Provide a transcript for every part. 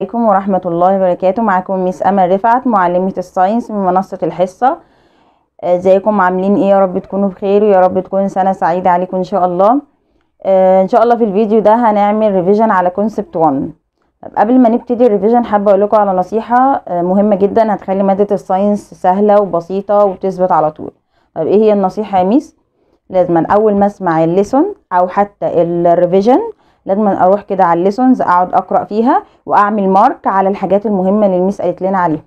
عليكم ورحمة الله وبركاته. معاكم Miss أمل رفعت معلمة ال science من منصة الحصة. ازيكم عاملين إيه؟ يا رب تكونوا بخير ويا رب تكون سنة سعيدة عليكم إن شاء الله. آه، إن شاء الله في الفيديو ده هنعمل revision على concept 1 طب قبل ما نبتدي ال revision حابة أقول لكم على نصيحة آه، مهمة جدا هتخلي مادة ال science سهلة وبسيطة وتثبت على طول. طب إيه هي النصيحة يا Miss؟ لازم أول ما أسمع ال lesson أو حتى ال revision لازم أروح كده على ال lessons أقعد أقرأ فيها وأعمل mark على الحاجات المهمة اللي ال Miss قالت لنا عليها.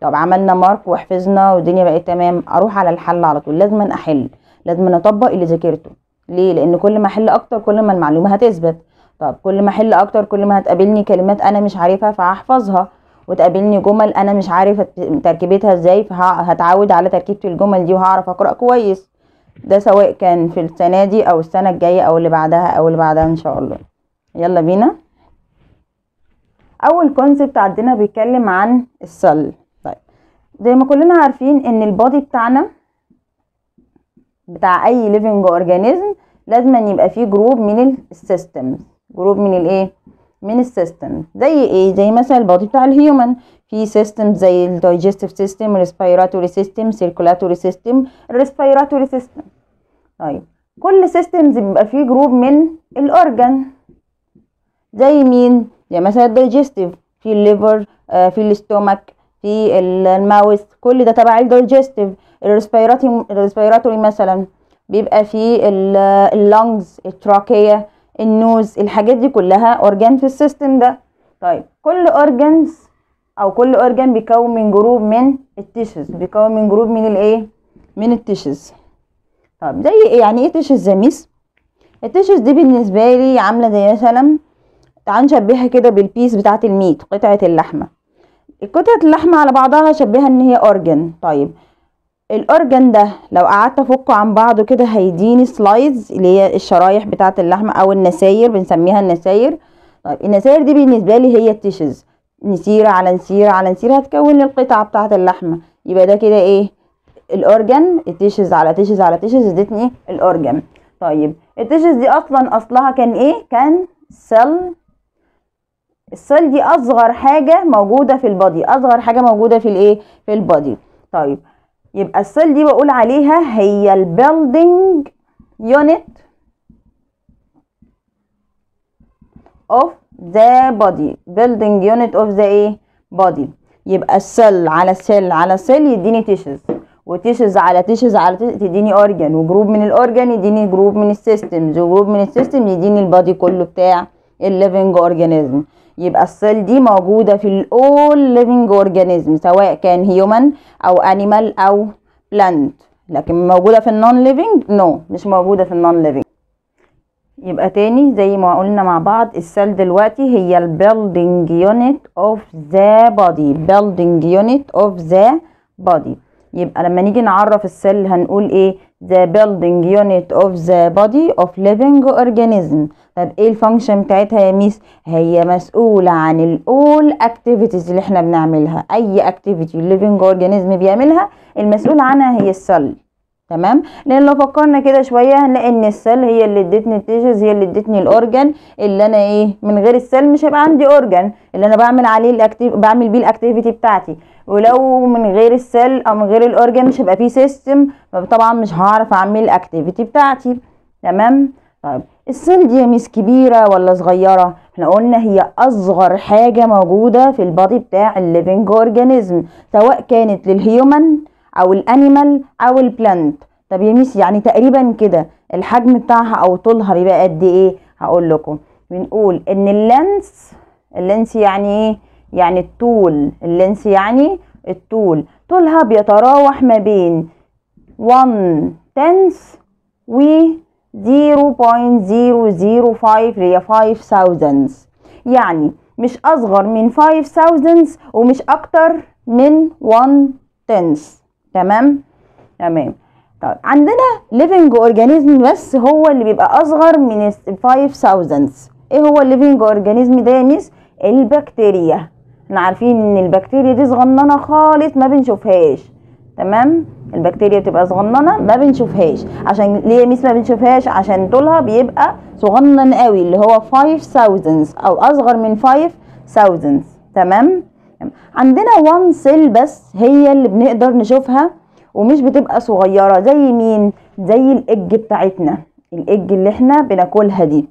طب عملنا mark وحفظنا والدنيا بقت تمام أروح على الحل على طول. لازم أحل لازم اطبق اللي ذاكرته. ليه؟ لأن كل ما أحل أكتر كل ما المعلومة هتثبت. طب كل ما أحل أكتر كل ما هتقابلني كلمات أنا مش عارفها فهحفظها. وتقابلني جمل أنا مش عارفه تركيبتها إزاي فهتعود على تركيبة الجمل دي وهعرف أقرأ كويس. ده سواء كان في السنة دي أو السنة الجاية أو اللي بعدها أو اللي بعدها إن شاء الله. يلا بينا. أول concept عندنا بيتكلم عن ال cell طيب. زي ما كلنا عارفين إن ال body بتاعنا بتاع أي living organism لازم أن يبقى فيه group من ال systems group من الايه من ال system زي إيه؟ زي مثلا ال body بتاع ال human في system زي ال digestive system respiratory system circulatory system ال respiratory system طيب كل systems بيبقى فيه group من ال organ زي مين؟ زي مثلا ال digestive في ال liver آه في ال stomach في ال mouth كل ده تبع ال digestive ال respiratory مثلا بيبقى في ال lungs ال trachea ال nose الحاجات دي كلها organ في ال system ده. طيب كل organs أو كل organ بيكون من group من ال tissues بيكون من group من الإيه؟ من ال tissues طب زي يعني إيه tissues يا Miss ال tissues دي بالنسبة لي عاملة زي مثلا تعال نشبهها كده بال piece بتاعة ال meat قطعة اللحمة. قطعة اللحمة على بعضها شبهها إن هي organ طيب ال organ ده لو قعدت أفكه عن بعضه كده هيديني slides اللي هي الشرايح بتاعة اللحمة أو النساير بنسميها النساير. طيب النساير دي بالنسبة لي هي ال tissues نسيرة على نسيرة على نسيرة هتكون لي القطعة بتاعة اللحمة. يبقى ده كده إيه؟ ال organ ال tissues على tissues على tissues ادتني ال organ طيب ال tissues دي أصلا أصلها كان إيه؟ كان cell ال cell دي أصغر حاجة موجودة في ال body أصغر حاجة موجودة في الإيه؟ في ال body. طيب يبقى ال cell دي بقول عليها هي ال building unit of the body building unit of the إيه body. يبقى ال cell على cell على cell يديني tissues و tissues على tissues على tissues تديني organ و group من ال organ يديني group من ال systems و group من ال system يديني ال body كله بتاع ال living organism يبقى ال cell دي موجودة في ال all living organism سواء كان human أو animal أو plant لكن موجودة في ال non living no مش موجودة في ال non living يبقى تاني زي ما قلنا مع بعض ال cell دلوقتي هي ال building unit of the body building unit of the body يبقى لما نيجي نعرف ال cell هنقول إيه؟ the building unit of the body of living organism. طب إيه ال function بتاعتها يا Miss؟ هي مسؤولة عن ال all activities اللي إحنا بنعملها. أي activity living organism بيعملها المسؤول عنها هي ال cell. تمام؟ لأن لو فكرنا كده شوية هنلاقي إن ال cell هي اللي ادتني ال tissues هي اللي ادتني ال organ اللي أنا إيه من غير ال cell مش هيبقى عندي organ اللي أنا بعمل عليه ال active بعمل بيه ال activity بتاعتي. ولو من غير ال cell أو من غير ال organ مش هيبقى فيه system فطبعا مش هعرف أعمل ال activity بتاعتي. تمام؟ طيب ال cell دي مش كبيرة ولا صغيرة؟ إحنا قلنا هي أصغر حاجة موجودة في ال body بتاع ال living organism سواء كانت لل human أو ال animal أو ال plant طب يا Miss يعني تقريبا كده الحجم بتاعها أو طولها بيبقى قد إيه؟ هقول لكم. بنقول إن ال length ال length يعني إيه؟ يعني الطول. ال length يعني الطول. طولها بيتراوح ما بين 1 tenth و 0.005 اللي هي 5000 يعني مش أصغر من 5000 ومش أكتر من 1 tenth تمام؟ تمام. طيب عندنا living organism بس هو اللي بيبقى أصغر من ال 5000 إيه هو ال living organism ده يا البكتيريا. إحنا عارفين إن البكتيريا دي صغننة خالص ما بنشوفهاش. تمام؟ البكتيريا بتبقى صغننة ما بنشوفهاش. عشان ليه Miss ما بنشوفهاش؟ عشان طولها بيبقى صغنن قوي اللي هو 5000 أو أصغر من 5000 تمام؟ عندنا one cell بس هي اللي بنقدر نشوفها ومش بتبقى صغيرة زي مين؟ زي الإج بتاعتنا الإج اللي إحنا بناكلها دي.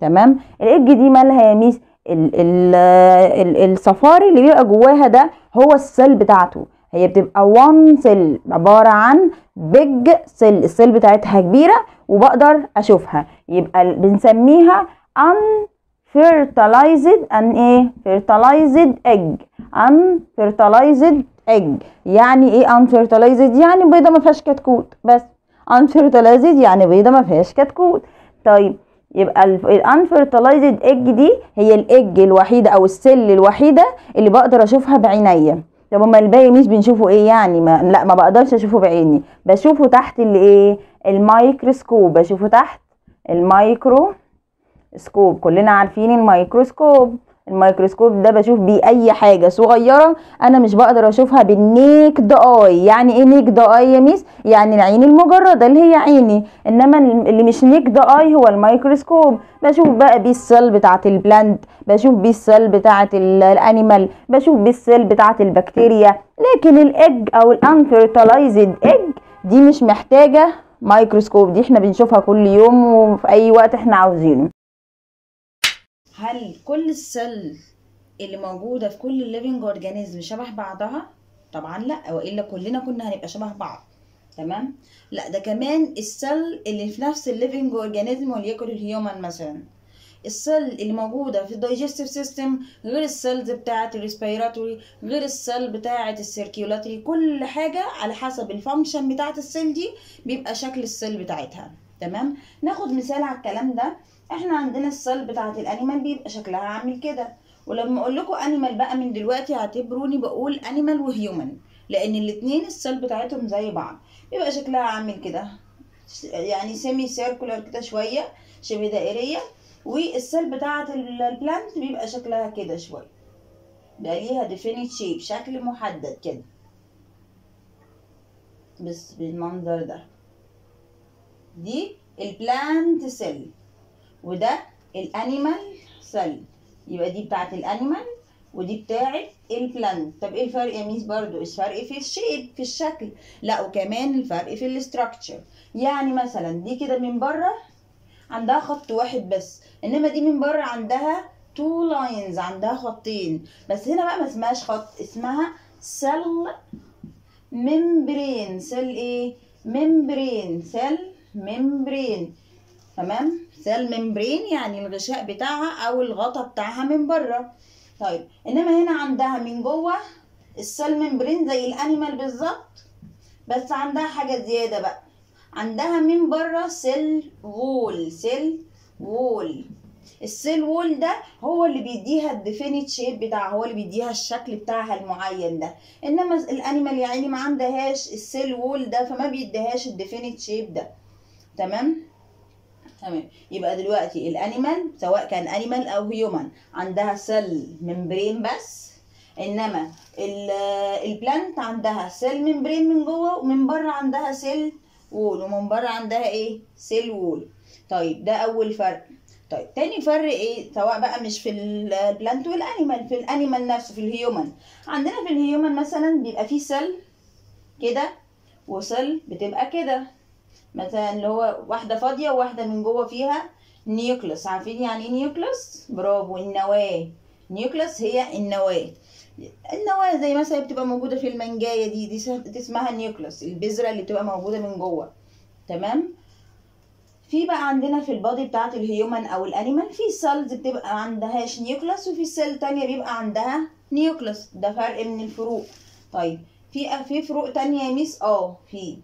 تمام؟ الإج دي مالها يا Miss ال ال ال الصفاري اللي بيبقى جواها ده هو ال cell بتاعته. هي بتبقى one cell عبارة عن big cell ال cell بتاعتها كبيرة وبقدر أشوفها. يبقى بنسميها unfertilized ان إيه fertilized egg. Unfertilized egg. يعني إيه unfertilized يعني بيضة ما فيهاش كتكوت بس unfertilized يعني بيضة ما فيهاش كتكوت طيب يبقى ال unfertilized egg دي هي الايج الوحيده أو ال cell الوحيده اللي بقدر اشوفها بعينيا طب اما الباقي مش بنشوفه إيه يعني ما لا ما بقدرش اشوفه بعيني بشوفه تحت الايه الميكروسكوب بشوفه تحت الميكرو سكوب. كلنا عارفين الميكروسكوب. الميكروسكوب ده بشوف بيه أي حاجة صغيرة أنا مش بقدر أشوفها بال naked eye. يعني إيه naked eye يا ميس؟ يعني العين المجردة اللي هي عيني. إنما اللي مش naked eye هو الميكروسكوب. بشوف بقى بيه ال cell بتاعه ال plant بشوف بيه ال cell بتاعه ال animal. بشوف بيه ال cell بتاعه البكتيريا. لكن الإيج أو ال unfertilized egg دي مش محتاجة ميكروسكوب. دي إحنا بنشوفها كل يوم وفي أي وقت إحنا عاوزينه. هل كل ال cell اللي موجودة في كل ال living organism شبه بعضها؟ طبعا لا والا كلنا كنا هنبقى شبه بعض. تمام؟ لا ده كمان ال cell اللي في نفس ال living organism وليكن ال human مثلا. ال cell اللي موجودة في ال digestive system غير ال cells بتاعة ال respiratory غير ال cell بتاعة ال circulatory كل حاجة على حسب ال function بتاعة ال cell دي بيبقى شكل ال cell بتاعتها. تمام؟ ناخد مثال على الكلام ده. إحنا عندنا ال cell بتاعه ال animal بيبقى شكلها عامل كده. ولما أقول لكم animal بقى من دلوقتي اعتبروني بقول animal و human لأن الاتنين ال cell بتاعتهم زي بعض. بيبقى شكلها عامل كده يعني semicircular كده شوية شبه دائرية. وال cell بتاعه ال plant بيبقى شكلها كده شوية. بقى ليها definite shape شكل محدد كده. بس بالمنظر ده. دي ال plant cell وده ال animal cell يبقى دي بتاعت ال animal ودي بتاعت ال plant طب إيه الفرق يا miss برضو؟ الفرق في ال shape في الشكل؟ لا وكمان الفرق في ال structure يعني مثلا دي كده من بره عندها خط واحد بس إنما دي من بره عندها two lines عندها خطين. بس هنا بقى ما اسمهاش خط اسمها cell membrane cell إيه؟ membrane cell membrane تمام؟ cell membrane يعني الغشاء بتاعها أو الغطا بتاعها من بره. طيب إنما هنا عندها من جوه ال cell membrane زي ال animal بالظبط بس عندها حاجة زيادة بقى. عندها من بره cell wall cell wall ال cell wall ده هو اللي بيديها ال definite shape بتاعها هو اللي بيديها الشكل بتاعها المعين ده. إنما ال animal يا عيني ما عندهاش ال cell wall ده فما بيديهاش ال definite shape ده. تمام؟ تمام. يبقى دلوقتي ال animal سواء كان animal أو human عندها cell membrane بس. إنما ال plant عندها cell membrane من جوه ومن بره عندها cell wall ومن بره عندها إيه؟ cell wall طيب ده أول فرق. طيب تاني فرق إيه؟ سواء بقى مش في ال plant وال animal في ال animal نفسه في ال human عندنا في ال human مثلا بيبقى فيه cell كده و cell بتبقى كده. مثلا اللي هو واحدة فاضية وواحدة من جوه فيها nucleus عارفين يعني إيه nucleus برافو. النواة. nucleus هي النواة. النواة زي مثلا بتبقى موجودة في المنجايه دي دي اسمها nucleus البذرة اللي بتبقى موجودة من جوه. تمام؟ في بقى عندنا في ال body بتاعت ال human أو ال animal في cells بتبقى عندهاش nucleus وفي cell تانية بيبقى عندها nucleus ده فرق من الفروق. طيب في في فروق تانية يا miss؟ آه في.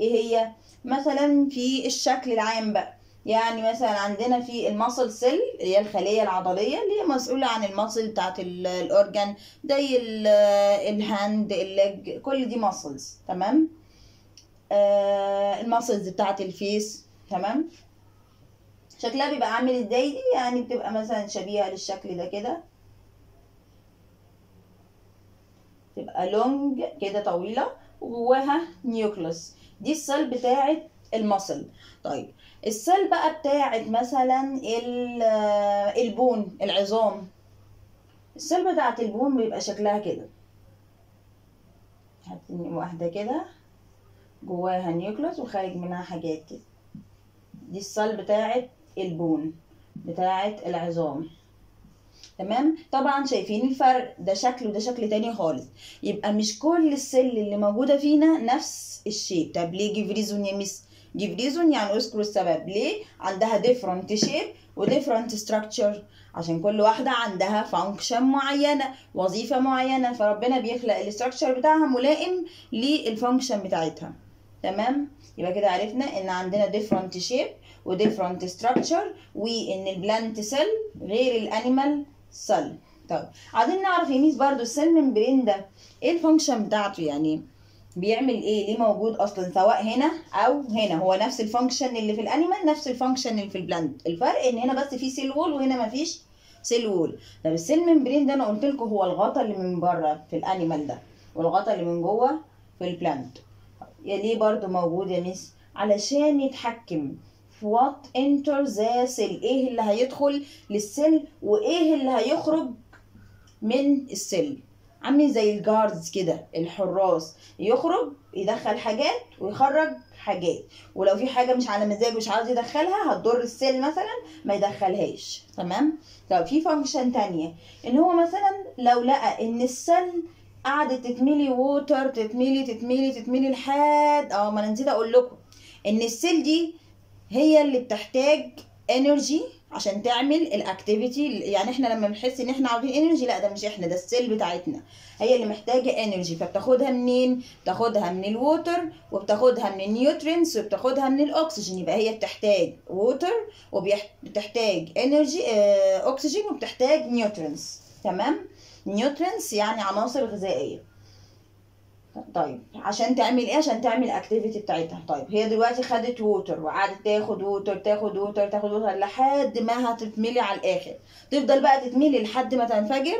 إيه هي؟ مثلا في الشكل العام بقى. يعني مثلا عندنا في ال muscle cell اللي هي الخلية العضلية اللي هي مسؤولة عن ال muscle بتاعت ال organ زي ال hand ال leg كل دي muscles تمام؟ آه ال muscles بتاعت ال face تمام؟ شكلها بيبقى عامل إزاي؟ دي يعني بتبقى مثلا شبيهة للشكل ده كده. تبقى long كده طويلة وجواها nucleus دي ال cell بتاعه ال muscle. طيب ال cell بقى بتاعه مثلا ال- ال bone العظام. ال cell بتاعه ال bone بيبقى شكلها كده. هاتني واحدة كده جواها nucleus وخارج منها حاجات كده. دي ال cell بتاعه ال bone بتاعه العظام. تمام؟ طبعا شايفين الفرق. ده شكل وده شكل تاني خالص. يبقى مش كل ال cell اللي موجودة فينا نفس ال shape. طب ليه give reason يا miss give reason يعني اذكر السبب. ليه؟ عندها different shape و different structure عشان كل واحدة عندها function معينة وظيفة معينة. فربنا بيخلق ال structure بتاعها ملائم لل function بتاعتها. تمام؟ يبقى كده عرفنا إن عندنا different shape و different structure وإن ال plant cell غير ال animal cell طيب. عايزين نعرف يا miss برضو ال cell membrane ده. إيه ال function بتاعته؟ يعني بيعمل إيه؟ ليه موجود أصلا؟ سواء هنا أو هنا. هو نفس ال function اللي في ال animal نفس ال function اللي في ال plant الفرق إن هنا بس في cell wall وهنا مفيش cell wall. طب ال cell membrane ده أنا قلت لكم هو الغطا اللي من بره في ال animal ده والغطا اللي من جوه في ال plant يا ليه برضو موجود يا ميس؟ علشان يتحكم. what enters the cell إيه اللي هيدخل لل cell وايه اللي هيخرج من السيل عامل زي ال guards كده الحراس. يخرج يدخل حاجات ويخرج حاجات. ولو في حاجة مش على مزاجه مش عاوز يدخلها هتضر ال cell مثلا ما يدخلهاش. تمام؟ طب في function تانية. إن هو مثلا لو لقى إن ال cell قعدت تتملي water تتملي تتملي تتملي لحد آه ما أنا نسيت أقول لكم. إن ال cell دي هي اللي بتحتاج energy عشان تعمل ال activity يعني إحنا لما بنحس إن إحنا عاوزين energy لا ده مش إحنا ده ال cell بتاعتنا. هي اللي محتاجة energy فبتاخدها منين؟ بتاخدها من ال water وبتاخدها من ال nutrients وبتاخدها من الاكسجين يبقى هي بتحتاج water وبتحتاج energy اكسجين وبتحتاج nutrients تمام؟ nutrients يعني عناصر غذائية. طيب عشان تعمل إيه؟ عشان تعمل ال activity بتاعتها. طيب هي دلوقتي خدت water وقعدت تاخد water تاخد water تاخد water لحد ما هتتملي على الآخر. تفضل بقى تتملي لحد ما تنفجر؟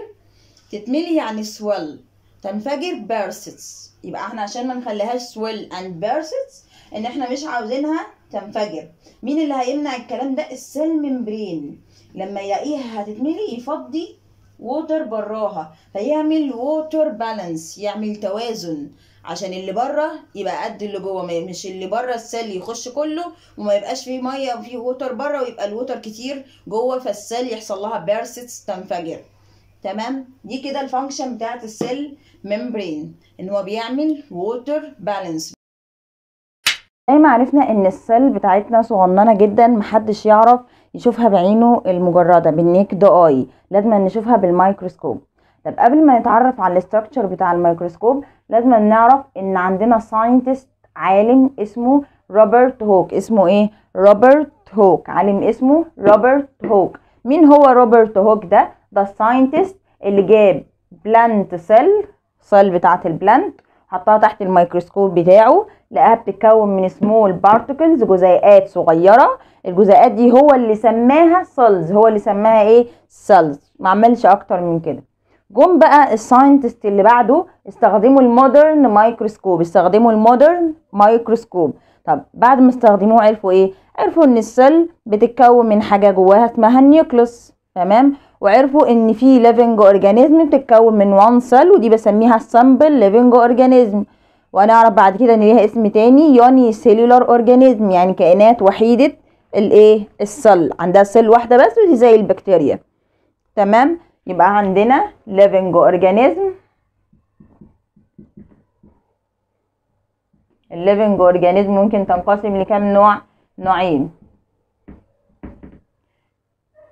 تتملي يعني swell تنفجر bursts يبقى إحنا عشان ما نخليهاش swell and bursts إن إحنا مش عاوزينها تنفجر. مين اللي هيمنع الكلام ده؟ ال cell membrane لما يلاقيها هتتملي يفضي water براها فيعمل water balance يعمل توازن. عشان اللي بره يبقى قد اللي جوه مش اللي بره ال cell يخش كله وما يبقاش فيه مية وفيه water بره ويبقى ال water كتير جوه فال cell يحصل لها bursts تنفجر. تمام؟ دي كده ال function بتاعت ال cell membrane إن هو بيعمل water balance زي ما عرفنا إن ال cell بتاعتنا صغننة جدا محدش يعرف يشوفها بعينه المجردة بال naked eye. لازم نشوفها بالميكروسكوب طب قبل ما نتعرف على ال structure بتاع الميكروسكوب لازم نعرف إن عندنا scientist عالم اسمه روبرت هوك اسمه إيه؟ روبرت هوك عالم اسمه روبرت هوك مين هو روبرت هوك ده؟ ده ال scientist اللي جاب plant cell cell بتاعة ال plant حطها تحت الميكروسكوب بتاعه. لقاها بتتكون من small particles جزيئات صغيرة. الجزيئات دي هو اللي سماها cells هو اللي سماها إيه؟ cells ما عملش أكتر من كده. جم بقى ال scientists اللي بعده استخدموا ال modern microscope استخدموا ال modern microscope. طب بعد ما استخدموه عرفوا إيه؟ عرفوا إن ال cell بتتكون من حاجة جواها اسمها ال nucleus تمام؟ وعرفوا إن في living organism بتتكون من one cell ودي بسميها simple living organism وهنعرف بعد كده إن ليها اسم تاني unicellular organism يعني كائنات وحيدة الإيه؟ ال cell. عندها cell واحدة بس ودي زي البكتيريا. تمام؟ يبقى عندنا living organism ال living organism ممكن تنقسم لكام نوع؟ نوعين.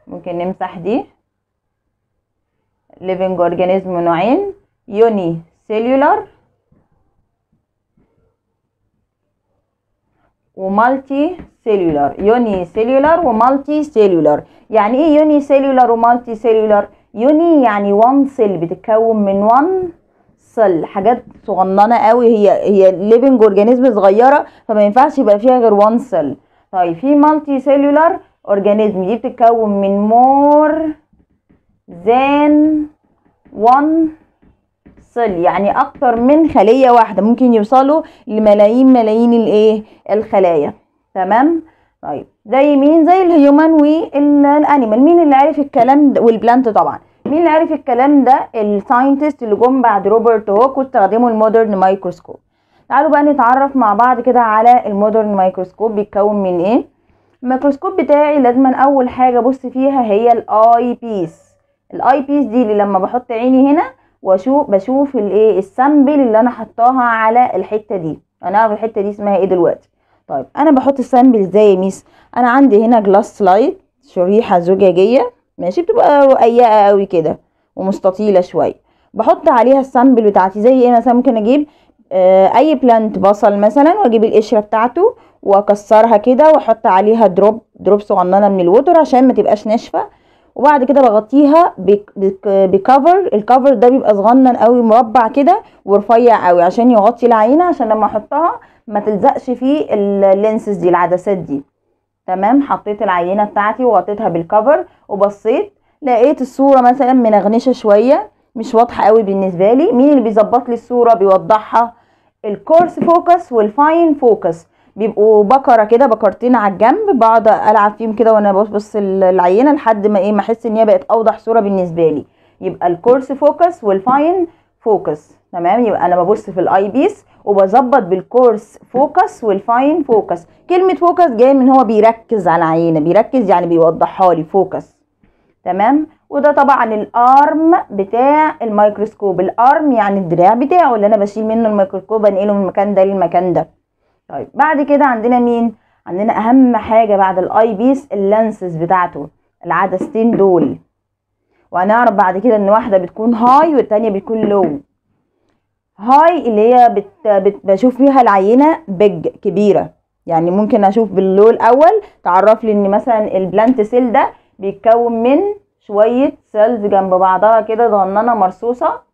ممكن نمسح دي. living organism نوعين. unicellular و multicellular unicellular و multicellular يعني إيه unicellular و multicellular uni يعني one cell بتتكون من one cell حاجات صغننة قوي. هي هي living organism صغيرة فما ينفعش يبقى فيها غير one cell طيب في multicellular organism دي بتتكون من more than one cell يعني أكتر من خلية واحدة ممكن يوصلوا لملايين ملايين الإيه؟ الخلايا. تمام؟ طيب زي مين؟ زي ال human وال animal. مين اللي عارف الكلام ده؟ وال plant طبعا. مين اللي عارف الكلام ده؟ ال scientists اللي جم بعد روبرت هوك واستخدموا ال modern microscope. تعالوا بقى نتعرف مع بعض كده على ال modern microscope بيتكون من إيه؟ الميكروسكوب بتاعي لازم أول حاجة أبص فيها هي ال eyepiece ال eyepiece دي اللي لما بحط عيني هنا واشوف بشوف الايه ال sample اللي أنا حطاها على الحتة دي. أنا اعرف الحتة دي اسمها إيه دلوقتي؟ طيب أنا بحط ال sample إزاي يا ميس. أنا عندي هنا glass slide شريحة زجاجية ماشي؟ بتبقى رقيقة قوي كده ومستطيلة شوية. بحط عليها ال sample بتاعتي زي إيه مثلا؟ ممكن أجيب آه أي plant بصل مثلا واجيب القشرة بتاعته واكسرها كده واحط عليها drop drop صغننة من ال water عشان ما تبقاش ناشفة. وبعد كده بغطيها بك- بك- ب cover ال cover ده بيبقى صغنن قوي مربع كده ورفيع قوي عشان يغطي العينة عشان لما احطها ما تلزقش فيه ال lenses دي العدسات دي. تمام؟ حطيت العينة بتاعتي وغطيتها بال cover وبصيت لقيت الصورة مثلا منغنشة شوية مش واضحة قوي بالنسبة لي. مين اللي بيظبط لي الصورة؟ بيوضحها. ال coarse focus وال fine focus بيبقوا بكرة كده بكرتين على الجنب بقعد ألعب فيهم كده وأنا ببص العينة لحد ما إيه ما أحس إن هي بقت أوضح صورة بالنسبة لي. يبقى ال coarse focus وال fine focus تمام؟ يبقى أنا ببص في ال eyepiece وبظبط بال coarse focus وال fine focus. كلمة focus جاية من هو بيركز على العينة بيركز يعني بيوضحها لي focus. تمام؟ وده طبعا ال arm بتاع الميكروسكوب. ال arm يعني الدراع بتاعه اللي أنا بشيل منه الميكروسكوب انقله من المكان ده للمكان ده. طيب بعد كده عندنا مين؟ عندنا أهم حاجة بعد ال eyepiece ال lenses بتاعته العدستين دول. وهنعرف بعد كده إن واحدة بتكون high والتانية بتكون low high اللي هي بت... بت... بشوف فيها العينة big كبيرة. يعني ممكن أشوف بال low الأول. تعرف لي إن مثلا ال plant cell ده بيتكون من شوية cells جنب بعضها كده صغننه مرصوصة.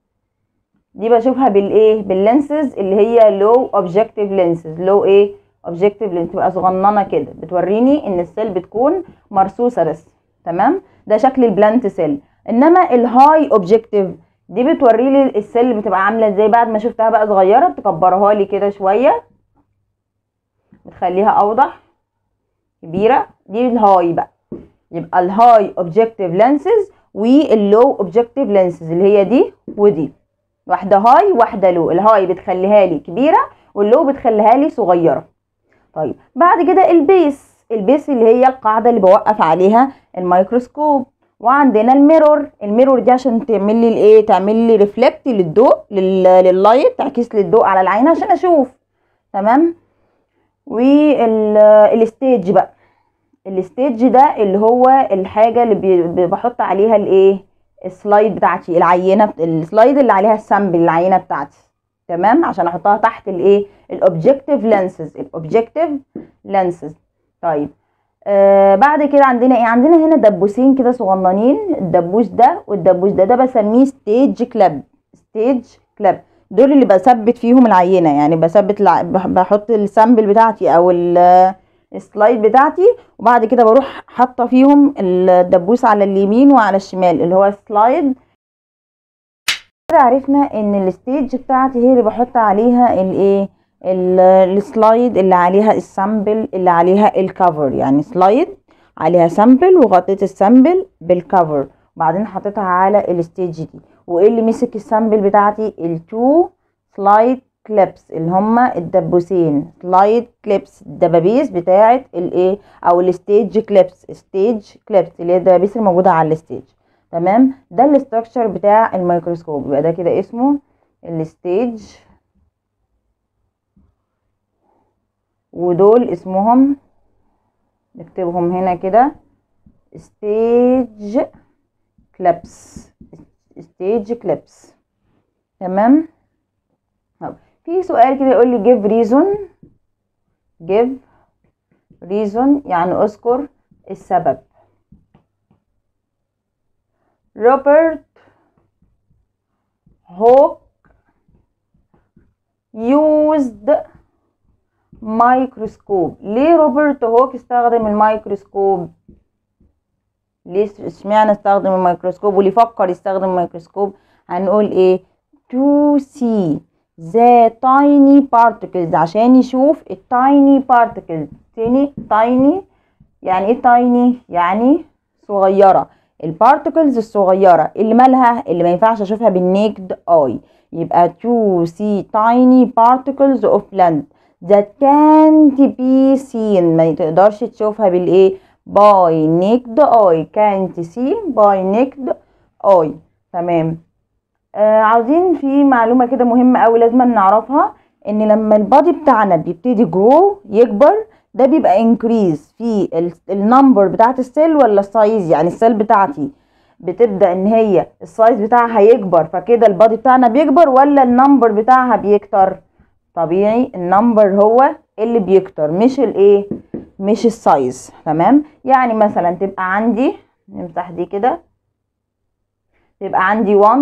دي بشوفها بالايه؟ بال lenses اللي هي low objective lenses low إيه objective lens تبقى صغننة كده. بتوريني إن ال cell بتكون مرصوصة بس. تمام؟ ده شكل ال plant cell إنما ال high objective دي بتوري لي ال cell بتبقى عاملة إزاي؟ بعد ما شفتها بقى صغيرة بتكبرها لي كده شوية. بتخليها أوضح. كبيرة. دي ال high بقى. يبقى ال high objective lenses وال low objective lenses اللي هي دي ودي. واحدة high واحدة low. ال high بتخليها لي كبيرة وال low بتخليها لي صغيرة. طيب بعد كده ال base. ال base اللي هي القاعدة اللي بوقف عليها الميكروسكوب. وعندنا ال mirror. ال mirror دي عشان تعمل لي الايه؟ تعمل لي reflect للضوء لل... لل light تعكس لي الضوء على العين عشان أشوف. تمام؟ وال stage بقى. ال stage ده اللي هو الحاجة اللي. بحط عليها الايه؟ ال slide بتاعتي العينة ال slide اللي عليها ال sample العينه بتاعتي تمام؟ عشان احطها تحت الايه؟ ال objective lenses ال objective lenses طيب آه بعد كده عندنا إيه؟ عندنا هنا دبوسين كده صغننين الدبوس ده والدبوس ده ده بسميه stage clip stage clip دول اللي بثبت فيهم العينة يعني بثبت. بحط ال sample بتاعتي أو ال slide بتاعتي وبعد كده بروح حاطة فيهم الدبوس على اليمين وعلى الشمال اللي هو ال slide. كده عرفنا إن ال stage بتاعتي هي اللي بحط عليها الايه السلايد اللي عليها السامبل اللي عليها الكفر يعني سلايد عليها سامبل وغطيت السامبل بالكفر وبعدين حطيتها على ال stage دي. وإيه اللي مسك ال sample بتاعتي؟ ال two slide clips اللي هما الدبوسين. slide clips الدبابيس بتاعه الايه؟ أو ال stage clips stage clips اللي هي الدبابيس الموجوده على ال stage تمام؟ ده ال structure بتاع الميكروسكوب. يبقى ده كده اسمه ال stage ودول اسمهم نكتبهم هنا كده. stage clips stage clips تمام؟ في سؤال كده يقول لي give reason give reason يعني اذكر السبب. روبرت هوك used مايكروسكوب ليه روبرت هوك استخدم الميكروسكوب؟ ليه اشمعنى استخدم الميكروسكوب؟ واللي فكر يستخدم الميكروسكوب؟ هنقول إيه؟ to see the tiny particles. عشان يشوف ال tiny particles. تاني tiny يعني إيه tiny يعني صغيرة. ال particles الصغيرة. اللي مالها؟ اللي ما ينفعش أشوفها بال naked eye يبقى to see tiny particles of plant. That can't be seen. ما تقدرش تشوفها بالإيه؟ by naked eye. Can't see by naked eye. تمام. آه عاوزين في معلومة كده مهمة أوي لازم نعرفها إن لما ال body بتاعنا بيبتدي grow يكبر ده بيبقى increase في ال number بتاعت ال cell ولا ال size يعني ال cell بتاعتي بتبدأ إن هي ال size بتاعها يكبر فكده ال body بتاعنا بيكبر ولا ال number بتاعها بيكتر؟ طبيعي ال number هو اللي بيكتر مش الايه مش ال size تمام؟ يعني مثلا تبقى عندي نمسح دي كده تبقى عندي 1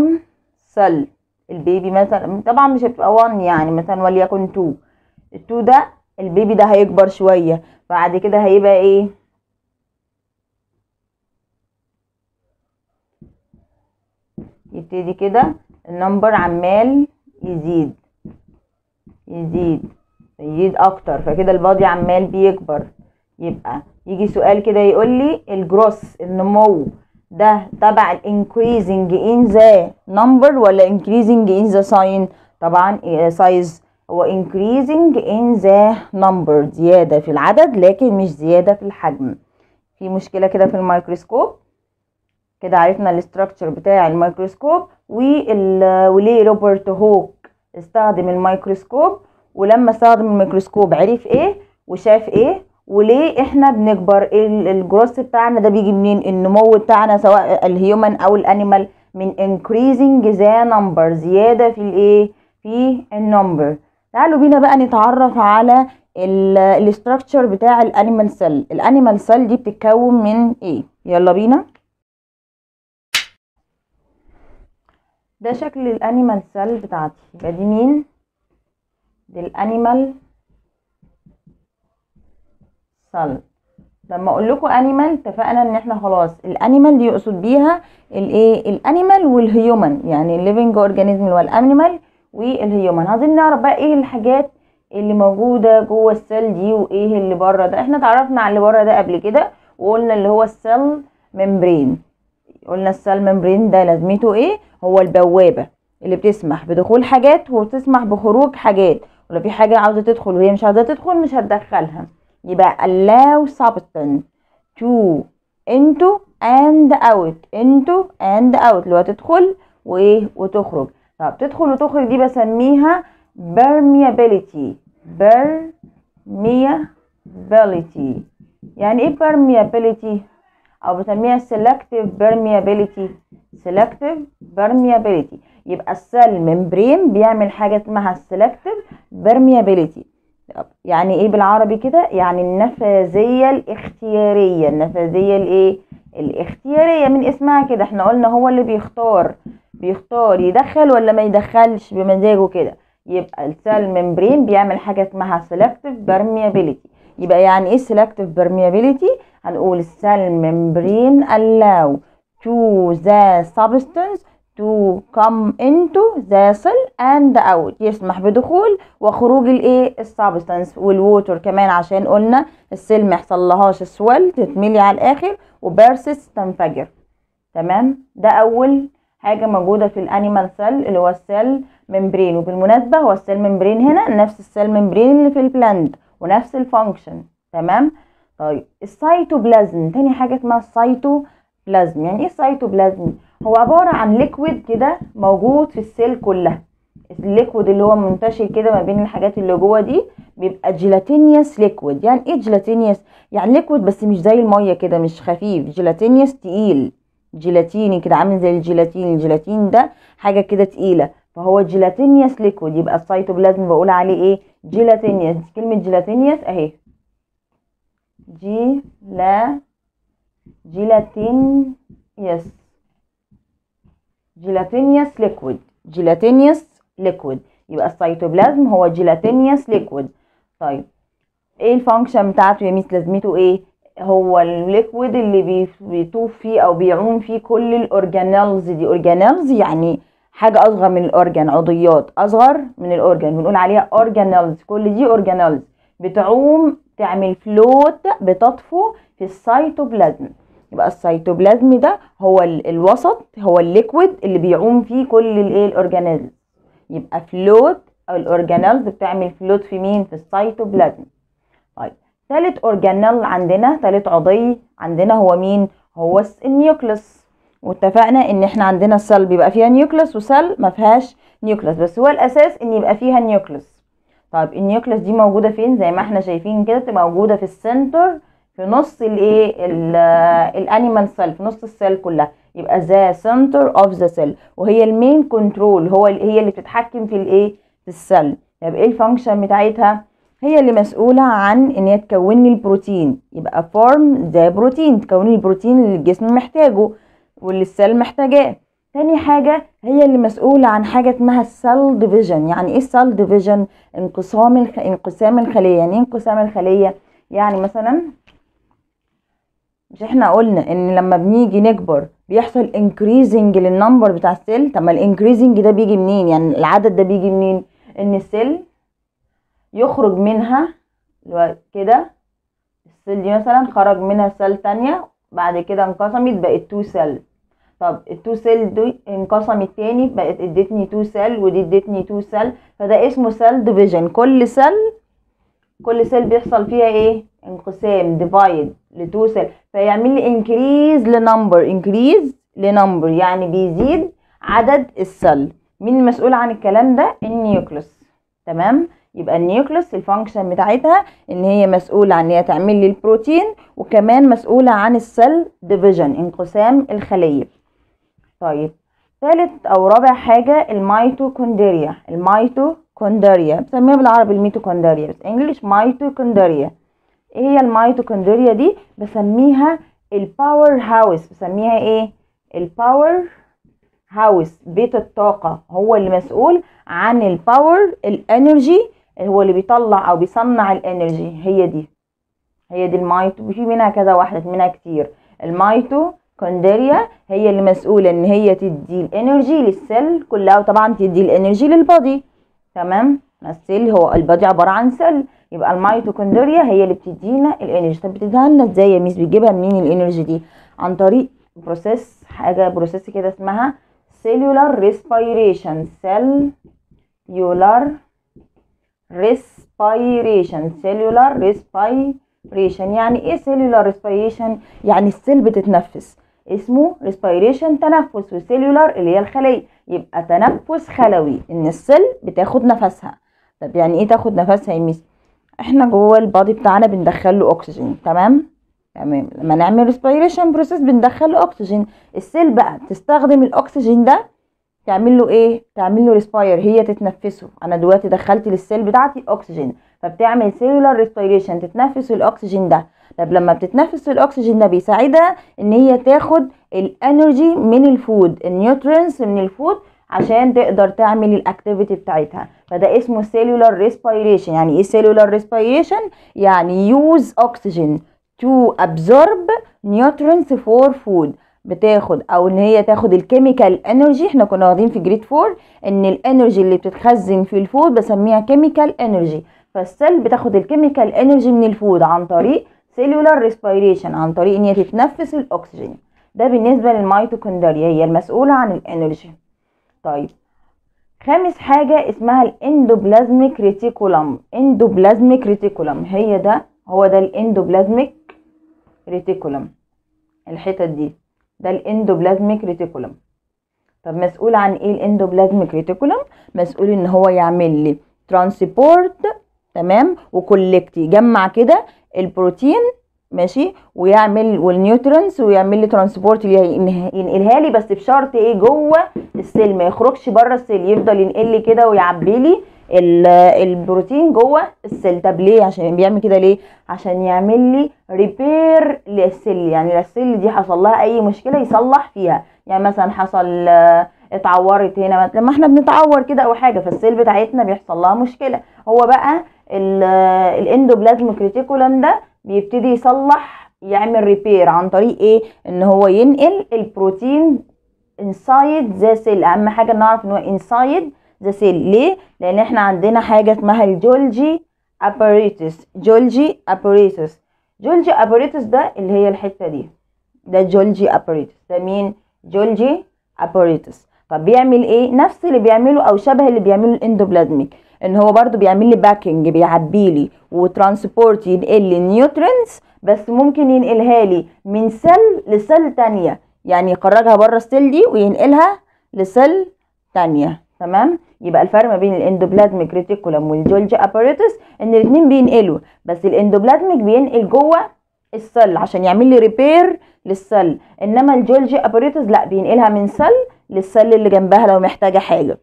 cell. ال baby مثلا طبعا مش هتبقى 1 يعني مثلا وليكن 2 ال2 ده ال baby ده هيكبر شوية. بعد كده هيبقى إيه؟ يبتدي كده النمبر عمال يزيد. يزيد. يزيد أكتر. فكده البادي عمال بيكبر. يبقى يجي سؤال كده يقول لي الجروس النمو ده تبع increasing in the number ولا increasing in the sign طبعا size. هو increasing in the number زيادة في العدد لكن مش زيادة في الحجم. في مشكلة كده في الميكروسكوب؟ كده عرفنا ال structure بتاع الميكروسكوب وليه روبرت هوك استخدم الميكروسكوب. ولما استخدم الميكروسكوب عرف إيه؟ وشاف إيه؟ وليه إحنا بنكبر؟ الجروس بتاعنا ده بيجي منين؟ النمو بتاعنا سواء ال human أو ال animal من increasing the number زيادة في الايه في ال number تعالوا بينا بقى نتعرف على ال structure بتاع ال animal cell ال animal cell دي بتتكون من إيه؟ يلا بينا. ده شكل ال animal cell بتاعتي. يبقى دي مين؟ دي ال animal cell لما أقول لكم animal اتفقنا إن إحنا خلاص. ال animal دي يقصد بيها الايه الانيمال والهيومن يعني الليفنج اورجانيزم اللي هو الانيمال وال human عايزين نعرف بقى إيه الحاجات اللي موجودة جوه ال cell دي وإيه اللي بره ده. إحنا اتعرفنا على اللي بره ده قبل كده وقلنا اللي هو ال cell membrane قلنا ال cell membrane ده لازمته إيه؟ هو البوابة اللي بتسمح بدخول حاجات وبتسمح بخروج حاجات. ولو في حاجة عاوزة تدخل وهي مش عاوزة تدخل مش هتدخلها. يبقى allow substance to into and out into and out اللي هو تدخل وايه وتخرج طب تدخل وتخرج دي بسميها permeability permeability يعني إيه permeability أو بسميها selective permeability selective permeability يبقى السيل ممبرين بيعمل حاجة اسمها selective permeability يعني إيه بالعربي كده؟ يعني النفاذية الاختيارية. النفاذية الإيه؟ الاختيارية من اسمها كده. إحنا قلنا هو اللي بيختار. بيختار يدخل ولا ما يدخلش بمزاجه كده. يبقى ال cell membrane بيعمل حاجة اسمها selective permeability. يبقى يعني إيه selective permeability هنقول ال cell membrane allow to the substance to come into the cell and out. يسمح بدخول وخروج الايه؟ ال substance وال water كمان عشان قلنا ال cell ما يحصلهاش swell تتملي على الآخر و bursts تنفجر. تمام؟ ده أول حاجة موجودة في ال animal cell اللي هو ال cell membrane وبالمناسبه هو ال cell membrane هنا نفس ال cell membrane اللي في ال plant ونفس ال function تمام؟ طيب السيتوبلازم تاني حاجة اسمها السيتوبلازم يعني إيه السيتوبلازم هو عبارة عن liquid كده موجود في ال cell كلها. ال liquid اللي هو منتشر كده ما بين الحاجات اللي جوه دي بيبقى gelatinous liquid يعني إيه gelatinous يعني liquid بس مش زي المية كده مش خفيف. gelatinous تقيل. جيلاتيني كده عامل زي الجيلاتين. الجيلاتين ده حاجة كده تقيلة. فهو gelatinous liquid يبقى السيتوبلازم بقول عليه إيه؟ gelatinous كلمة gelatinous أهي. gela gelatinous gelatinous liquid gelatinous liquid يبقى السيتوبلازم هو gelatinous liquid طيب إيه ال function بتاعته يا ميس لازمته إيه؟ هو ال liquid اللي بيطوف فيه أو بيعوم فيه كل ال organelles دي. organelles يعني حاجة أصغر من ال organ عضيات أصغر من ال organ بنقول عليها organelles كل دي organelles بتعوم تعمل float بتطفو في السيتوبلازم. يبقى السيتوبلازم ده هو ال- الوسط هو ال liquid اللي بيعوم فيه كل الايه ال organelles. يبقى float أو ال organelles بتعمل float في مين؟ في السيتوبلازم طيب ثالث organelle عندنا ثالث عضي عندنا هو مين؟ هو ال nucleus واتفقنا إن إحنا عندنا ال cell بيبقى فيها nucleus و cell ما فيهاش nucleus بس هو الأساس إن يبقى فيها nucleus طيب ال nucleus دي موجودة فين؟ زي ما إحنا شايفين كده موجودة في ال center في نص الايه؟ ال animal cell في نص ال cell كلها. يبقى the center of the cell وهي ال main control هو هي اللي بتتحكم في الايه؟ في ال cell طب إيه ال function بتاعتها؟ هي اللي مسؤولة عن إن هي تكون لي البروتين. يبقى form the protein تكون البروتين اللي الجسم محتاجه واللي ال cell محتاجاه. تاني حاجة هي اللي مسؤولة عن حاجة اسمها ال cell division يعني إيه ال cell division انقسام الخ... انقسام الخلية. يعني إيه انقسام الخلية؟ يعني مثلا مش إحنا قلنا إن لما بنيجي نكبر بيحصل increasing لل number بتاع ال cell طب ما ال increasing ده بيجي منين؟ يعني العدد ده بيجي منين؟ إن ال cell يخرج منها كده ال cell دي مثلا خرج منها cell تانية بعد كده انقسمت بقت two cell طب ال two cell دي انقسمت تاني بقت ادتني two cell ودي ادتني two cell فده اسمه cell division كل cell كل cell بيحصل فيها إيه؟ انقسام divide ل two cell فيعمل لي increase ل number increase ل number يعني بيزيد عدد ال cell مين المسؤول عن الكلام ده؟ ال nucleus تمام؟ يبقى ال nucleus ال function بتاعتها إن هي مسؤولة عن إن هي تعمل لي البروتين وكمان مسؤولة عن ال cell division انقسام الخلية. طيب ثالث أو رابع حاجة الميتوكوندريا. الميتوكوندريا بسميها بالعربي الميتوكوندريا بس English mitochondria. إيه هي الميتوكوندريا دي؟ بسميها ال powerhouse بسميها إيه؟ ال powerhouse بيت الطاقة. هو اللي مسؤول عن ال power ال energy هو اللي بيطلع أو بيصنع ال energy هي دي. هي دي ال mito في منها كذا واحدة منها كتير. الميتوكوندريا هي اللي مسؤولة إن هي تدي ال energy لل cell كلها وطبعا تدي ال energy لل body تمام؟ ما ال cell هو ال body عبارة عن cell يبقى الميتوكوندريا هي اللي بتدينا ال energy. طب بتديها لنا إزاي يا ميس؟ بتجيبها منين ال energy دي؟ عن طريق process حاجة process كده اسمها cellular respiration cellular respiration cellular respiration. يعني إيه cellular respiration يعني ال cell بتتنفس. اسمه respiration تنفس و cellular اللي هي الخلية يبقى تنفس خلوي. إن ال cell بتاخد نفسها. طب يعني إيه تاخد نفسها يا ميس؟ إحنا جوه ال body بتاعنا بندخل له اكسجين تمام؟ تمام لما نعمل respiration process بندخل له اكسجين ال cell بقى تستخدم الاكسجين ده تعمل له إيه؟ تعمل له respire هي تتنفسه. أنا دلوقتي دخلت لل cell بتاعتي اكسجين فبتعمل cellular respiration تتنفس الاكسجين ده. طب لما بتتنفس الاكسجين ده بيساعدها إن هي تاخد الانرجي من الفود النيوترينز من الفود عشان تقدر تعمل ال activity بتاعتها. فده اسمه cellular respiration يعني إيه cellular respiration يعني use oxygen to absorb nutrients from food. بتاخد أو إن هي تاخد ال chemical energy إحنا كنا واخدين في grade 4 إن ال energy اللي بتتخزن في ال food بسميها chemical energy فال cell بتاخد ال chemical energy من ال food عن طريق cellular respiration عن طريق إن هي تتنفس الاكسجين ده بالنسبة للميتوكوندريا هي المسؤولة عن ال energy طيب. خامس حاجة اسمها ال endoplasmic reticulum. endoplasmic reticulum. هي ده هو ده ال endoplasmic reticulum. الحتت دي. ده ال endoplasmic reticulum. طب مسؤول عن إيه ال endoplasmic reticulum؟ مسؤول ان هو يعمل لي transport تمام و collect يجمع كده البروتين ماشي؟ ويعمل وال nutrients ويعمل لي transport ينقلها لي بس بشرط إيه؟ جوه ال cell ما يخرجش بره ال cell يفضل ينقل لي كده ويعبي لي البروتين جوه ال cell طب ليه؟ عشان بيعمل كده ليه؟ عشان يعمل لي repair لل cell يعني ال cell دي حصل لها أي مشكلة يصلح فيها. يعني مثلا حصل اتعورت هنا لما إحنا بنتعور كده أو حاجة فال cell بتاعتنا بيحصل لها مشكلة. هو بقى ال endoplasmic reticulum ده بيبتدي يصلح يعمل repair عن طريق إيه؟ إن هو ينقل البروتين inside the cell. أهم حاجة نعرف إن هو inside the cell. ليه؟ لأن إحنا عندنا حاجة اسمها ال Golgi apparatus. Golgi apparatus. Golgi apparatus ده اللي هي الحتة دي. ده Golgi apparatus. ده مين؟ Golgi apparatus. طب بيعمل إيه؟ نفس اللي بيعمله أو شبه اللي بيعمله ال endoplasmic إن هو برضو بيعمل لي packing بيعبي لي و transport ينقل لي nutrients بس ممكن ينقلها لي من cell ل cell تانية. يعني يخرجها بره ال cell دي وينقلها ل cell تانية. تمام؟ يبقى الفرق ما بين ال endoplasmic reticulum وال Golgi apparatus إن الاثنين بينقلوا. بس ال endoplasmic بينقل جوه ال cell عشان يعمل لي repair لل cell إنما ال Golgi apparatus لا بينقلها من cell لل cell اللي جنبها لو محتاجة حاجة.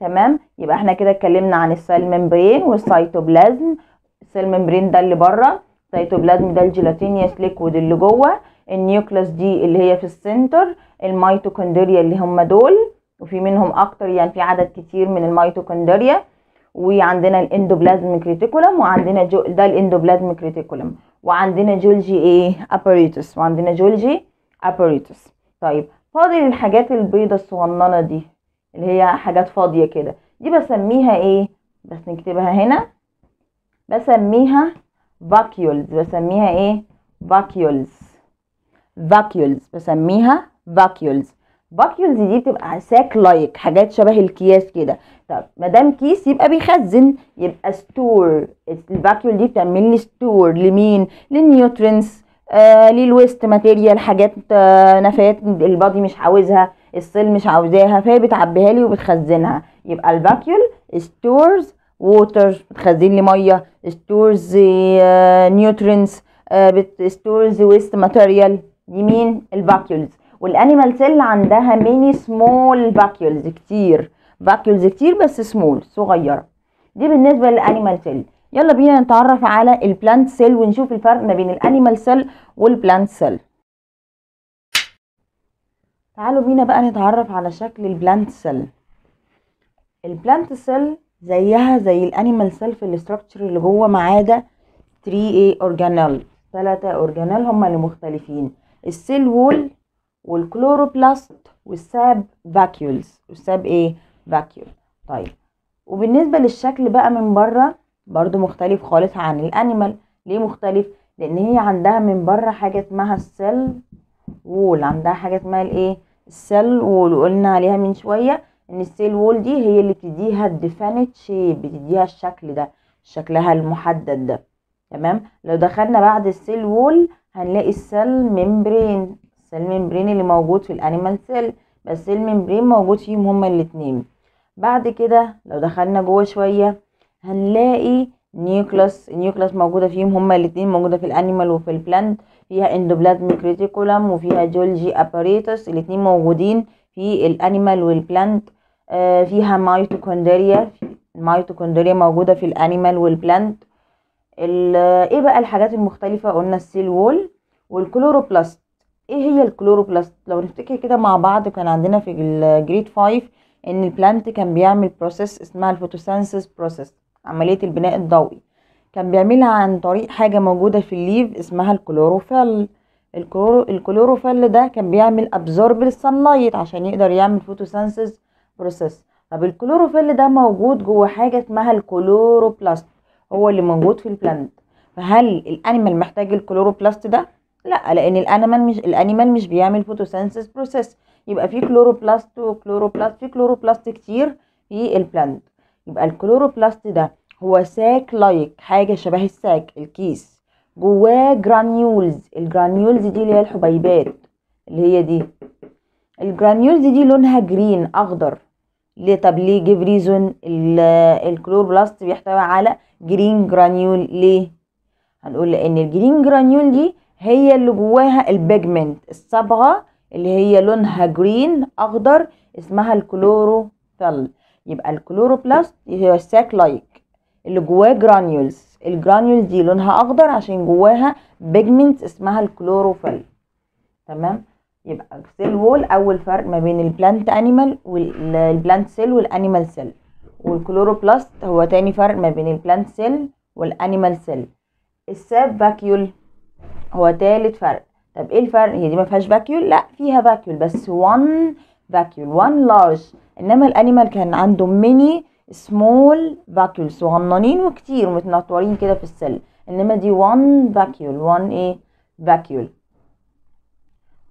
تمام؟ يبقى إحنا كده اتكلمنا عن السيل ممبرين والسيتوبلازم. السيل ممبرين ده اللي بره السيتوبلازم ده الجيلاتينيوس ليكويد اللي جوه ال nucleus دي اللي هي في ال center ال mitochondria اللي هم دول وفي منهم أكتر يعني في عدد كتير من الميتوكوندريا وعندنا ال endoplasmic reticulum وعندنا جو ده ال endoplasmic reticulum وعندنا جولجي إيه apparatus وعندنا Golgi apparatus طيب فاضل الحاجات البيضة الصغننة دي. اللي هي حاجات فاضية كده. دي بسميها إيه؟ بس نكتبها هنا. بسميها vacuoles. بسميها إيه؟ vacuoles. vacuoles. بسميها vacuoles. vacuoles دي بتبقى sac like حاجات شبه الأكياس كده. طب ما دام كيس يبقى بيخزن يبقى store ال vacuole دي بتعمل لي store لمين؟ لل nutrients آه لل waste material حاجات آه نفايات ال body مش عاوزها. ال cell مش عاوزاها فهي بتعبيها لي وبتخزنها. يبقى ال vacuole stores water بتخزن لي مية. stores nutrients stores waste material دي مين ال vacuoles. وال animal cell عندها many small vacuoles كتير. vacuoles كتير بس small صغيرة. دي بالنسبة لل animal cell يلا بينا نتعرف على ال plant cell ونشوف الفرق ما بين ال animal cell وال plant cell تعالوا بينا بقى نتعرف على شكل البلانت سيل البلانت سيل زيها زي الانيمال سيل في الاستراكشر اللي جوه ما عدا 3 إيه organelle ثلاثة organelle هما اللي مختلفين. السيل وول والكلوروبلاست والساب فاكيولز والساب إيه vacuole طيب. وبالنسبة للشكل بقى من بره برضو مختلف خالص عن ال animal ليه مختلف؟ لأن هي عندها من بره حاجة اسمها ال cell wall عندها حاجة اسمها الايه ال cell wall وقلنا عليها من شوية إن ال cell wall دي هي اللي بتديها ال definite shape بتديها الشكل ده شكلها المحدد ده. تمام؟ لو دخلنا بعد ال cell wall هنلاقي ال cell membrane. ال cell membrane اللي موجود في ال animal cell بس ال membrane موجود فيهم هما الاتنين. بعد كده لو دخلنا جوه شوية هنلاقي nucleus ال nucleus موجودة فيهم هما الاتنين موجودة في ال animal وفي ال plant فيها endoplasmic reticulum وفيها Golgi apparatus الاتنين موجودين في ال animal وال plant آه فيها mitochondria ال mitochondria موجودة في ال animal وال plant إيه بقى الحاجات المختلفة؟ قلنا ال cell wall وال chloroplast إيه هي ال chloroplast لو نفتكر كده مع بعض كان عندنا في ال grade 5 إن ال plant كان بيعمل process اسمها ال photosynthesis process عملية البناء الضوئي. كان بيعملها عن طريق حاجة موجودة في الليف اسمها الكلوروفيل. الكلورو الكلوروفيل ده كان بيعمل absorb لل sunlight عشان يقدر يعمل photosynthesis process طب الكلوروفيل ده موجود جوه حاجة اسمها ال chloroplast هو اللي موجود في ال plant فهل ال animal محتاج ال chloroplast ده؟ لا لأن ال animal مش ال animal مش بيعمل photosynthesis process يبقى في chloroplast و chloroplast في chloroplast كتير في ال plant يبقى ال chloroplast ده هو sac like حاجة شبه ال sac الكيس. جواه granules ال granules دي اللي هي الحبيبات اللي هي دي. ال granules دي لونها green أخضر. ليه طب ليه give reason ال chloroplast بيحتوي على green granule ليه؟ هنقول لأن ال green granule دي هي اللي جواها ال pigment الصبغة اللي هي لونها green أخضر اسمها الكلوروفيل. يبقى ال chloroplast هي ال sac like. اللي جواه granules ال granules دي لونها أخضر عشان جواها pigment اسمها الكلوروفيل. تمام؟ يبقى cell wall أول فرق ما بين البلانت انيمال والبلانت سيل والانيمال سيل والكلوروبلاست هو تاني فرق ما بين ال plant cell وال animal cell ال sap vacuole هو تالت فرق. طب إيه الفرق؟ هي دي ما فيهاش vacuole لا فيها vacuole بس 1 vacuole one large. إنما ال animal كان عنده many small vacuoles صغننين وكتير ومتنطورين كده في ال cell. إنما دي one vacuole one إيه vacuole.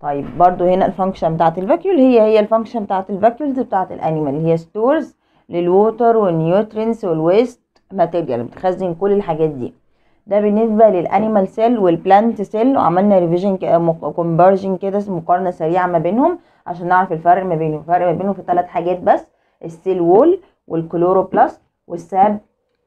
طيب برضو هنا ال function بتاعت ال vacuole هي هي ال function بتاعت ال vacuoles بتاعت ال animal هي stores لل water وال nutrients وال waste material بتخزن كل الحاجات دي. ده بالنسبة لل animal cell وال plant cell وعملنا revision comparison كده مقارنة سريعة ما بينهم عشان نعرف الفرق ما بينهم الفرق ما بينهم في ثلاث حاجات بس. ال cell wall وال chloroplast وال sap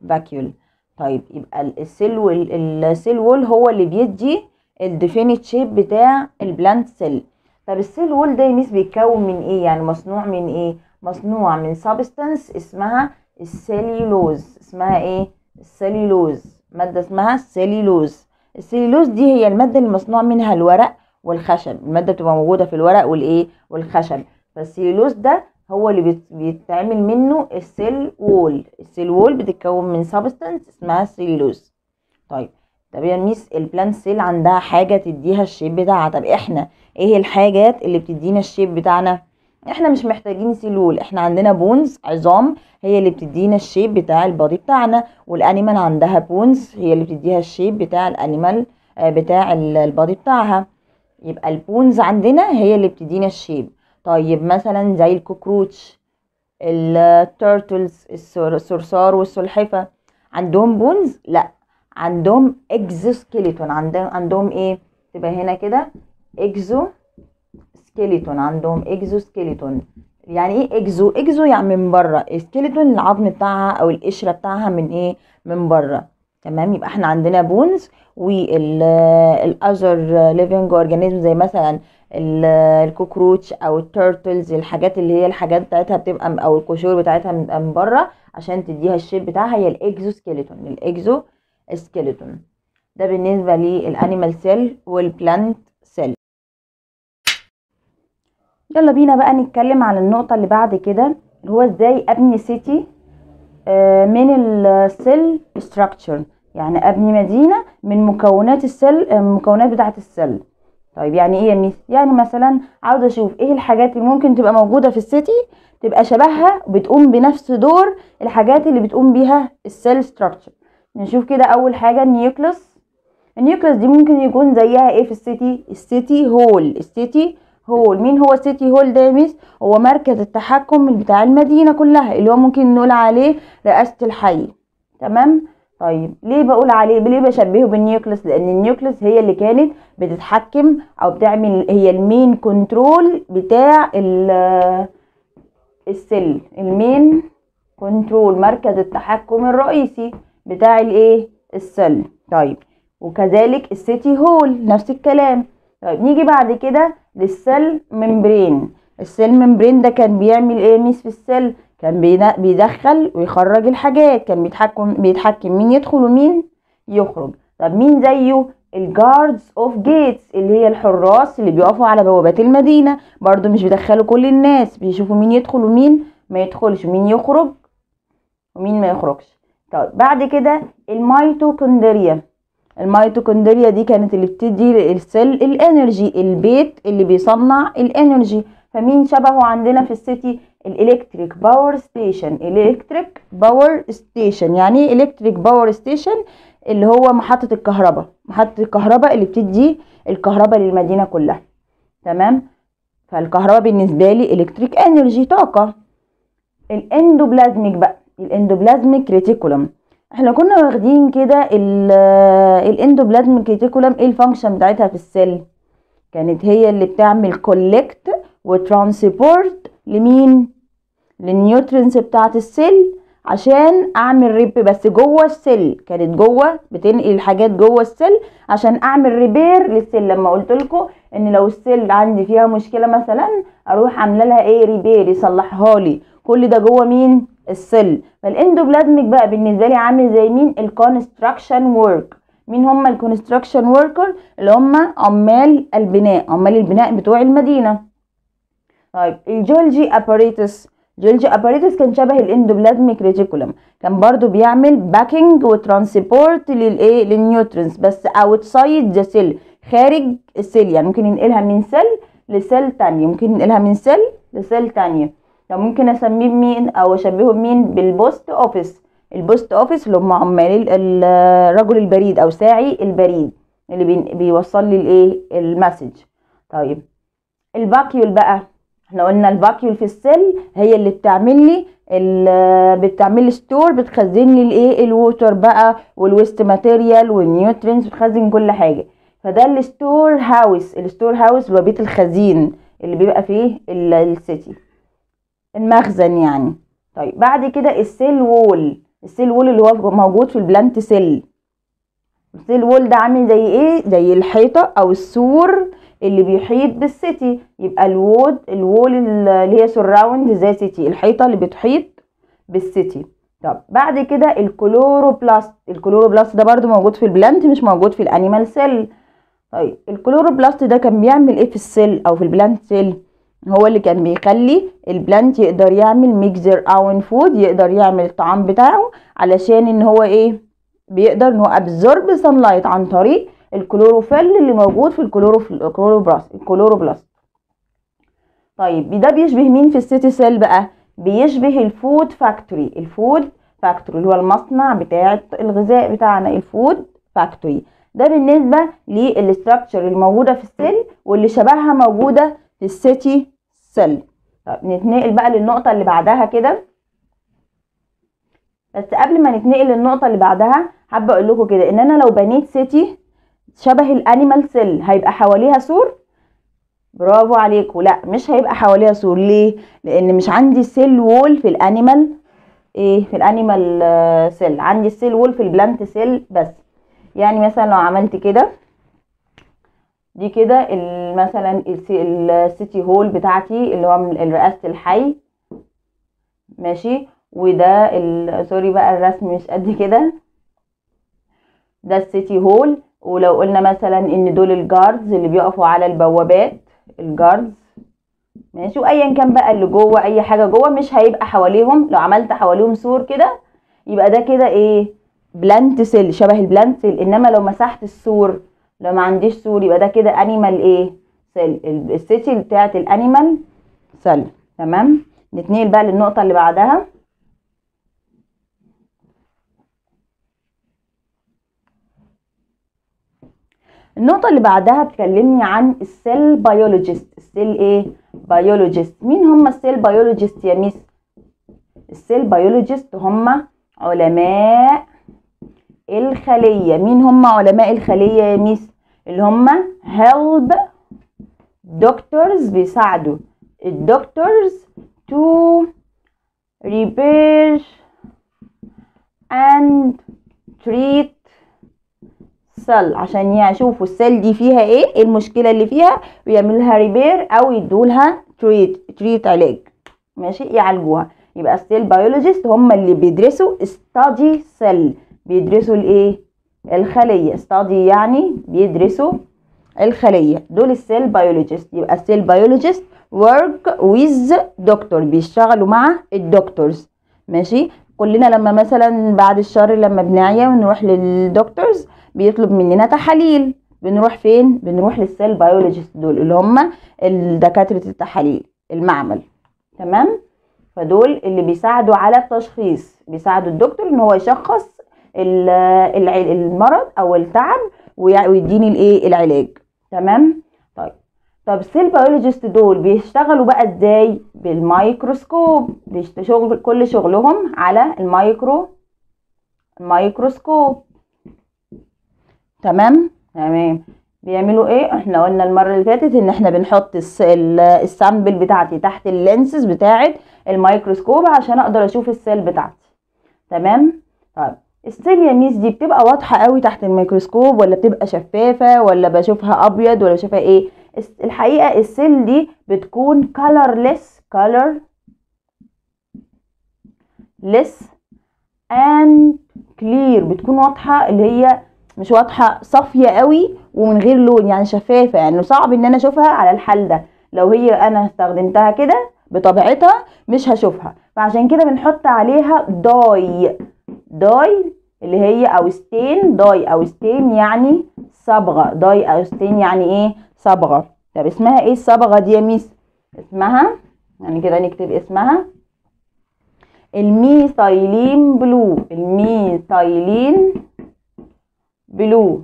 vacuole. طيب يبقى ال cell وال cell wall هو اللي بيدي ال definite shape بتاع ال plant cell طب ال cell wall ده يا miss بيتكون من إيه؟ يعني مصنوع من إيه؟ مصنوع من substance اسمها السيلولوز اسمها إيه؟ السيلولوز مادة اسمها ال cellulose ال cellulose دي هي المادة اللي مصنوع منها الورق والخشب. المادة بتبقى موجودة في الورق والإيه؟ والخشب. فالسيلولوز ده هو اللي بيت- بيتعمل منه ال cell wall. ال cell wall بتتكون من substance اسمها السيلولوز طيب طب يا miss ال plant cell عندها حاجة تديها ال shape بتاعها. طب إحنا إيه الحاجات اللي بتدينا ال shape بتاعنا؟ إحنا مش محتاجين cell wall إحنا عندنا bones عظام هي اللي بتدينا ال shape بتاع ال body بتاعنا. وال animal عندها bones هي اللي بتديها ال shape بتاع ال animal آه، بتاع ال- ال body بتاعها. يبقى ال bones عندنا هي اللي بتدينا ال shape. طيب مثلا زي ال cockroach ال turtles الصرصار والسلحفة عندهم bones لا عندهم exoskeleton عندهم عندهم إيه؟ تبقى هنا كده exoskeleton عندهم exoskeleton يعني إيه اكزو اكزو يعني من بره. ال skeleton العظم بتاعها أو القشرة بتاعها من إيه؟ من بره. تمام؟ يبقى إحنا عندنا bones وال other living organism زي مثلا ال cockroach أو ال turtles الحاجات اللي هي الحاجات بتاعتها بتبقى أو القشور بتاعتها بتبقى من بره عشان تديها ال shape بتاعها هي ال exoskeleton ال exoskeleton ده بالنسبة لل animal cell وال plant cell يلا بينا بقى نتكلم على النقطة اللي بعد كده هو إزاي ابني city آه، من ال cell structure يعني أبني مدينة من مكونات ال cell آه، المكونات بتاعة ال cell طيب يعني إيه يا miss؟ يعني مثلا عاوزة أشوف إيه الحاجات اللي ممكن تبقى موجودة في ال city تبقى شبهها وبتقوم بنفس دور الحاجات اللي بتقوم بيها ال cell structure نشوف كده أول حاجة ال nucleus ال nucleus دي ممكن يكون زيها إيه في ال city؟ ال city hall ال city hall مين هو ال city hall ده يا miss؟ هو مركز التحكم بتاع المدينة كلها اللي هو ممكن نقول عليه رئاسة الحي. تمام؟ طيب ليه بقول عليه؟ ليه بشبهه بال nucleus لأن ال nucleus هي اللي كانت بتتحكم أو بتعمل هي ال main control بتاع ال- ال cell ال main control مركز التحكم الرئيسي بتاع الإيه؟ ال cell. طيب وكذلك ال city hall نفس الكلام. طيب نيجي بعد كده لل cell membrane. ال cell membrane ده كان بيعمل إيه؟ miss في ال cell. كان بيدخل ويخرج الحاجات. كان بيتحكم بيتحكم مين يدخل ومين يخرج. طب مين زيه؟ ال guards of gates اللي هي الحراس اللي بيقفوا على بوابات المدينة. برضو مش بيدخلوا كل الناس بيشوفوا مين يدخل ومين ما يدخلش ومين يخرج ومين ما يخرجش. طيب بعد كده ال mitochondria. ال mitochondria دي كانت اللي بتدي ال cell ال energy البيت اللي بيصنع ال energy فمين شبهه عندنا في ال city ال electric power station. electric power station يعني إيه electric power station اللي هو محطة الكهرباء. محطة الكهرباء اللي بتدي الكهرباء للمدينة كلها. تمام؟ فالكهرباء بالنسبة لي electric energy طاقة. ال endoplasmic بقى. ال endoplasmic reticulum إحنا كنا واخدين كده ال- ال endoplasmic reticulum إيه ال function بتاعتها في ال cell؟ كانت هي اللي بتعمل collect و transport لمين؟ لل nutrients بتاعت ال cell عشان أعمل rep بس جوه ال cell. كانت جوه بتنقل الحاجات جوه ال cell عشان أعمل repair لل cell. لما قلت لكم إن لو ال cell عندي فيها مشكلة مثلا أروح عامله لها إيه؟ repair يصلحها لي. كل ده جوه مين؟ ال cell. فال endoplasmic بقى بالنسبة لي عامل زي مين؟ ال construction work. مين هم ال construction worker؟ اللي هم عمال البناء عمال البناء بتوع المدينة. طيب ال Golgi apparatus Golgi apparatus كان شبه ال endoplasmic reticulum كان برضو بيعمل packing و transport للايه لل nutrients بس outside the cell خارج ال cell يعني ممكن ينقلها من cell ل cell تاني ممكن ينقلها من cell ل cell تانية. ممكن أسميه بمين؟ أو أشبهه بمين؟ بال post office ال post office اللي هم عمال ال- رجل البريد أو ساعي البريد اللي بي- بيوصل لي الايه ال message طيب ال vacuole بقى. إحنا قلنا ال vacuole في ال cell هي اللي بتعمل لي بتعمل لي store بتخزن لي الايه؟ ال water بقى وال waste material وال nutrients بتخزن كل حاجة. فده ال store house ال store house هو بيت الخزين اللي بيبقى فيه ال- ال city المخزن يعني. طيب بعد كده ال cell wall ال cell wall اللي هو موجود في ال plant cell ال cell wall ده عامل زي إيه؟ زي الحيطة أو السور اللي بيحيط بال city. يبقى ال wood ال wall اللي هي surround the city الحيطة اللي بتحيط بال city. طب بعد كده ال chloroplast ال chloroplast ده برضو موجود في ال plant مش موجود في ال animal cell طيب ال chloroplast ده كان بيعمل إيه في ال cell أو في ال plant cell هو اللي كان بيخلي ال plant يقدر يعمل makes their own food يقدر يعمل الطعام بتاعه علشان إن هو إيه؟ بيقدر إن هو absorb sunlight عن طريق الكلوروفيل اللي موجود في ال chloroplast ال chloroplast. طيب ده بيشبه مين في ال city cell بقى؟ بيشبه ال food factory. ال food factory اللي هو المصنع بتاع الغذاء بتاعنا ال food factory. ده بالنسبة لل structure الموجوده في ال cell واللي شبهها موجودة في ال city cell. طب نتنقل بقى للنقطة اللي بعدها كده. بس قبل ما نتنقل للنقطة اللي بعدها حابة أقول لكم كده إن أنا لو بنيت city شبه ال animal cell هيبقى حواليها سور؟ برافو عليكم لا مش هيبقى حواليها سور. ليه؟ لأن مش عندي cell wall في ال animal إيه؟ في ال animal cell عندي ال cell wall في ال plant cell بس. يعني مثلا لو عملت كده دي كده مثلا ال ci- ال city hall بتاعتي اللي هو من رئاسة الحي. ماشي؟ وده sorry بقى الرسم مش قد كده. ده ال city hall ولو قلنا مثلا إن دول ال guards اللي بيقفوا على البوابات ال guards ماشي وايا كان بقى اللي جوه أي حاجة جوه مش هيبقى حواليهم لو عملت حواليهم سور كده يبقى ده كده إيه؟ plant cell شبه ال plant cell إنما لو مسحت السور لو ما عنديش سور يبقى ده كده animal إيه؟ cell ال- ال city بتاعت ال animal cell تمام؟ نتنقل بقى للنقطة اللي بعدها. النقطة اللي بعدها بتكلمني عن ال cell biologist ال cell إيه؟ biologist مين هم ال cell biologist يا miss ال cell biologist هم علماء الخلية. مين هم علماء الخلية يا miss اللي هم help doctors بيساعدوا. ال doctors to repair and treat cell عشان يشوفوا ال cell دي فيها إيه إيه المشكلة اللي فيها؟ ويعملوا لها repair أو يدوا لها treat treat علاج. ماشي؟ يعالجوها. يبقى ال cell biologist هم اللي بيدرسوا study cell بيدرسوا الإيه؟ الخلية. study يعني بيدرسوا الخلية. دول ال cell biologist يبقى ال cell biologist work with doctor بيشتغلوا مع ال doctors. ماشي؟ كلنا لما مثلا بعد الشر لما بنعيا ونروح لل doctors بيطلب مننا تحاليل. بنروح فين؟ بنروح لل cell biologist دول اللي هم دكاتره التحاليل المعمل. تمام؟ فدول اللي بيساعدوا على التشخيص. بيساعدوا الدكتور إن هو يشخص المرض أو التعب ويديني الإيه؟ العلاج. تمام؟ طيب. طب ال cell biologist دول بيشتغلوا بقى إزاي؟ بالميكروسكوب بيشت- شغل كل شغلهم على الميكرو الميكروسكوب تمام؟ تمام. بيعملوا إيه؟ إحنا قلنا المرة اللي فاتت إن إحنا بنحط الس- ال- ال sample بتاعتي تحت ال lenses بتاعه الميكروسكوب عشان أقدر أشوف ال cell بتاعتي. تمام؟ طيب. ال cell يا miss دي بتبقى واضحة قوي تحت الميكروسكوب ولا بتبقى شفافة ولا بشوفها أبيض ولا بشوفها إيه؟ الحقيقة ال cell دي بتكون colorless color less and clear. بتكون واضحة اللي هي مش واضحة صافية قوي ومن غير لون يعني شفافة يعني صعب إن أنا أشوفها على الحال ده. لو هي أنا استخدمتها كده بطبيعتها مش هشوفها. فعشان كده بنحط عليها dye dye اللي هي أو stain dye أو stain يعني صبغة. dye أو stain يعني إيه؟ صبغة. طب اسمها إيه الصبغة دي يا ميس؟ اسمها يعني كده نكتب اسمها. ال methylene blue ال methylene blue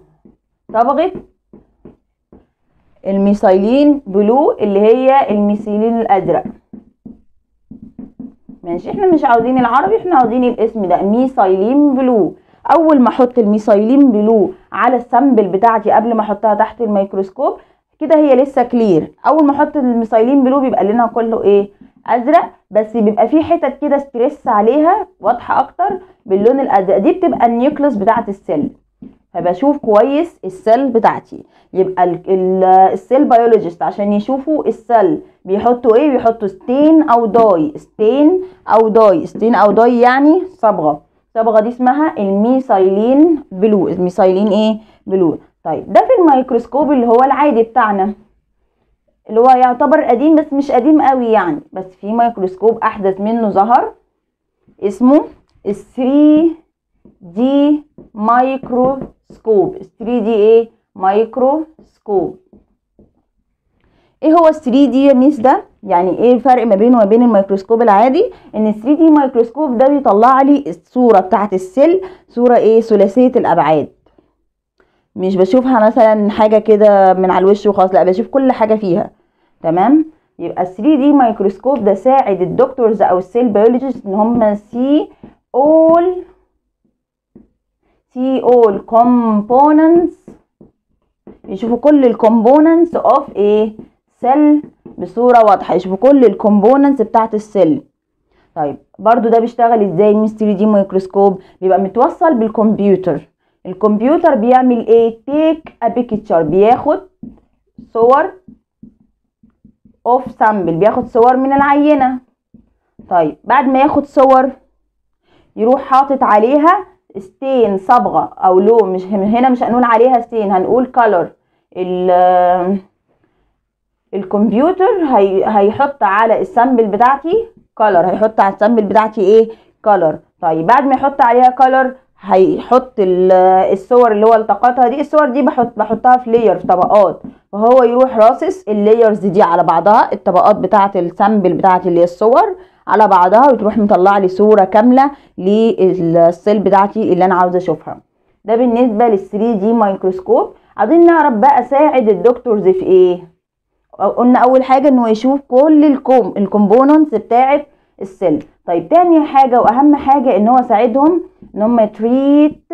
صبغة ال methylene blue اللي هي الميثيلين الازرق ماشي إحنا مش عاوزين العربي إحنا عاوزين الاسم ده methylene blue. أول ما أحط ال methylene blue على ال sample بتاعتي قبل ما أحطها تحت الميكروسكوب كده هي لسه clear أول ما أحط ال methylene blue بيبقى لنا كله إيه؟ أزرق بس بيبقى في حتت كده ستريس عليها واضحة أكتر باللون الأزرق. دي بتبقى ال nucleus بتاعة ال cell. فبشوف كويس ال cell بتاعتي. يبقى ال- ال- cell biologist عشان يشوفوا ال cell بيحطوا إيه؟ بيحطوا stain أو dye stain أو dye stain أو dye يعني صبغة. الصبغه دي اسمها ال methylene blue ال methylene إيه؟ blue طيب ده في الميكروسكوب اللي هو العادي بتاعنا. اللي هو يعتبر قديم بس مش قديم قوي يعني. بس في ميكروسكوب أحدث منه ظهر. اسمه ال 3 دي مايكروسكوب 3 دي إيه مايكروسكوب إيه هو ال 3D يا ميس ده؟ يعني إيه الفرق ما بينه وما بين الميكروسكوب العادي؟ ان ال 3 دي مايكروسكوب ده بيطلع لي الصورة بتاعه ال cell صورة إيه؟ ثلاثية الأبعاد. مش بشوفها مثلا حاجة كده من على الوش وخلاص لا بشوف كل حاجة فيها. تمام؟ يبقى 3 دي مايكروسكوب ده ساعد ال doctors أو ال cell biologist إن هم see all see all components. يشوفوا كل ال components of إيه cell بصورة واضحة. يشوفوا كل ال components بتاعت ال cell طيب برضو ده بيشتغل إزاي؟ من 3 دي مايكروسكوب بيبقى متوصل بالكمبيوتر. الكمبيوتر بيعمل إيه take a picture بياخد صور of sample بياخد صور من العينة. طيب بعد ما ياخد صور يروح حاطط عليها stain صبغة أو لون مش هنا مش هنقول عليها stain هنقول color الكمبيوتر هي هيحط على ال sample بتاعتي color هيحط على ال sample بتاعتي إيه؟ color طيب بعد ما يحط عليها color هيحط ال- الصور اللي هو التقطها دي. الصور دي بحط بحطها في layer في طبقات. فهو يروح راصص ال layers دي على بعضها الطبقات بتاعة ال sample بتاعة اللي هي الصور. على بعضها وتروح مطلع لي صورة كاملة لل cell بتاعتي اللي أنا عاوزة أشوفها. ده بالنسبة لل 3 دي مايكروسكوب عايزين نعرف بقى ساعد ال doctors في إيه؟ قلنا أول حاجة إنه يشوف كل ال comp- ال components بتاعه ال cell طيب تاني حاجة وأهم حاجة إن هو ساعدهم إن هم treat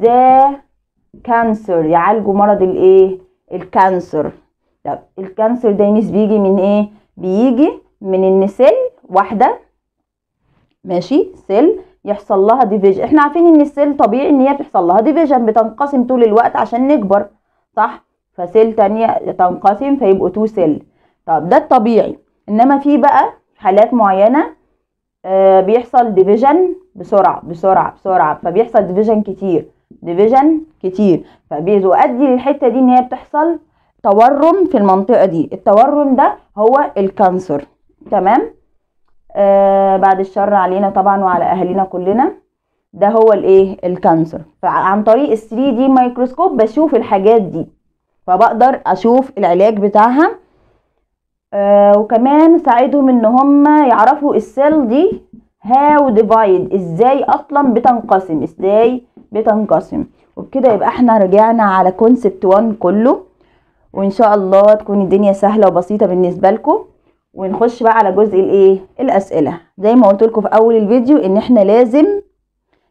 the cancer يعالجوا مرض الإيه؟ ال cancer. طب ال cancer ده مش بيجي من إيه؟ بيجي من إن cell واحدة. ماشي؟ cell يحصل لها division إحنا عارفين إن ال cell طبيعي إن هي بيحصل لها division بتنقسم طول الوقت عشان نكبر صح؟ ف cell تانية تنقسم فيبقوا two cell طب ده الطبيعي. إنما في بقى حالات معينة آه بيحصل division بسرعة بسرعة بسرعة فبيحصل division كتير division كتير. فبيؤدي للحتة دي إن هي بتحصل تورم في المنطقة دي. التورم ده هو ال cancer. تمام؟ آه بعد الشر علينا طبعا وعلى اهالينا كلنا. ده هو الإيه؟ ال cancer. فعن طريق ال 3 دي مايكروسكوب بشوف الحاجات دي. فبقدر أشوف العلاج بتاعها. آه وكمان ساعدهم إن هم يعرفوا ال cell دي how divide إزاي أصلا بتنقسم إزاي بتنقسم. وبكده يبقى إحنا رجعنا على concept 1 كله. وإن شاء الله تكون الدنيا سهلة وبسيطة بالنسبة لكم. ونخش بقى على جزء الايه؟ الأسئلة. زي ما قلت لكم في أول الفيديو إن إحنا لازم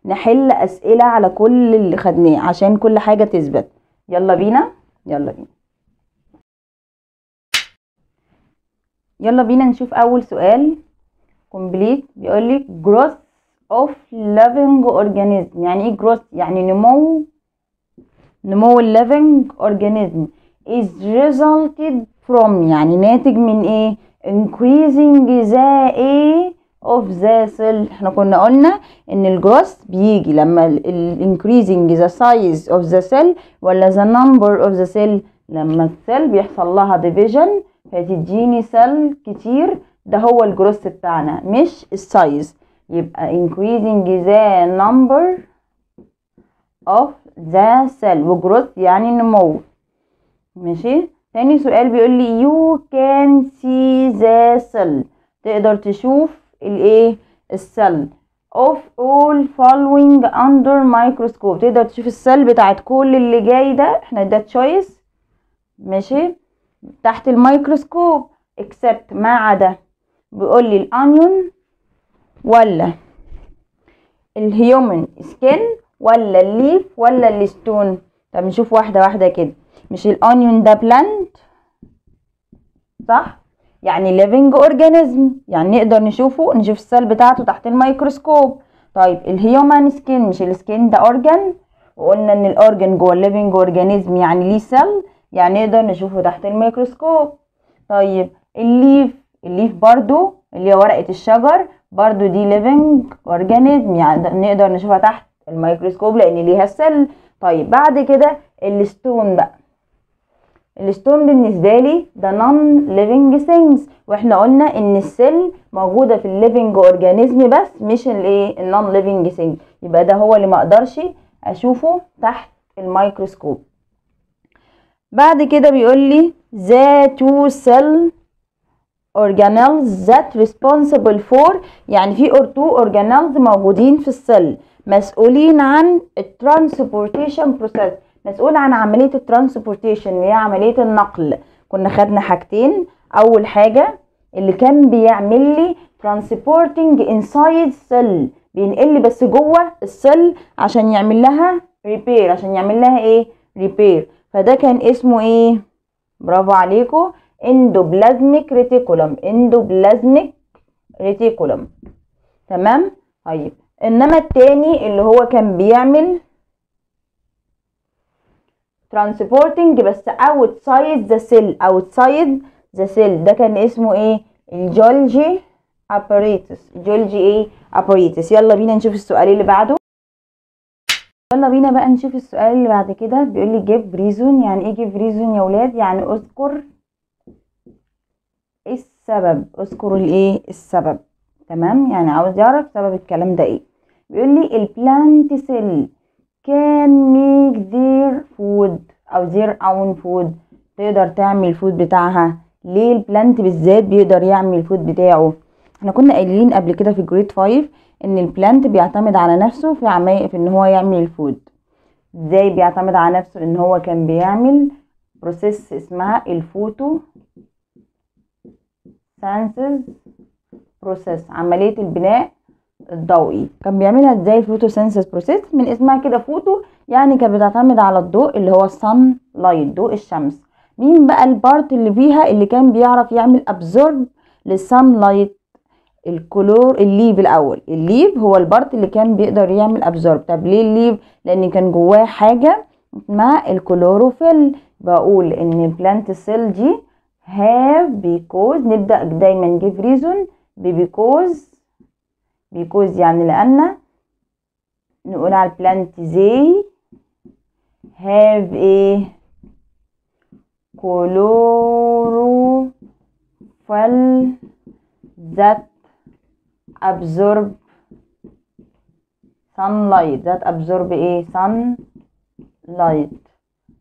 نحل أسئلة على كل اللي خدناه عشان كل حاجة تثبت. يلا بينا. يلا بينا. يلا بينا نشوف أول سؤال. كومبليت بيقول لي growth of living organism. يعني إيه growth يعني نمو نمو living organism is resulted from. يعني ناتج من إيه؟ Increasing the A of the cell. إحنا كنا قلنا إن ال growth بيجي لما ال- increasing the size of the cell ولا the number of the cell. لما ال cell بيحصل لها division فتديني cell كتير ده هو ال growth بتاعنا مش ال size يبقى increasing the number of the cell. و growth يعني نمو ماشي؟ تاني سؤال بيقول لي you can see the cell. تقدر تشوف الايه؟ ال cell of all following under microscope. تقدر تشوف ال cell بتاعت كل اللي جاي ده. إحنا ده choice ماشي؟ تحت الميكروسكوب. Except ما عدا بيقول لي الانيون ولا الهيومن سكين ولا الليف ولا الستون طب نشوف واحدة واحدة كده. مش ال onion ده plant صح؟ يعني living organism. يعني نقدر نشوفه نشوف ال cell بتاعته تحت الميكروسكوب. طيب ال human skin مش ال skin ده organ وقلنا إن ال organ جوه ال living organism يعني ليه cell يعني نقدر نشوفه تحت الميكروسكوب. طيب ال leaf ال leaf برضو اللي هي ورقة الشجر برضو دي living organism يعني نقدر نشوفها تحت الميكروسكوب لأن ليها cell طيب بعد كده ال stone بقى. ال stone بالنسبة لي ده non living things. وإحنا قلنا إن ال cell موجودة في ال living organism بس مش الايه ال non living thing. يبقى ده هو اللي ما أقدرش أشوفه تحت الميكروسكوب. بعد كده بيقول لي the two cell organelles that responsible for يعني في two organelles موجودين في ال cell مسؤولين عن ال transportation process مسؤول عن عملية ال transportation هي عملية النقل. كنا خدنا حاجتين. أول حاجة اللي كان بيعمل لي transporting inside cell. بينقل لي بس جوه ال cell عشان يعمل لها repair. عشان يعمل لها إيه؟ repair. فده كان اسمه إيه؟ برافو عليكم endoplasmic reticulum endoplasmic reticulum تمام؟ طيب. إنما التاني اللي هو كان بيعمل transporting بس outside the cell. Outside the cell. ده كان اسمه إيه؟ الجولجي apparatus. جولجي إيه؟ apparatus. يلا بينا نشوف السؤال اللي بعده. يلا بينا بقى نشوف السؤال اللي بعد كده. بيقول لي give reason يعني إيه give reason يا ولاد؟ يعني اذكر السبب؟ اذكروا الايه السبب. تمام؟ يعني عاوز يعرف سبب الكلام ده إيه. بيقول لي ال plant cell can make their food أو their own food. تقدر تعمل ال food بتاعها. ليه ال plant بالذات بيقدر يعمل ال food بتاعه؟ إحنا كنا قايلين قبل كده في grade 5 إن ال plant بيعتمد على نفسه في عملية في إن هو يعمل ال food إزاي بيعتمد على نفسه؟ إن هو كان بيعمل process اسمها ال photosynthesis process عملية البناء الضوئي. كان بيعملها إزاي ال photosynthesis process من اسمها كده فوتو يعني كانت بتعتمد على الضوء اللي هو ال sun light ضوء الشمس. مين بقى ال part اللي فيها؟ اللي كان بيعرف يعمل absorb لل sun light الكلور ال leaf الأول. ال leaf هو ال part اللي كان بيقدر يعمل absorb طب ليه ال leaf؟ لأن كان جواه حاجة اسمها الكلوروفيل بقول إن ال plant cell دي have because نبدأ دايما ن give reason ب because because يعني لأن نقول على ال plant they have إيه إيه chlorophyll that absorb sun light that absorb إيه sun light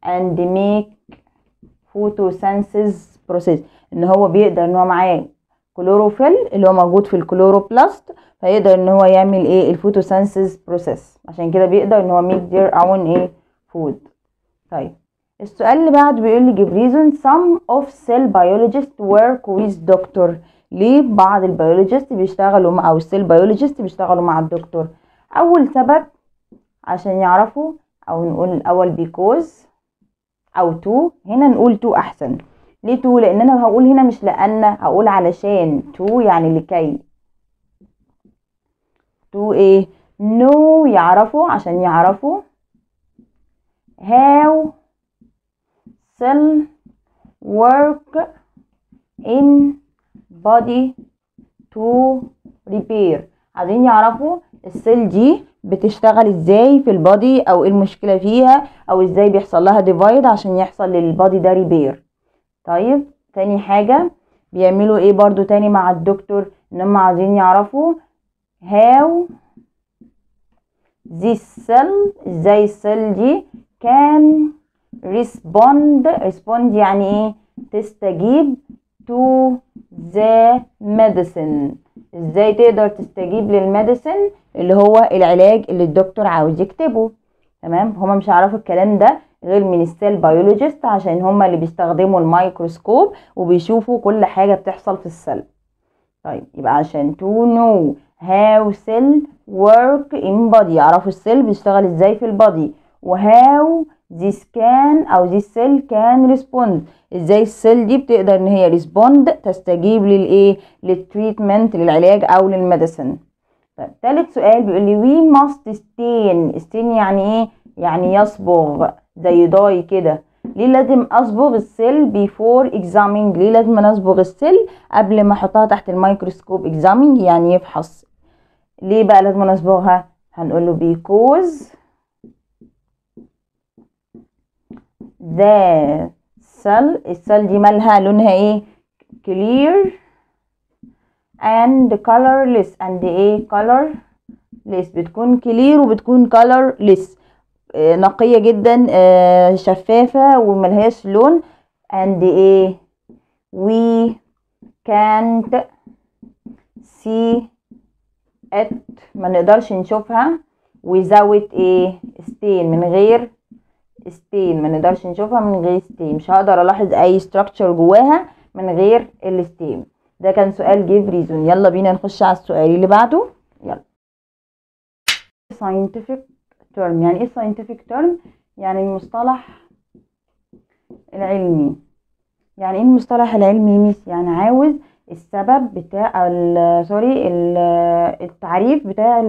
and make photo photosynthesis process إن هو بيقدر إن هو معاه كلوروفيل اللي هو موجود في ال chloroplast فيقدر إن هو يعمل إيه؟ ال photosynthesis process عشان كده بيقدر إن هو make their own إيه food طيب. السؤال اللي بعده بيقول لي give reason some of cell biologists work with doctor. ليه بعض ال biologist بيشتغلوا مع أو ال cell biologist بيشتغلوا مع الدكتور؟ أول سبب عشان يعرفوا أو نقول الأول because أو to هنا نقول to أحسن. ليه to لأن أنا هقول هنا مش لأن هقول علشان to يعني لكي. to إيه؟ know يعرفوا عشان يعرفوا. how cell work in body to repair عايزين يعرفوا ال cell دي بتشتغل إزاي في ال body أو إيه المشكلة فيها أو إزاي بيحصل لها divide عشان يحصل لل body ده repair. طيب تاني حاجة بيعملوا إيه برضو تاني مع الدكتور؟ ان هم عايزين يعرفوا how this cell إزاي ال cell دي can respond respond يعني إيه؟ تستجيب to the medicine. إزاي تقدر تستجيب لل medicine اللي هو العلاج اللي الدكتور عاوز يكتبه. تمام؟ هما مش هيعرفوا الكلام ده غير من ال cell biologist عشان هما اللي بيستخدموا الميكروسكوب وبيشوفوا كل حاجة بتحصل في ال cell. طيب يبقى عشان to know how cell work in body. يعرفوا ال cell بيشتغل إزاي في ال body و how this can أو this cell can respond. إزاي ال cell دي بتقدر إن هي respond تستجيب للإيه؟ لل treatment للعلاج أو لل medicine طيب تالت سؤال بيقول لي we must stain. stain يعني إيه؟ يعني يصبغ زي dye كده. ليه لازم أصبغ ال cell before examining ليه لازم أصبغ ال cell قبل ما أحطها تحت الميكروسكوب examining يعني يفحص. ليه بقى لازم أصبغها؟ هنقول له because the cell السيل دي مالها؟ لونها إيه؟ clear and colorless. and إيه colorless بتكون clear وبتكون colorless. نقية جدا آه، شفافة وملهاش لون. And إيه we can't see it ما نقدرش نشوفها. Without إيه stain من غير ستين ما نقدرش نشوفها من غير ستين مش هقدر ألاحظ أي structure جواها من غير الستين ده كان سؤال give reason. يلا بينا نخش على السؤال اللي بعده. يلا. Scientific term. يعني إيه scientific term يعني المصطلح العلمي. يعني إيه المصطلح العلمي Miss؟ يعني عاوز السبب بتاع sorry ال- التعريف بتاع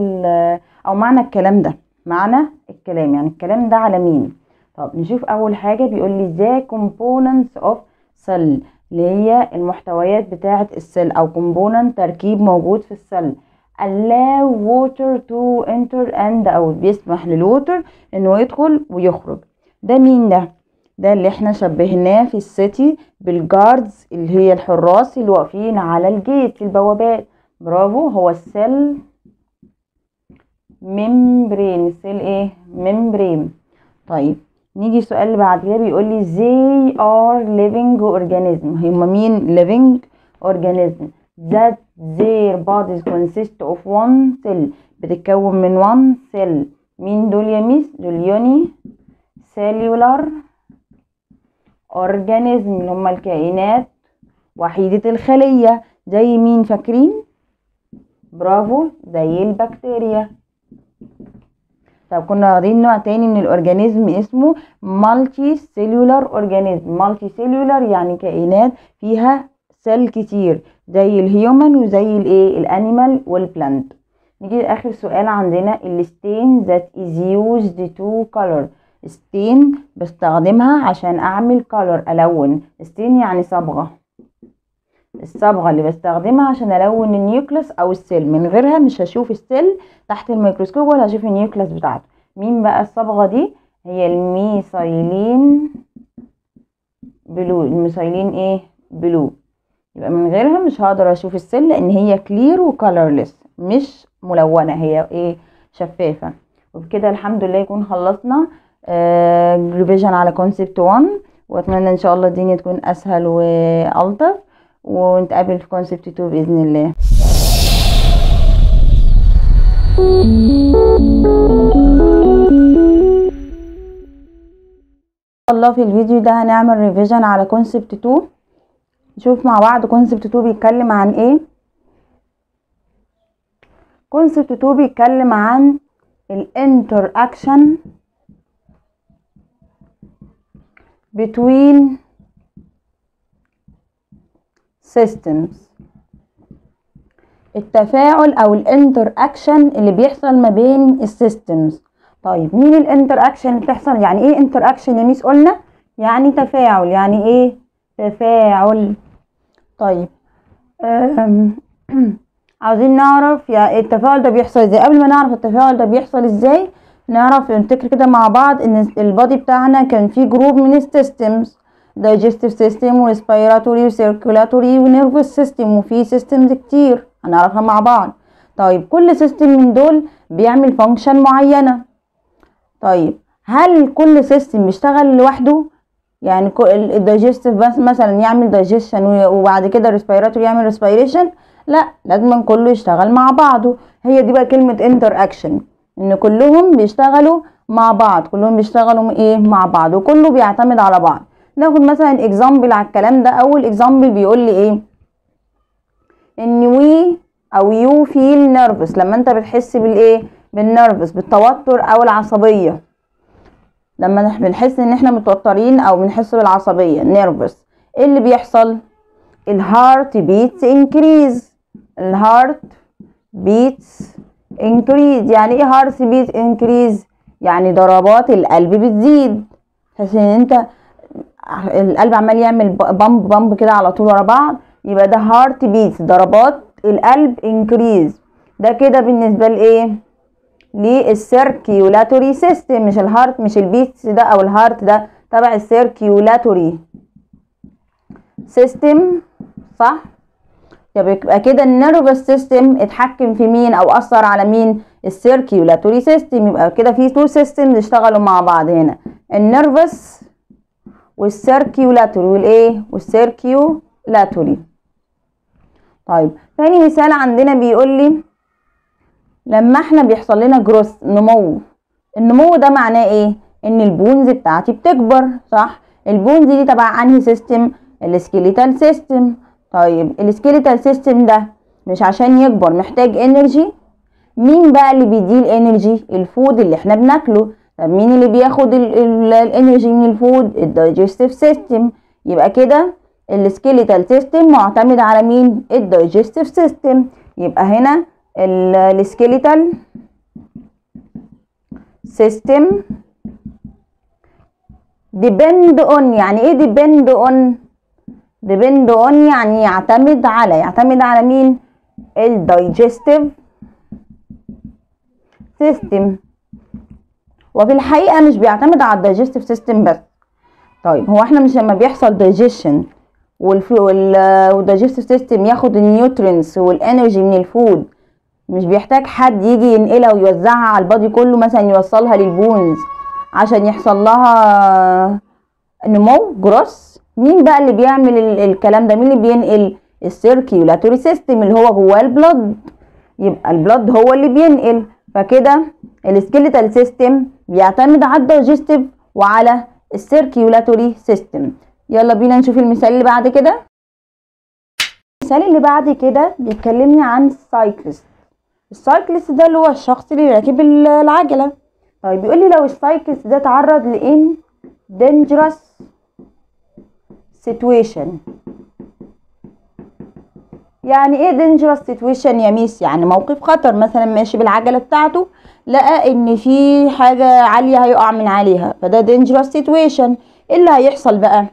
أو معنى الكلام ده. معنى الكلام. يعني الكلام ده على مين؟ طب نشوف أول حاجة. بيقول لي the components of cell اللي هي المحتويات بتاعة ال cell أو component تركيب موجود في ال cell allow water to enter and out. بيسمح لل water إنه يدخل ويخرج. ده مين ده؟ ده اللي إحنا شبهناه في ال city بال guards اللي هي الحراس اللي واقفين على ال gate البوابات. برافو هو ال cell membrane ال cell إيه؟ membrane طيب نيجي السؤال اللي بعد كده بيقول لي they are living organism. هم مين؟ living organism. That their bodies consist of one cell. بتتكون من one cell. مين دول يا Miss دول uni. cellular organism اللي هم الكائنات. وحيدة الخلية. زي مين فاكرين؟ برافو زي البكتيريا. طب كنا واخدين نوع تاني من ال organism اسمه multicellular organism multicellular يعني كائنات فيها cell كتير زي ال human وزي الايه ال animal وال plant نيجي لآخر سؤال عندنا ال stain that is used to color. stain بستخدمها عشان أعمل color ألون. stain يعني صبغة. الصبغة اللي بستخدمها عشان ألون ال nucleus أو ال cell. من غيرها مش هشوف ال cell تحت الميكروسكوب ولا هشوف ال nucleus بتاعته. مين بقى الصبغة دي؟ هي الميثايلين blue. ال methylene إيه؟ blue. يبقى من غيرها مش هقدر أشوف ال cell لأن هي clear و colorless مش ملونة هي إيه شفافة. وبكده الحمد لله يكون خلصنا revision على concept 1 وأتمنى إن شاء الله الدنيا تكون أسهل وألطف. ونتقابل في concept 2 بإذن الله. الله في الفيديو ده هنعمل revision على concept 2 نشوف مع بعض concept 2 بيتكلم عن إيه. concept 2 بيتكلم عن ال interaction between systems. التفاعل أو ال interaction اللي بيحصل ما بين ال systems طيب مين ال interaction اللي بتحصل؟ يعني إيه interaction يا Miss قلنا؟ يعني تفاعل. يعني إيه؟ تفاعل. طيب. عاوزين نعرف يعني التفاعل ده بيحصل إزاي؟ قبل ما نعرف التفاعل ده بيحصل إزاي نعرف نفتكر كده مع بعض إن ال body بتاعنا كان فيه group من ال systems digestive system و respiratory و circulatory و nervous system وفي systems كتير هنعرفها مع بعض. طيب كل system من دول بيعمل function معينة. طيب هل كل system بيشتغل لوحده؟ يعني ال digestive بس مثلا يعمل دايجيشن وبعد كده ال respiratory يعمل respiration لا لازم كله يشتغل مع بعضه. هي دي بقى كلمة interaction إن كلهم بيشتغلوا مع بعض كلهم بيشتغلوا إيه مع بعض وكله بيعتمد على بعض. ناخد مثلا example على الكلام ده. أول example بيقول لي إيه؟ When we or you feel nervous لما أنت بتحس بالإيه؟ بال nervous بالتوتر أو العصبية. لما بنحس إن إحنا متوترين أو بنحس بالعصبية nervous إيه اللي بيحصل؟ ال heart beats increase ال heart beats increase يعني إيه heart beat increase يعني ضربات القلب بتزيد. تحس إن أنت القلب عمال يعمل pump pump كده على طول ورا بعض يبقى ده heart beats ضربات القلب increase ده كده بالنسبة لإيه؟ لل circulatory system مش ال heart مش ال beats ده أو ال heart ده تبع ال circulatory system صح؟ يبقى كده ال nervous system اتحكم في مين أو أثر على مين؟ ال circulatory system. يبقى كده في two system اشتغلوا مع بعض هنا ال nervous وال circulatory والإيه؟ وال circulatory. طيب تاني مثال عندنا بيقول لي لما إحنا بيحصل لنا growth نمو. النمو ده معناه إيه؟ ان ال bones بتاعتي بتكبر صح؟ ال bones دي تبع انهي system؟ ال skeletal system. طيب ال skeletal system ده مش عشان يكبر محتاج energy. مين بقى اللي بيديه ال energy؟ ال food اللي إحنا بناكله. طب مين اللي بياخد ال energy من ال food؟ ال digestive system. يبقى كده ال skeletal system معتمد على مين؟ ال digestive system. يبقى هنا ال skeletal system depend on يعني إيه depend on depend on يعني يعتمد على يعتمد على مين؟ ال digestive system وفي الحقيقة مش بيعتمد على ال digestive system بس. طيب هو إحنا مش لما بيحصل digestion وال digestive system ياخد ال nutrients وال energy من ال food مش بيحتاج حد يجي ينقلها ويوزعها على ال body كله مثلا يوصلها لل bones عشان يحصل لها نمو جروس. مين بقى اللي بيعمل الكلام ده؟ مين اللي بينقل ال circulatory system اللي هو جواه ال blood يبقى ال blood هو اللي بينقل. فكده ال skeletal system بيعتمد على ال digestive وعلى ال circulatory system يلا بينا نشوف المثال اللي بعد كده. المثال اللي بعد كده بيتكلمني عن ال cyclist ال cyclist ده اللي هو الشخص اللي راكب العجلة. طيب بيقول لي لو ال cyclist ده تعرض لإن dangerous situation. يعني إيه dangerous situation يا ميس؟ يعني موقف خطر مثلا ماشي بالعجلة بتاعته لقى إن في حاجة عالية هيقع من عليها فده dangerous situation. إيه اللي هيحصل بقى؟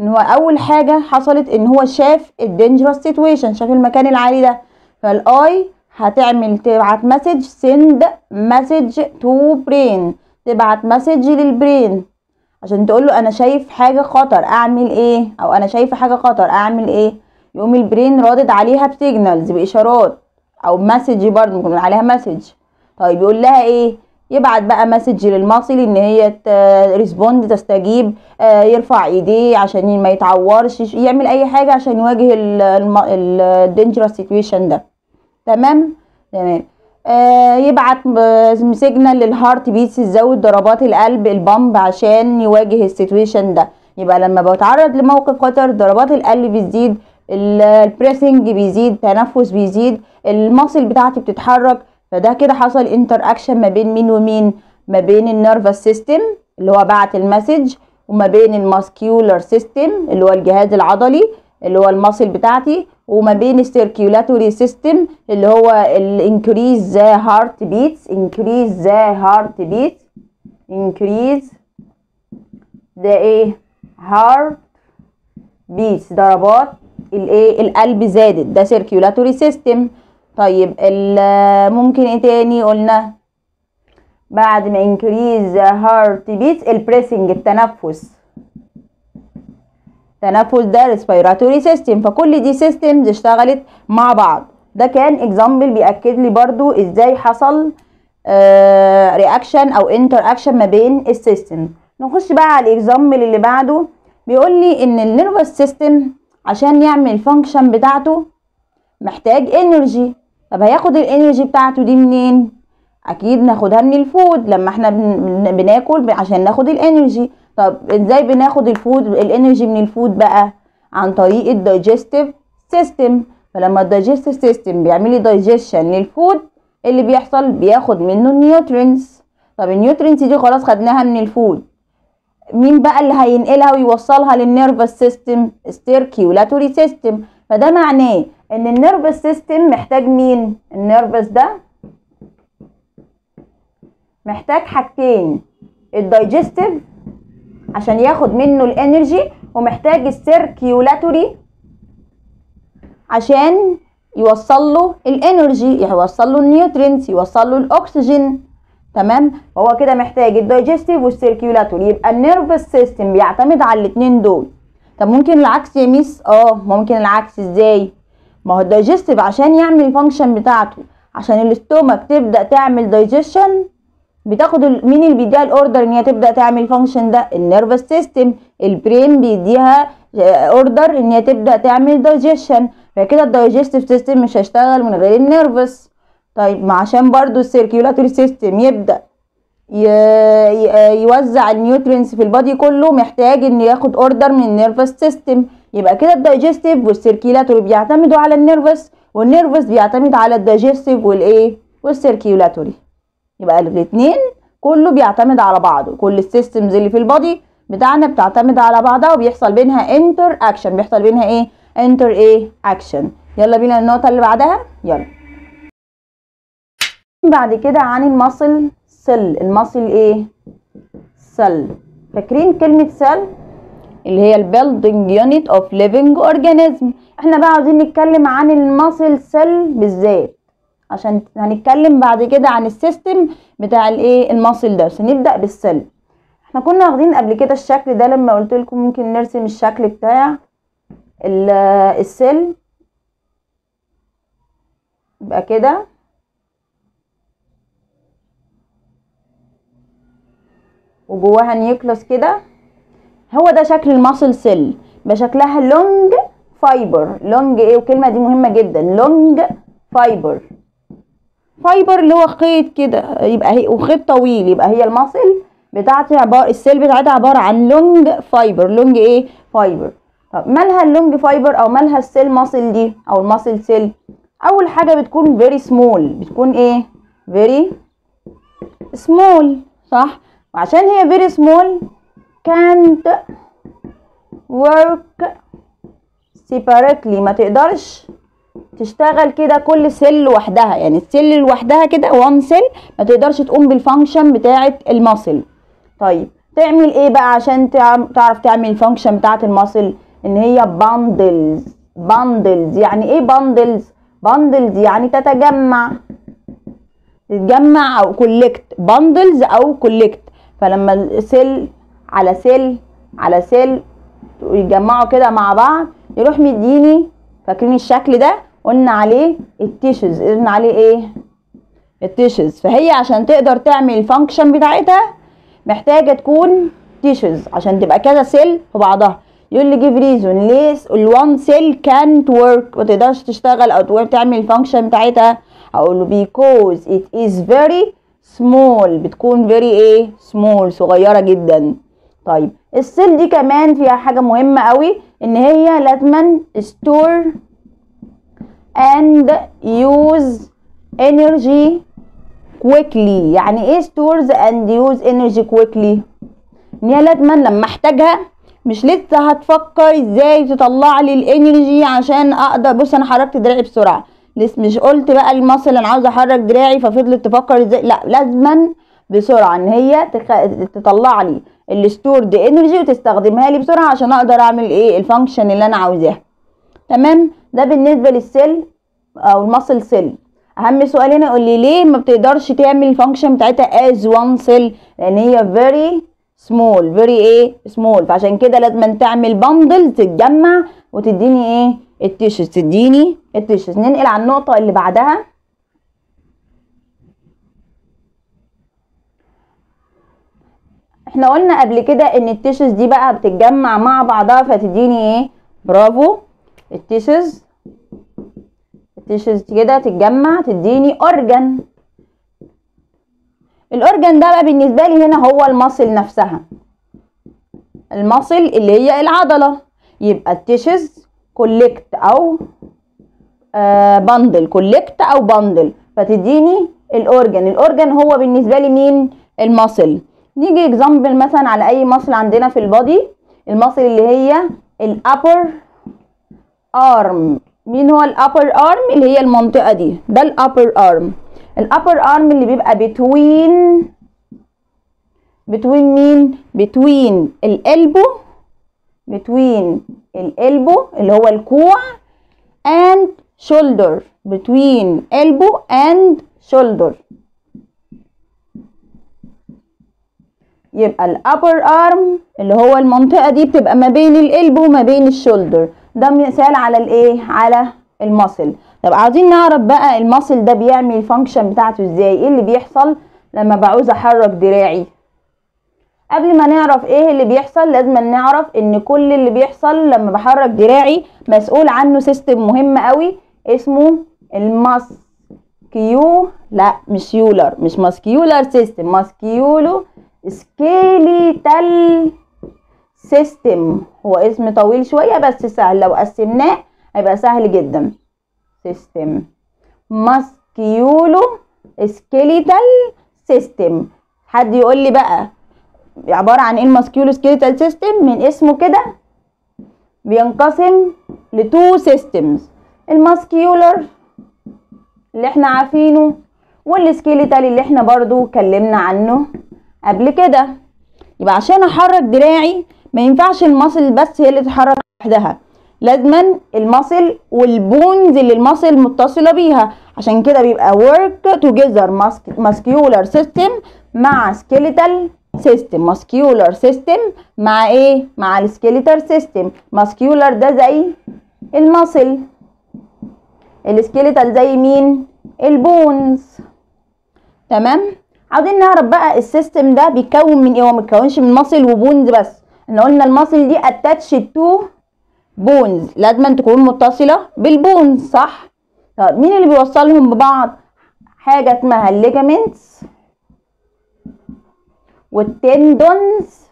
إن هو أول حاجة حصلت إن هو شاف ال dangerous situation شاف المكان العالي ده. فال eye هتعمل تبعت message send message to brain تبعت message لل brain عشان تقول له أنا شايف حاجة خطر أعمل إيه؟ أو أنا شايفة حاجة خطر أعمل إيه؟ يقوم ال brain رادد عليها ب signals بإشارات أو message برضه ممكن عليها message طيب يقول لها إيه؟ يبعت بقى message لل muscle إن هي respond تستجيب آه يرفع إيديه عشان ما يتعورش يعمل أي حاجة عشان يواجه ال dangerous situation ده. تمام؟ تمام. آه يبعت signal لل heart beats تزود ضربات القلب ال pump عشان يواجه ال situation ده. يبقى لما بتعرض لموقف خطر ضربات القلب بتزيد ال breathing بيزيد التنفس بيزيد ال muscle بتاعتي بتتحرك. فده كده حصل interaction ما بين مين ومين؟ ما بين ال nervous system اللي هو بعت ال message وما بين ال muscular system اللي هو الجهاز العضلي اللي هو ال muscle بتاعتي وما بين ال circulatory system اللي هو ال increase the heart beats increase the heart beats increase the إيه heart beats ضربات الايه القلب زادت. ده circulatory system طيب ممكن إيه تاني قلنا؟ بعد ما increase heart beats ال breathing التنفس. التنفس ده respiratory system فكل دي systems اشتغلت مع بعض. ده كان example بيأكد لي برضو إزاي حصل reaction أو interaction ما بين ال system نخش بقى على ال example اللي بعده. بيقول لي إن ال nervous system عشان يعمل ال function بتاعته محتاج energy طب هياخد ال energy بتاعته دي منين؟ أكيد ناخدها من ال food لما إحنا بن- بناكل عشان ناخد ال energy طب إزاي بناخد ال food ال energy من ال food بقى؟ عن طريق ال digestive system فلما ال digestive system بيعمل لي digestion لل food اللي بيحصل بياخد منه ال nutrients طب ال nutrients دي خلاص خدناها من ال food. مين بقى اللي هينقلها ويوصلها لل nervous system ال circulatory system فده معناه إن ال nervous system محتاج مين؟ ال nervous ده محتاج حاجتين. ال digestive عشان ياخد منه ال energy ومحتاج ال circulatory عشان يوصل له ال energy يوصل له ال nutrients يوصل له الأكسجين. تمام؟ هو كده محتاج ال digestive وال circulatory يبقى ال nervous system بيعتمد على الاتنين دول. طب ممكن العكس يا ميس؟ آه ممكن العكس. إزاي؟ ما هو ال digestive عشان يعمل ال function بتاعته. عشان ال stomach تبدأ تعمل دايجيشن بتاخد مين اللي بيديها ال order إن هي تبدأ تعمل ال function ده؟ ال nervous system ال brain بيديها order إن هي تبدأ تعمل دايجيشن فكده ال digestive system مش هيشتغل من غير ال nervous طيب ما عشان برضو ال circulatory system يبدأ ي- يوزع ال nutrients في ال body كله محتاج إن ياخد order من ال nervous system يبقى كده ال digestive وال circulatory بيعتمدوا على ال nervous وال nervous بيعتمد على ال digestive والايه وال circulatory يبقى الاثنين كله بيعتمد على بعضه كل ال systems اللي في ال body بتاعنا بتعتمد على بعضها وبيحصل بينها interaction بيحصل بينها إيه؟ inter إيه اكشن يلا بينا النقطة اللي بعدها. يلا. بعد كده عن ال muscle cell ال muscle إيه؟ cell فاكرين كلمة cell اللي هي ال building unit of living organism إحنا بقى عاوزين نتكلم عن ال muscle cell بالذات. عشان هنتكلم بعد كده عن ال system بتاع الايه ال muscle ده عشان نبدأ بال cell إحنا كنا واخدين قبل كده الشكل ده لما قلت لكم ممكن نرسم الشكل بتاع ال- ال cell يبقى كده. وجواها nucleus كده. هو ده شكل ال muscle cell. يبقى شكلها long fiber long إيه؟ والكلمة دي مهمة جدا. long fiber fiber اللي هو خيط كده يبقى هي وخيط طويل يبقى هي ال muscle بتاعتي عباره ال cell بتاعتها عبارة عن long fiber. long إيه؟ fiber. طب مالها ال long fiber أو مالها ال cell muscle دي أو ال muscle cell؟ أول حاجة بتكون very small بتكون إيه؟ very سمول صح؟ وعشان هي very small can't work separately. ما تقدرش تشتغل كده كل cell لوحدها. يعني ال cell لوحدها كده one cell ما تقدرش تقوم بال function بتاعه ال muscle. طيب تعمل إيه بقى عشان تعرف تعمل ال function بتاعه ال muscle؟ إن هي bundles bundles يعني إيه bundles bundles يعني تتجمع. تتجمع أو collect bundles أو collect فلما ال cell على cell على cell يتجمعوا كده مع بعض يروح مديني فاكرين الشكل ده؟ قلنا عليه ال tissues قلنا عليه إيه؟ ال tissues فهي عشان تقدر تعمل ال function بتاعتها محتاجة تكون tissues عشان تبقى كذا cell في بعضها. يقول لي جيف ريزون ليه الوان سيل كانت ورك ما تقدرش تشتغل أو تعمل ال function بتاعتها. أقول له because it is very small. بتكون very إيه؟ small. صغيرة جدا. طيب ال cell دي كمان فيها حاجة مهمة قوي إن هي لازما store and use energy quickly. يعني إيه stores and use energy quickly هي لازما لما احتاجها مش لسه هتفكر إزاي تطلع لي ال energy عشان أقدر بص أنا حركت دراعي بسرعة. لسه مش قلت بقى ال muscle أنا عاوزه أحرك دراعي ففضلت تفكر إزاي. لا لازما بسرعة إن هي. تطلع لي ال stored energy وتستخدمها لي بسرعة عشان أقدر أعمل إيه؟ ال function اللي أنا عاوزاها. تمام؟ ده بالنسبة لل cell أو ال muscle cell أهم سؤال هنا يقول لي ليه ما بتقدرش تعمل ال function بتاعتها as one cell لأن هي very small very إيه؟ small. فعشان كده لازم تعمل bundle تتجمع وتديني إيه؟ ال tissues تديني ال tissues ننقل على النقطة اللي بعدها. إحنا قلنا قبل كده إن ال tissues دي بقى بتتجمع مع بعضها فتديني إيه؟ برافو. ال tissues ال tissues كده تتجمع تديني organ ال organ ده بقى بالنسبة لي هنا هو ال muscle نفسها. ال muscle اللي هي العضلة. يبقى ال tissues collect أو bundle collect أو bundle فتديني ال organ ال organ هو بالنسبة لي مين؟ ال muscle. نيجي example مثلا على أي muscle عندنا في ال body. ال muscle اللي هي ال upper arm مين هو ال upper arm اللي هي المنطقة دي. ده ال upper arm ال upper arm اللي بيبقى between between مين؟ between ال elbow between ال elbow اللي هو الكوع and shoulder. between elbow and shoulder. يبقى ال upper arm اللي هو المنطقة دي بتبقى ما بين ال elbow وما بين ال shoulder ده مثال على الايه؟ على ال muscle طب عايزين نعرف بقى ال muscle ده بيعمل ال function بتاعته إزاي؟ إيه اللي بيحصل لما بعوز احرك دراعي؟ قبل ما نعرف إيه اللي بيحصل لازم نعرف ان كل اللي بيحصل لما بحرك دراعي مسؤول عنه system مهم قوي اسمه ال muscu لا مش ular مش muscular system musculoskeletal system هو اسم طويل شوية بس سهل. لو قسمناه هيبقى سهل جدا. system musculoskeletal system حد يقول لي بقى عبارة عن إيه ال musculoskeletal system من اسمه كده بينقسم ل two systems ال muscular اللي إحنا عارفينه وال skeletal اللي إحنا برضو اتكلمنا عنه قبل كده. يبقى عشان أحرك دراعي ما ينفعش ال muscle بس هي اللي تتحرك لوحدها. لازما ال muscle وال bones اللي ال muscle متصلة بيها. عشان كده بيبقى work together. muscular system مع skeletal system muscular system مع إيه؟ مع ال skeletal system muscular ده زي ال muscle ال skeletal زي مين؟ ال bones. تمام؟ عاوزين نعرف بقى ال system ده بيتكون من إيه؟ هو متكونش من muscle و bones بس. إحنا قلنا ال muscle دي attached to bones لازم تكون متصلة بال bones صح؟ طب مين اللي بيوصلهم ببعض؟ حاجة اسمها ال ligaments وال tendons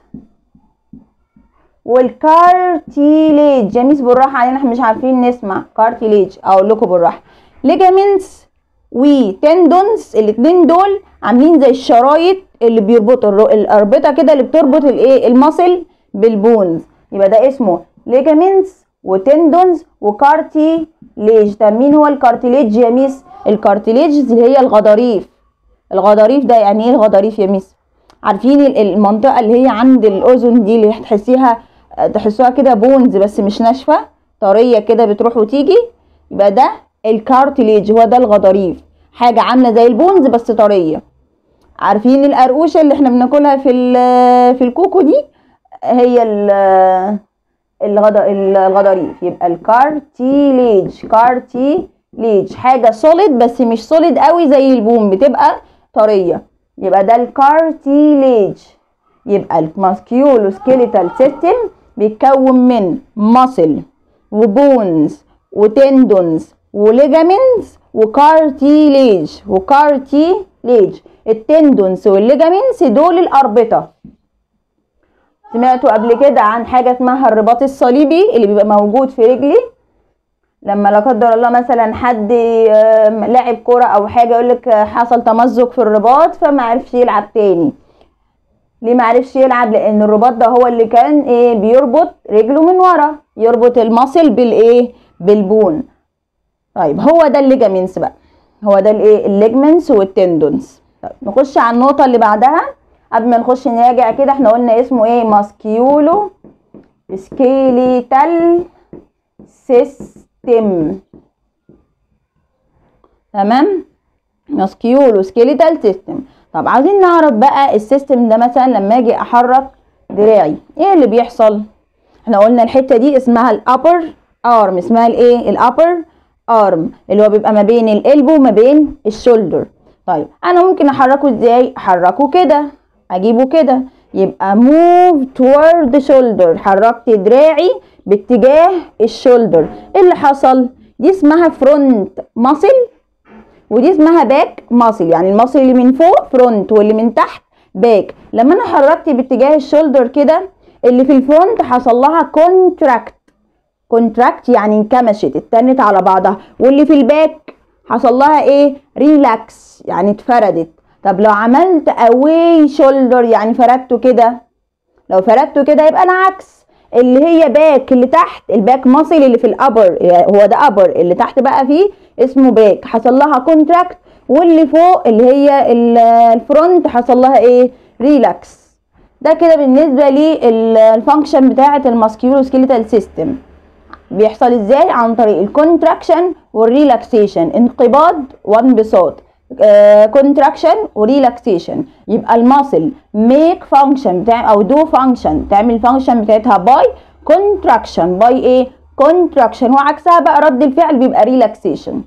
وال cartilage يا بالراحة علينا إحنا مش عارفين نسمع. cartilage أقول لكم بالراحة. ligaments و tendons الاتنين دول عاملين زي الشرايط اللي بيربطوا الأربطة كده اللي بتربط الايه ال muscle بال bones. يبقى ده اسمه ligaments و tendons و cartilage طب مين هو ال cartilage يا miss؟ ال cartilage اللي هي الغضاريف. الغضاريف ده يعني إيه الغضاريف يا miss؟ عارفين المنطقة اللي هي عند الأذن دي اللي تحسيها تحسوها كده bones بس مش ناشفة طرية كده بتروح وتيجي؟ يبقى ده ال cartilage هو ده الغضاريف. حاجة عاملة زي ال bones بس طرية. عارفين القرقوشة اللي إحنا بناكلها في في الكوكو دي؟ هي الغضاريف يبقى ال cartilage، cartilage حاجة solid بس مش solid قوي زي ال bone بتبقى طرية. يبقى ده ال cartilage يبقى ال musculoskeletal system بيتكون من ماسل وبونز وتندونز وليجامنتس وكارتيليج وكارتيليج التندونز والليجامنتس دول الأربطة. سمعتوا قبل كده عن حاجة اسمها الرباط الصليبي اللي بيبقى موجود في رجلي. لما لا قدر الله مثلا حد لعب كورة أو حاجة يقول لك حصل تمزق في الرباط فما عرفش يلعب تاني. ليه ما عرفش يلعب؟ لأن الرباط ده هو اللي كان إيه بيربط رجله من ورا يربط ال muscle بالإيه بال bone. طيب هو ده ال ligaments بقى هو ده الإيه ال ligaments وال tendons طيب نخش على النقطة اللي بعدها. قبل ما نخش نراجع كده إحنا قلنا اسمه إيه؟ musculoskeletal system. تمام؟ musculoskeletal system. طب عايزين نعرف بقى ال system ده مثلا لما أجي احرك دراعي إيه اللي بيحصل؟ إحنا قلنا الحتة دي اسمها ال upper arm اسمها الايه؟ ال upper arm اللي هو بيبقى ما بين القلب وما بين ال shoulder. طيب أنا ممكن أحركه إزاي؟ أحركه كده. اجيبه كده. يبقى move toward shoulder. حركت دراعي باتجاه ال shoulder. إيه اللي حصل؟ دي اسمها front muscle ودي اسمها back muscle يعني ال muscle اللي من فوق front واللي من تحت back لما أنا حركت باتجاه ال shoulder كده اللي في ال front حصل لها contract، contract يعني انكمشت اتتنت على بعضها. واللي في ال back حصل لها إيه؟ relax يعني اتفردت. طب لو عملت away shoulder يعني فردته كده لو فردته كده يبقى العكس. اللي هي back اللي تحت ال back muscle اللي في ال upper هو ده upper اللي تحت بقى فيه اسمه back حصل لها contract واللي فوق اللي هي ال front حصل لها إيه؟ relax ده كده بالنسبة لل function بتاعة ال musculoskeletal system بيحصل إزاي؟ عن طريق ال contraction وال relaxation انقباض وانبساط contraction و relaxation يبقى ال muscle make function أو do function تعمل ال function بتاعتها by contraction by إيه؟ contraction وعكسها بقى رد الفعل بيبقى relaxation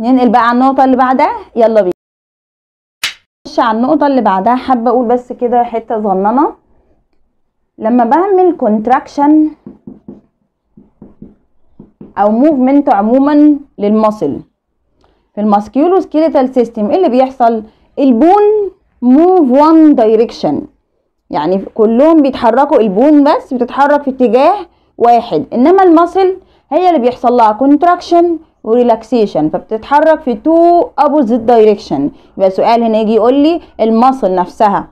ننقل بقى على النقطة اللي بعدها. يلا بينا. نخش على النقطة اللي بعدها. حابة أقول بس كده حتة صغننة. لما بعمل contraction أو movement عموما لل muscle في ال musculoskeletal system إيه اللي بيحصل؟ ال bone move one direction. يعني كلهم بيتحركوا ال bone بس بتتحرك في اتجاه واحد. إنما ال muscle هي اللي بيحصل لها contraction و relaxation فبتتحرك في two opposite direction يبقى سؤال هنا يجي يقول لي ال muscle نفسها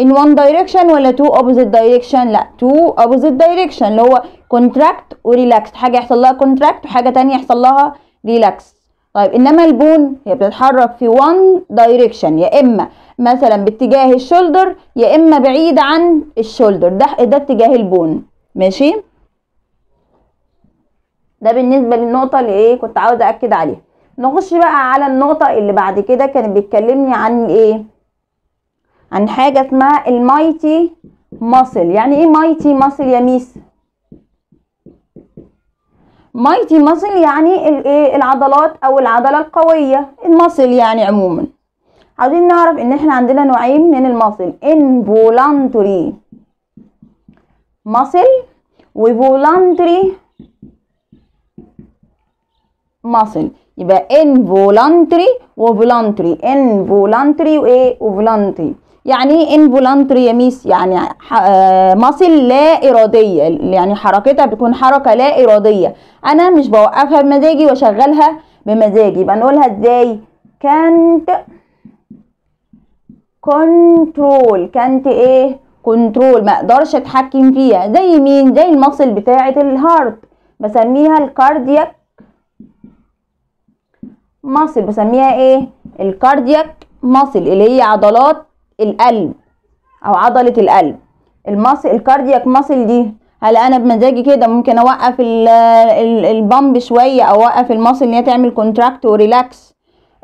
in one direction ولا two opposite direction لا two opposite direction اللي هو contract و relax. حاجة يحصل لها contract وحاجة تانية يحصل لها relax طيب إنما ال bone هي بتتحرك في one direction يا إما مثلا باتجاه ال shoulder يا إما بعيد عن ال shoulder. ده ده اتجاه ال bone. ماشي؟ ده بالنسبة للنقطة اللي إيه كنت عاوزه اكد عليها. نخش بقى على النقطة اللي بعد كده كانت بتكلمني عن إيه؟ عن حاجة اسمها ال mighty muscle. يعني إيه mighty muscle يا miss؟ mighty muscle يعني الايه العضلات أو العضلة القوية ال muscle يعني عموما. عاوزين نعرف إن إحنا عندنا نوعين من ال muscle involuntary muscle و voluntary muscle يبقى involuntary و voluntary involuntary وإيه؟ و voluntary يعني إيه يا miss يعني muscle لا إرادية يعني حركتها بتكون حركة لا إرادية. أنا مش بوقفها بمزاجي وأشغلها بمزاجي يبقى نقولها إزاي؟ كانت control كانت إيه؟ كنترول ما أقدرش أتحكم فيها. زي مين؟ زي ال muscle بتاعة ال heart بسميها ال cardiac muscle بسميها إيه؟ ال cardiac muscle اللي هي عضلات القلب أو عضلة القلب. ال muscle ال cardiac muscle دي هل أنا بمزاجي كده ممكن أوقف ال pump شوية أو أوقف ال muscle إن هي تعمل contract و relax؟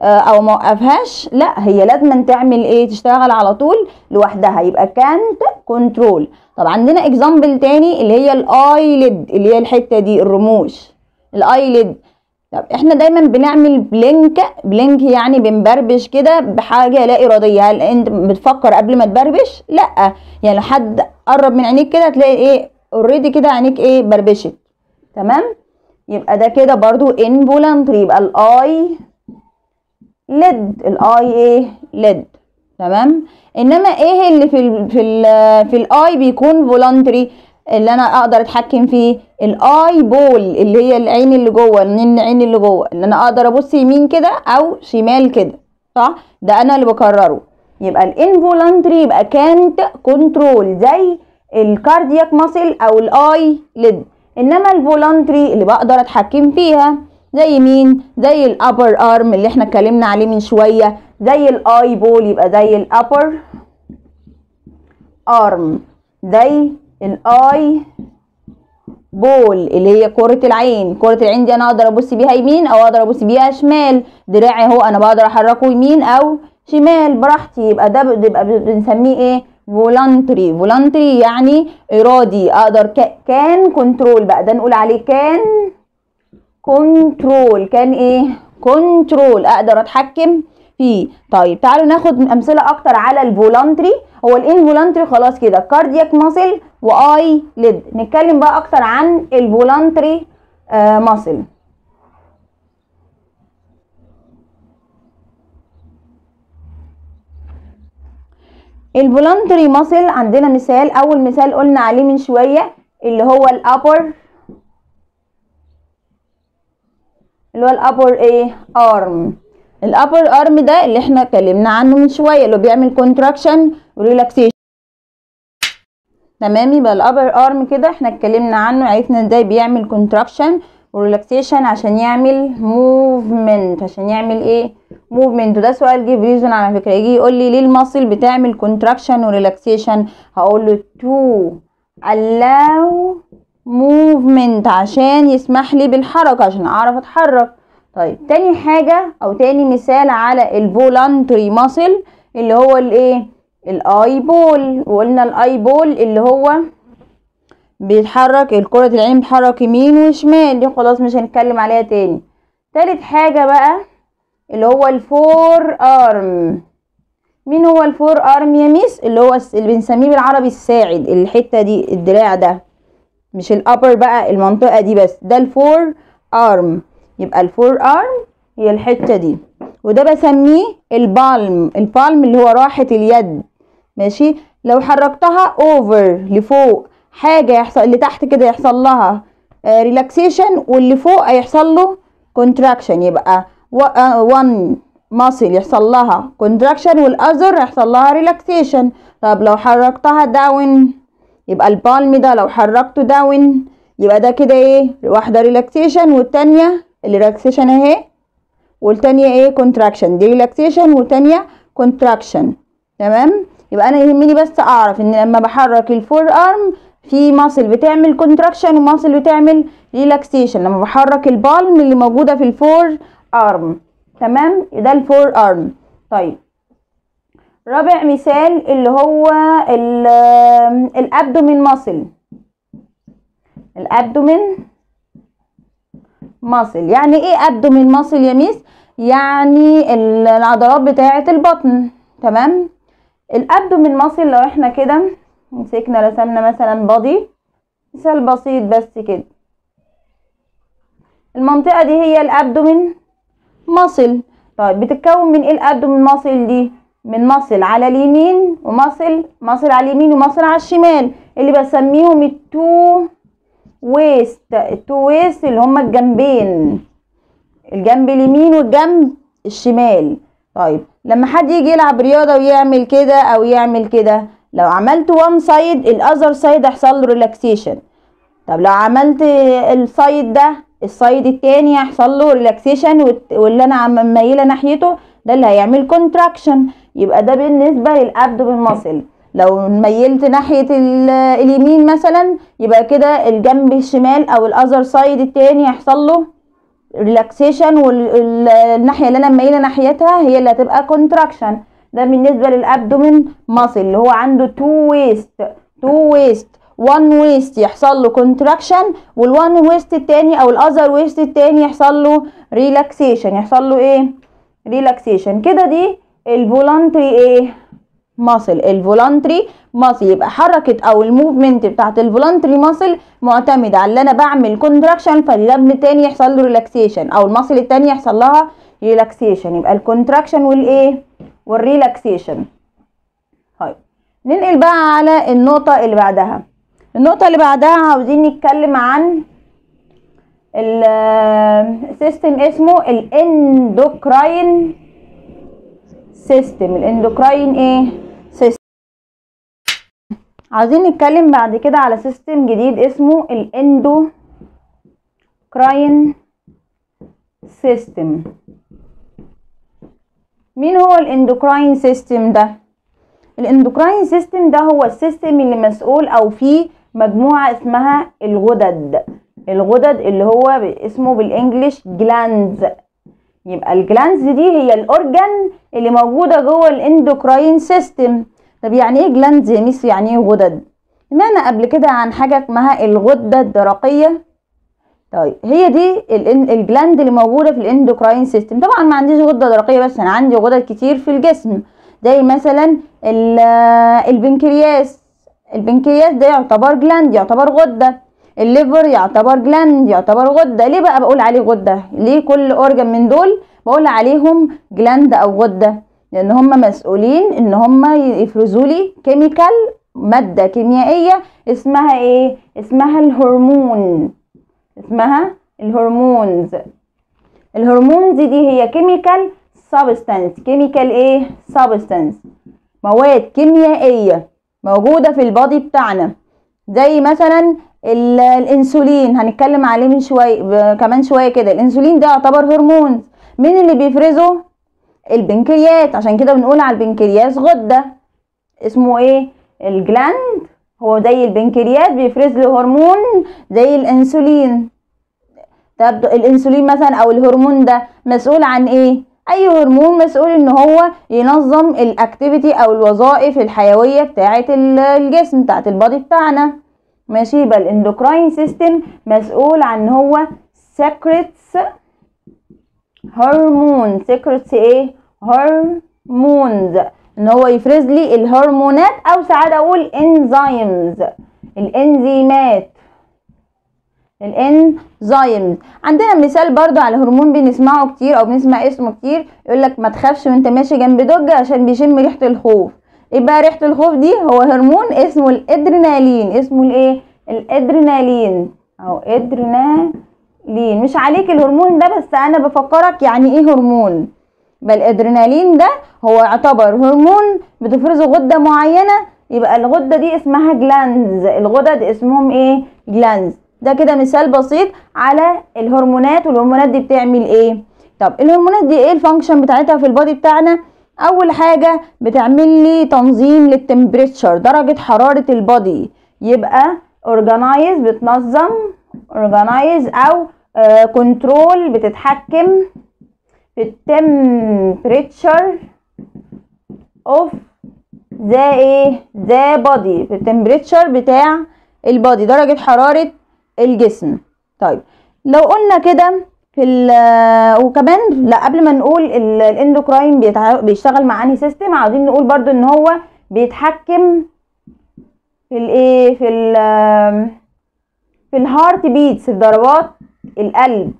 أو ما أوقفهاش؟ لا هي لازم تعمل إيه؟ تشتغل على طول لوحدها يبقى كانت كنترول طب عندنا example تاني اللي هي ال eyelid اللي هي الحتة دي الرموش. ال eyelid طب إحنا دايما بنعمل blink blink يعني بنبربش كده بحاجة لا إرادية. هل أنت بتفكر قبل ما تبربش؟ لأ. يعني لو حد قرب من عينيك كده تلاقي إيه already كده عينيك إيه بربشت. تمام؟ يبقى ده كده برضو involuntary يبقى ال eye lid ال eye إيه؟ lid تمام؟ إنما إيه اللي في ال في ال في ال eye بيكون voluntary اللي أنا أقدر أتحكم فيه ال eyeball اللي هي العين اللي جوه العين اللي جوه. اللي أنا أقدر أبص يمين كده أو شمال كده صح؟ ده أنا اللي بكرره. يبقى الانفولنتري يبقى كانت كنترول زي ال cardiac muscle أو ال eyelid إنما ال voluntary اللي بقدر أتحكم فيها زي مين؟ زي ال upper arm اللي إحنا اتكلمنا عليه من شوية. زي ال eyeball يبقى زي ال upper arm زي ال eyeball اللي هي كرة العين. كرة العين دي أنا أقدر أبص بيها يمين أو أقدر أبص بيها شمال. دراعي أهو أنا بقدر أحركه يمين أو شمال. براحتي. يبقى ده بيبقى بنسميه إيه؟ voluntary voluntary يعني إرادي. أقدر can control بقى. ده نقول عليه can control can إيه؟ control أقدر أتحكم فيه. طيب تعالوا ناخد أمثلة أكتر على ال voluntary هو ال involuntary خلاص كده. cardiac muscle و eyelid نتكلم بقى أكتر عن ال voluntary muscle ال voluntary muscle عندنا مثال. أول مثال قلنا عليه من شوية اللي هو ال upper اللي هو ال upper إيه arm ال upper arm ده اللي إحنا اتكلمنا عنه من شوية اللي بيعمل contraction و relaxation تمام يبقى ال upper arm كده إحنا اتكلمنا عنه عرفنا إزاي بيعمل contraction و relaxation عشان يعمل movement عشان يعمل إيه؟ movement وده سؤال give reason على فكرة. يجي يقول لي ليه ال muscle بتعمل contraction و relaxation هقول له to allow movement عشان يسمح لي بالحركة عشان أعرف أتحرك. طيب تاني حاجة أو تاني مثال على ال voluntary muscle اللي هو الايه؟ ال eyeball وقلنا ال eyeball اللي هو بيتحرك الكرة العين بتتحرك يمين وشمال دي خلاص مش هنتكلم عليها تاني. تالت حاجة بقى اللي هو ال forearm. مين هو ال forearm يا miss؟ اللي هو اللي بنسميه بالعربي الساعد الحتة دي الدراع ده. مش ال upper بقى المنطقة دي بس. ده ال forearm. يبقى ال forearm هي الحتة دي. وده بسميه ال palm. ال palm اللي هو راحة اليد. ماشي؟ لو حركتها over لفوق حاجة يحصل اللي تحت كده يحصل لها relaxation واللي فوق هيحصل له contraction يبقى one muscle يحصل لها contraction وال other يحصل لها relaxation طب لو حركتها down يبقى ال palm ده لو حركته down يبقى ده كده إيه؟ واحدة relaxation والتانية ال relaxation اهي والتانية إيه؟ contraction دي relaxation والتانية contraction تمام؟ يبقى أنا يهمني بس أعرف إن لما بحرك ال forearm في muscle بتعمل contraction و muscle بتعمل relaxation لما بحرك ال palm اللي موجودة في ال forearm. تمام؟ ده ال forearm. طيب. رابع مثال اللي هو ال abdomen muscle. ال abdomen muscle. يعني إيه abdomen muscle يا miss؟ يعني العضلات بتاعة البطن. تمام؟ ال abdomen muscle لو إحنا كده مسكنا رسمنا مثلا body مثال بسيط بس كده. المنطقة دي هي ال abdomen muscle طيب بتتكون من إيه ال abdomen muscle دي؟ من muscle على اليمين و muscle muscle على اليمين و muscle على الشمال. اللي بسميهم ال two waist ال two waist اللي هما الجنبين الجنب اليمين والجنب الشمال. طيب لما حد يجي يلعب رياضة ويعمل كده أو يعمل كده لو عملت one side ال other side هيحصل له relaxation طب لو عملت ال side ده ال side التاني هيحصل له relaxation واللي أنا مميله ناحيته ده اللي هيعمل contraction يبقى ده بالنسبة لل abdomen muscle لو ميلت ناحية اليمين مثلا يبقى كده الجنب الشمال أو ال other side التاني هيحصل له relaxation والناحيه اللي أنا مميله ناحيتها هي اللي هتبقى contraction ده بالنسبة لل abdomen muscle اللي هو عنده two ويست two ويست one ويست يحصل له contraction وال one ويست التاني أو ال other ويست التاني يحصل له relaxation يحصل له إيه؟ relaxation كده دي ال voluntary إيه؟ muscle ال voluntary muscle يبقى حركة أو ال movement بتاعت ال voluntary muscle معتمدة على ان أنا بعمل contraction فاللم التاني يحصل له relaxation أو ال muscle التاني يحصل لها relaxation يبقى ال contraction والايه وال relaxation طيب ننقل بقى على النقطة اللي بعدها. النقطة اللي بعدها عاوزين نتكلم عن ال system اسمه ال endocrine system ال endocrine إيه؟ عاوزين نتكلم بعد كده على system جديد اسمه ال endocrine system مين هو ال endocrine system ده؟ ال endocrine system ده هو ال system اللي مسؤول أو فيه مجموعة اسمها الغدد. الغدد اللي هو اسمه بال English glands يبقى ال glands دي هي ال organ اللي موجودة جوه ال endocrine system طب يعني إيه glands يا miss؟ يعني إيه غدد؟ سمعنا قبل كده عن حاجة اسمها الغدة الدرقية. طيب هي دي ال gland اللي موجودة في ال endocrine system طبعا ما عنديش غدة درقية بس أنا عندي غدد كتير في الجسم. زي مثلا ال- البنكرياس. البنكرياس ده يعتبر gland يعتبر غدة. ال liver يعتبر gland يعتبر غدة. ليه بقى بقول عليه غدة؟ ليه كل organ من دول بقول عليهم gland أو غدة؟ لأن هم مسؤولين إن هم يفرزوا لي chemical مادة كيميائية اسمها إيه؟ اسمها الهرمون. اسمها ال hormones. ال hormones دي هي chemical substance. chemical إيه؟ substance. مواد كيميائية موجودة في ال body بتاعنا. زي مثلا ال- الإنسولين. هنتكلم عليه من شوية كمان شوية كده. الإنسولين ده يعتبر هرمون مين اللي بيفرزه؟ البنكرياس. عشان كده بنقول على البنكرياس غدة. اسمه إيه؟ ال gland. هو زي البنكرياس بيفرز له هرمون زي الإنسولين. طب الإنسولين مثلا أو الهرمون ده مسؤول عن إيه؟ أي هرمون مسؤول إن هو ينظم ال activity أو الوظائف الحيوية بتاعه ال- الجسم بتاعه ال body بتاعنا. ماشي؟ يبقى ال endocrine system مسؤول عن هو secretes hormone secretes إيه؟ هرمونز. إن هو يفرز لي الهرمونات أو ساعات أقول انزيمز الإنزيمات. الإنزيمز. عندنا مثال برضو على هرمون بنسمعه كتير أو بنسمع اسمه كتير. يقول لك ما تخافش وأنت ماشي جنب دج عشان بيشم ريحة الخوف. إيه بقى ريحة الخوف دي هو هرمون اسمه الأدرينالين. اسمه الإيه؟ الأدرينالين. أو أدرينالين. مش عليك الهرمون ده بس أنا بفكرك يعني إيه هرمون؟ يبقى الأدرينالين ده هو يعتبر هرمون بتفرزه غدة معينة يبقى الغدة دي اسمها glands الغدد اسمهم إيه؟ glands ده كده مثال بسيط على الهرمونات والهرمونات دي بتعمل إيه؟ طب الهرمونات دي إيه ال function بتاعتها في ال body بتاعنا؟ أول حاجة بتعمل لي تنظيم لل temperature درجة حرارة ال body يبقى organize بتنظم organize أو control بتتحكم في ال temperature of the إيه the في ال temperature بتاع ال body درجة حرارة الجسم. طيب لو قلنا كده في ال وكمان لا قبل ما نقول ال- ال endocrine بيشتغل مع أنهي system عاوزين نقول برضو إن هو بيتحكم في الايه في في ال heart beats في ضربات القلب.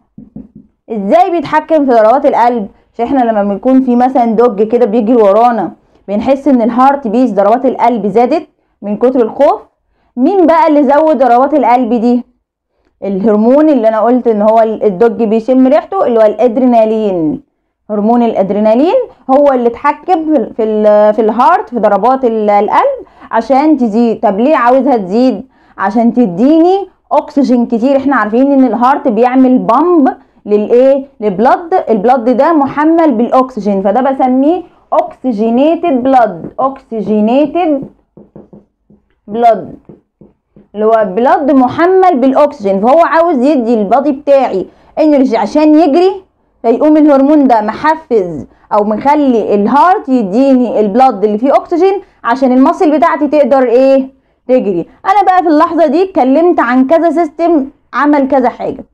إزاي بيتحكم في ضربات القلب؟ إحنا لما بنكون في مثلا dog كده بيجري ورانا بنحس إن ال heart beats ضربات القلب زادت من كتر الخوف. مين بقى اللي زود ضربات القلب دي؟ الهرمون اللي أنا قلت إن هو ال dog بيشم ريحته اللي هو الأدرينالين. هرمون الأدرينالين هو اللي اتحكم في في, ال- في ال heart في ضربات ال- القلب عشان تزيد. طب ليه عاوزها تزيد؟ عشان تديني اكسجين كتير. إحنا عارفين إن ال heart بيعمل pump للإيه؟ لل blood ال blood ده محمل بالاكسجين فده بسميه oxygenated blood oxygenated blood اللي هو blood محمل بالاكسجين فهو عاوز يدي ال body بتاعي energy عشان يجري فيقوم الهرمون ده محفز أو مخلي ال heart يديني ال blood اللي فيه اكسجين عشان ال muscle بتاعتي تقدر إيه؟ تجري. أنا بقى في اللحظة دي اتكلمت عن كذا system عمل كذا حاجة.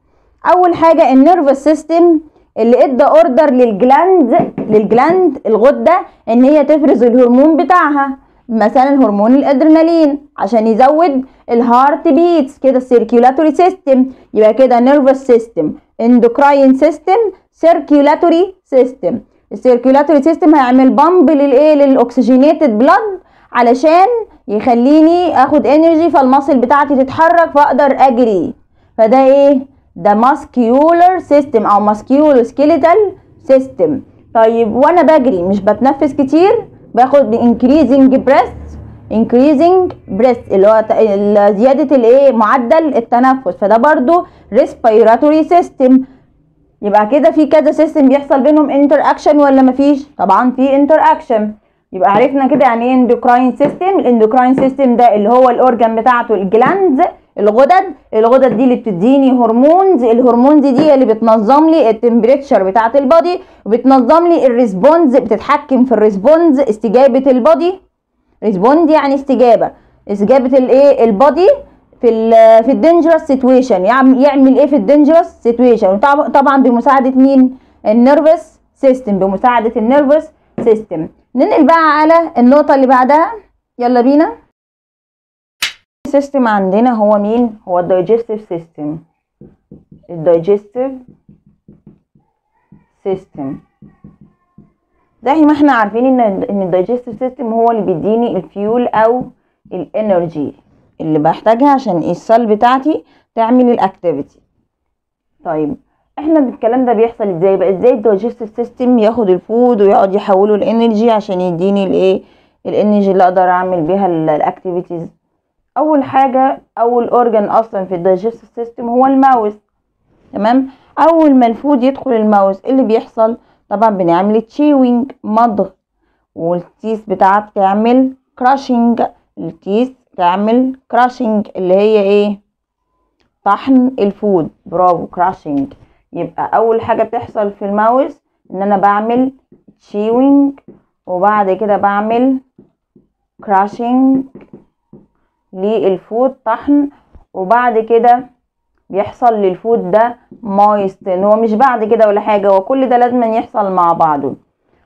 أول حاجة ال nervous system اللي ادى order لل gland لل gland الغدة إن هي تفرز الهرمون بتاعها مثلا هرمون الأدرينالين عشان يزود ال heart beats كده ال circulatory system يبقى كده nervous system endocrine system circulatory system ال circulatory system هيعمل pump للإيه؟ لل oxygenated blood علشان يخليني آخد energy فال muscle بتاعتي تتحرك فأقدر أجري. فده إيه؟ ده muscular system أو musculoskeletal system طيب وأنا بجري مش بتنفس كتير باخد increasing breath increasing breath اللي هو زيادة الإيه؟ معدل التنفس. فده برضو respiratory system. يبقى كده في كذا سيستم بيحصل بينهم interaction ولا مفيش؟ طبعا في interaction يبقى عرفنا كده يعني إيه endocrine system ال endocrine system ده اللي هو ال organ بتاعته ال glands الغدد. الغدد دي اللي بتديني hormones ال hormones دي اللي بتنظم لي ال temperature بتاعة ال body وبتنظم لي ال response بتتحكم في ال response استجابة ال body. respond يعني استجابة. استجابة الايه ال body في ال في ال dangerous situation يعمل إيه في ال dangerous situation طبعا بمساعدة مين؟ ال nervous system بمساعدة ال nervous system ننقل بقى على النقطة اللي بعدها. يلا بينا. system عندنا هو مين؟ هو ال digestive system ال digestive system زي ما إحنا عارفين ان إن ال digestive system هو اللي بيديني الفيول أو ال energy اللي بحتاجها عشان ال cell بتاعتي تعمل ال activity طيب إحنا الكلام ده بيحصل إزاي بقى؟ إزاي ال digestive system ياخد ال food ويقعد يحوله ل energy عشان يديني الايه؟ ال energy اللي أقدر أعمل بيها ال activities أول حاجة أول organ أصلا في ال digestive system هو ال mouth. تمام؟ أول ما ال food يدخل ال mouth إيه اللي بيحصل؟ طبعا بنعمل chewing مضغ. وال teeth بتاعت تعمل crushing ال teeth تعمل crushing اللي هي إيه؟ طحن ال food. برافو crushing يبقى أول حاجة بتحصل في ال mouth إن أنا بعمل chewing وبعد كده بعمل crushing لل food طحن وبعد كده بيحصل لل food ده moisten هو مش بعد كده ولا حاجة هو كل ده لازم يحصل مع بعضه.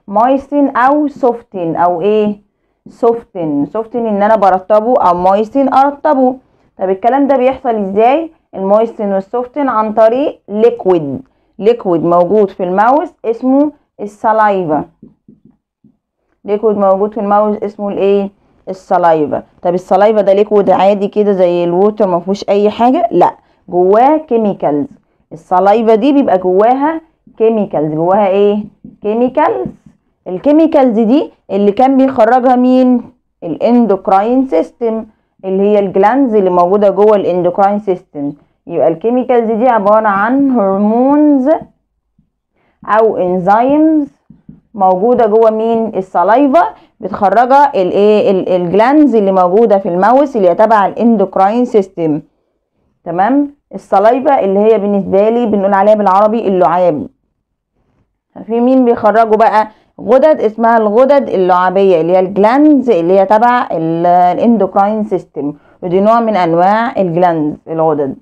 moisten أو soften أو إيه؟ soften soften إن أنا برطبه أو moisten أرطبه. طب الكلام ده بيحصل إزاي؟ ال moisten وال soften عن طريق liquid. liquid موجود في ال mouth اسمه ال saliva. liquid موجود في ال mouth اسمه الايه؟ ال saliva. طب ال saliva ده liquid عادي كده زي ال water ما فيهوش اي حاجة؟ لا. جواه chemicals. ال saliva دي بيبقى جواها chemicals. جواها إيه؟ chemicals. ال chemicals دي اللي كان بيخرجها مين؟ ال endocrine system اللي هي ال glands اللي موجودة جوه ال endocrine system. يبقى ال chemicals دي عبارة عن hormones أو enzymes موجودة جوه مين؟ ال saliva بتخرجها الايه ال glands اللي موجودة في ال mouth اللي هي تبع ال endocrine system تمام؟ ال saliva اللي هي بالنسبة لي بنقول عليها بالعربي اللعاب. في مين بيخرجوا بقى؟ غدد اسمها الغدد اللعابية اللي هي ال glands اللي هي تبع ال endocrine system ودي نوع من أنواع ال glands الغدد.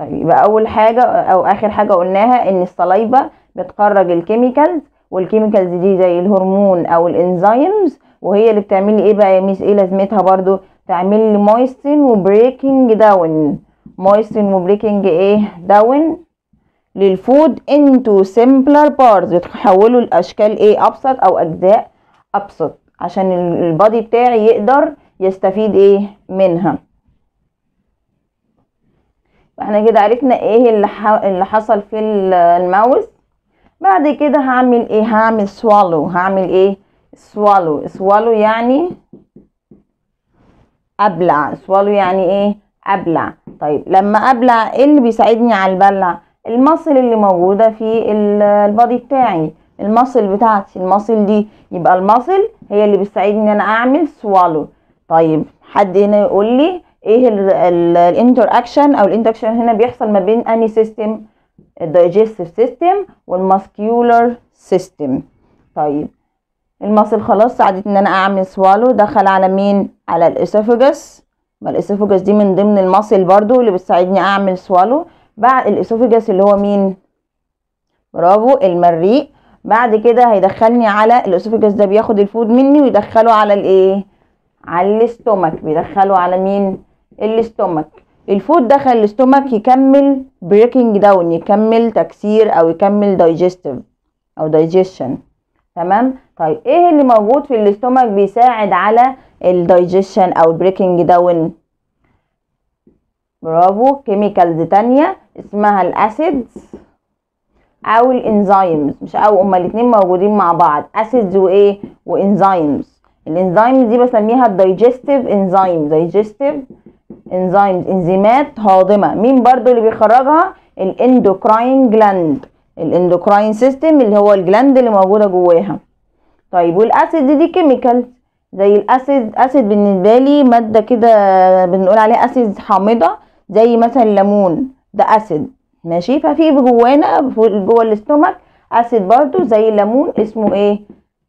يبقى أول حاجة أو آخر حاجة قلناها إن ال saliva بتخرج ال chemicals وال chemicals دي زي الهرمون أو ال enzymes وهي اللي بتعمل لي إيه بقى يا miss؟ إيه لازمتها برضو؟ تعمل لي moisten و breaking down moisten و breaking إيه؟ down لل food into simpler parts. بتحوله لأشكال إيه؟ أبسط أو أجزاء أبسط عشان ال body بتاعي يقدر يستفيد إيه؟ منها. إحنا كده عرفنا إيه اللي, حصل في ال mouth. بعد كده هعمل إيه؟ هعمل swallow. هعمل إيه؟ swallow. swallow يعني أبلع. swallow يعني إيه؟ أبلع. طيب لما أبلع إيه اللي بيساعدني على البلع؟ ال muscle اللي موجودة في ال body بتاعي. ال muscle بتاعتي. ال muscle دي. يبقى ال muscle هي اللي بتساعدني إن أنا أعمل swallow. طيب حد هنا يقول لي إيه ال interaction أو ال interaction هنا بيحصل ما بين اني system ال digestive system وال muscular system طيب ال muscle خلاص ساعدت إن أنا أعمل swallow دخل على مين؟ على ال esophagus ما ال esophagus دي من ضمن ال muscle برضو اللي بتساعدني أعمل swallow بعد ال esophagus اللي هو مين؟ برافو المريء. بعد كده هيدخلني على ال esophagus ده بياخد ال food مني ويدخله على الايه؟ على ال stomach بيدخله على مين؟ ال stomach ال food دخل ال stomach يكمل breaking down يكمل تكسير أو يكمل digestive أو دايجيشن تمام؟ طيب إيه اللي موجود في ال stomach بيساعد على الدايجيشن أو ال breaking down برافو chemicals تانية اسمها ال acids أو ال enzymes مش أو هما الاتنين موجودين مع بعض. acids وإيه؟ و enzymes ال enzymes دي بسميها ال digestive enzyme digestive enzymes انزيمات هاضمة. مين برضو اللي بيخرجها؟ ال endocrine gland ال endocrine system اللي هو ال gland اللي موجودة جواها. طيب وال acid دي, دي chemical زي ال acid acid بالنسبة لي مادة كده بنقول عليها acid حامضة زي مثلا الليمون. ده acid. ماشي؟ ففي جوانا جوه ال stomach acid برضو زي الليمون اسمه إيه؟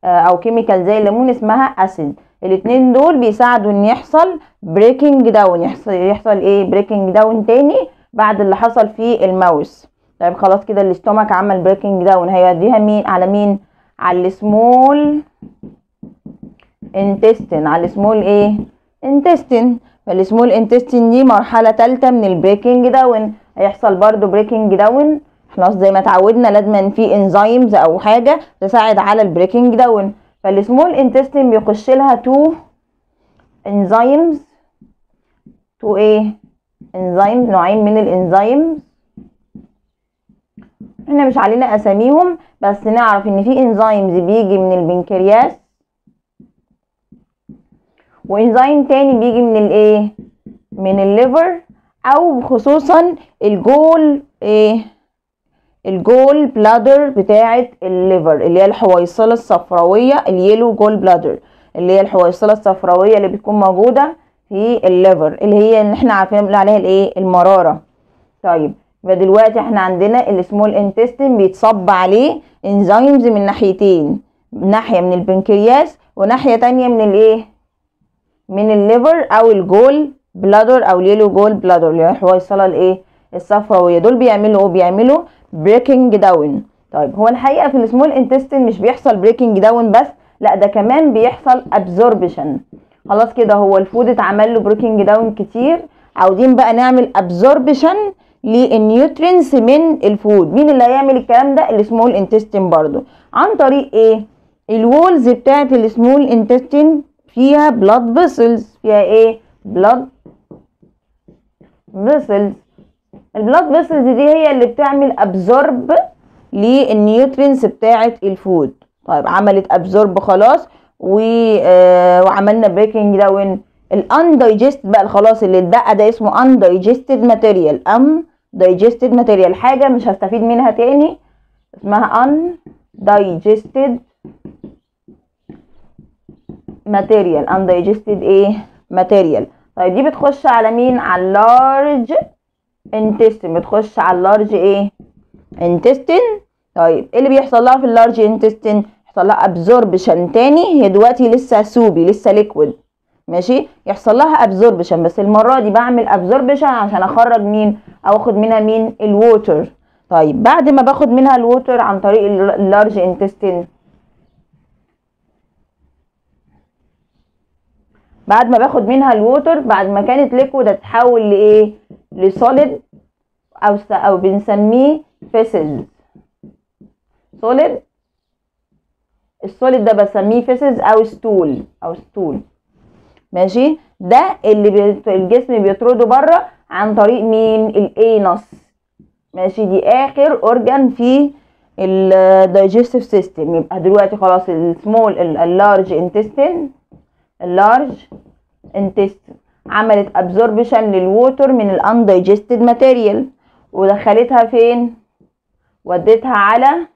أو chemical زي الليمون اسمها acid. الاتنين دول بيساعدوا إن يحصل breaking down يحصل يحصل إيه؟ breaking down تاني بعد اللي حصل في ال mouth. طيب خلاص كده ال stomach عمل breaking down هيوديها مين؟ على مين؟ على السمول intestine. على السمول إيه؟ intestine. فالسمول intestine دي مرحلة تالتة من ال breaking down هيحصل برضو breaking down خلاص زي ما اتعودنا لازم في enzymes أو حاجة تساعد على ال breaking down فالسمول intestine بيخش لها two enzymes two إيه enzymes نوعين من ال enzymes إحنا مش علينا أساميهم بس نعرف إن في enzymes بيجي من البنكرياس. وانزيم تاني بيجي من الايه من ال liver أو خصوصا ال gall إيه ال gall bladder بتاعه ال liver اللي هي الحويصلة الصفراوية ال yellow gall bladder اللي هي الحويصلة الصفراوية اللي بتكون موجودة في ال liver اللي هي اللي إحنا عارفين بنقول عليها الايه؟ المرارة. طيب دلوقتي إحنا عندنا ال small intestine بيتصب عليه enzymes من ناحيتين ناحية من البنكرياس وناحية تانية من الايه؟ من ال liver أو ال gall bladder أو ال yellow gall bladder اللي هي الحويصلة الايه؟ الصفراوية. دول بيعملوا بيعملوا breaking down طيب هو الحقيقة في ال small intestine مش بيحصل breaking down بس لا ده كمان بيحصل absorption خلاص كده هو ال food اتعمل له breaking down كتير. عاوزين بقى نعمل absorption لل nutrients من ال food مين اللي هيعمل الكلام ده؟ ال small intestine برضو عن طريق إيه؟ ال walls بتاعت ال small intestine فيها blood vessels فيها إيه؟ blood vessels ال blood vessels دي هي اللي بتعمل absorb لل nutrients بتاعه ال food طيب عملت absorb خلاص و... آه وعملنا breaking down ال undigest بقى خلاص اللي اتبقى ده اسمه undigested material undigested material حاجة مش هستفيد منها تاني اسمها undigested material undigested إيه؟ material طيب دي بتخش على مين؟ على ال large intestine بتخش على ال large إيه intestine طيب إيه اللي بيحصل لها في ال large intestine يحصل لها absorption تاني. هي دلوقتي لسه soupy لسه liquid ماشي؟ يحصل لها absorption بس المرة دي بعمل absorption عشان أخرج مين؟ أو أخد منها مين؟ ال water طيب بعد ما باخد منها ال water عن طريق ال large intestine بعد ما باخد منها ال water بعد ما كانت liquid هتتحول لإيه؟ ل solid أو. أو بنسميه feces solid ال solid ده بسميه feces أو stool أو stool ماشي؟ ده اللي. الجسم بيطرده بره عن طريق مين؟ ال anus ماشي؟ دي آخر organ في ال digestive system يبقى دلوقتي خلاص ال small ال large intestine ال large intestine عملت absorption لل water من ال undigested material ودخلتها فين؟ وديتها على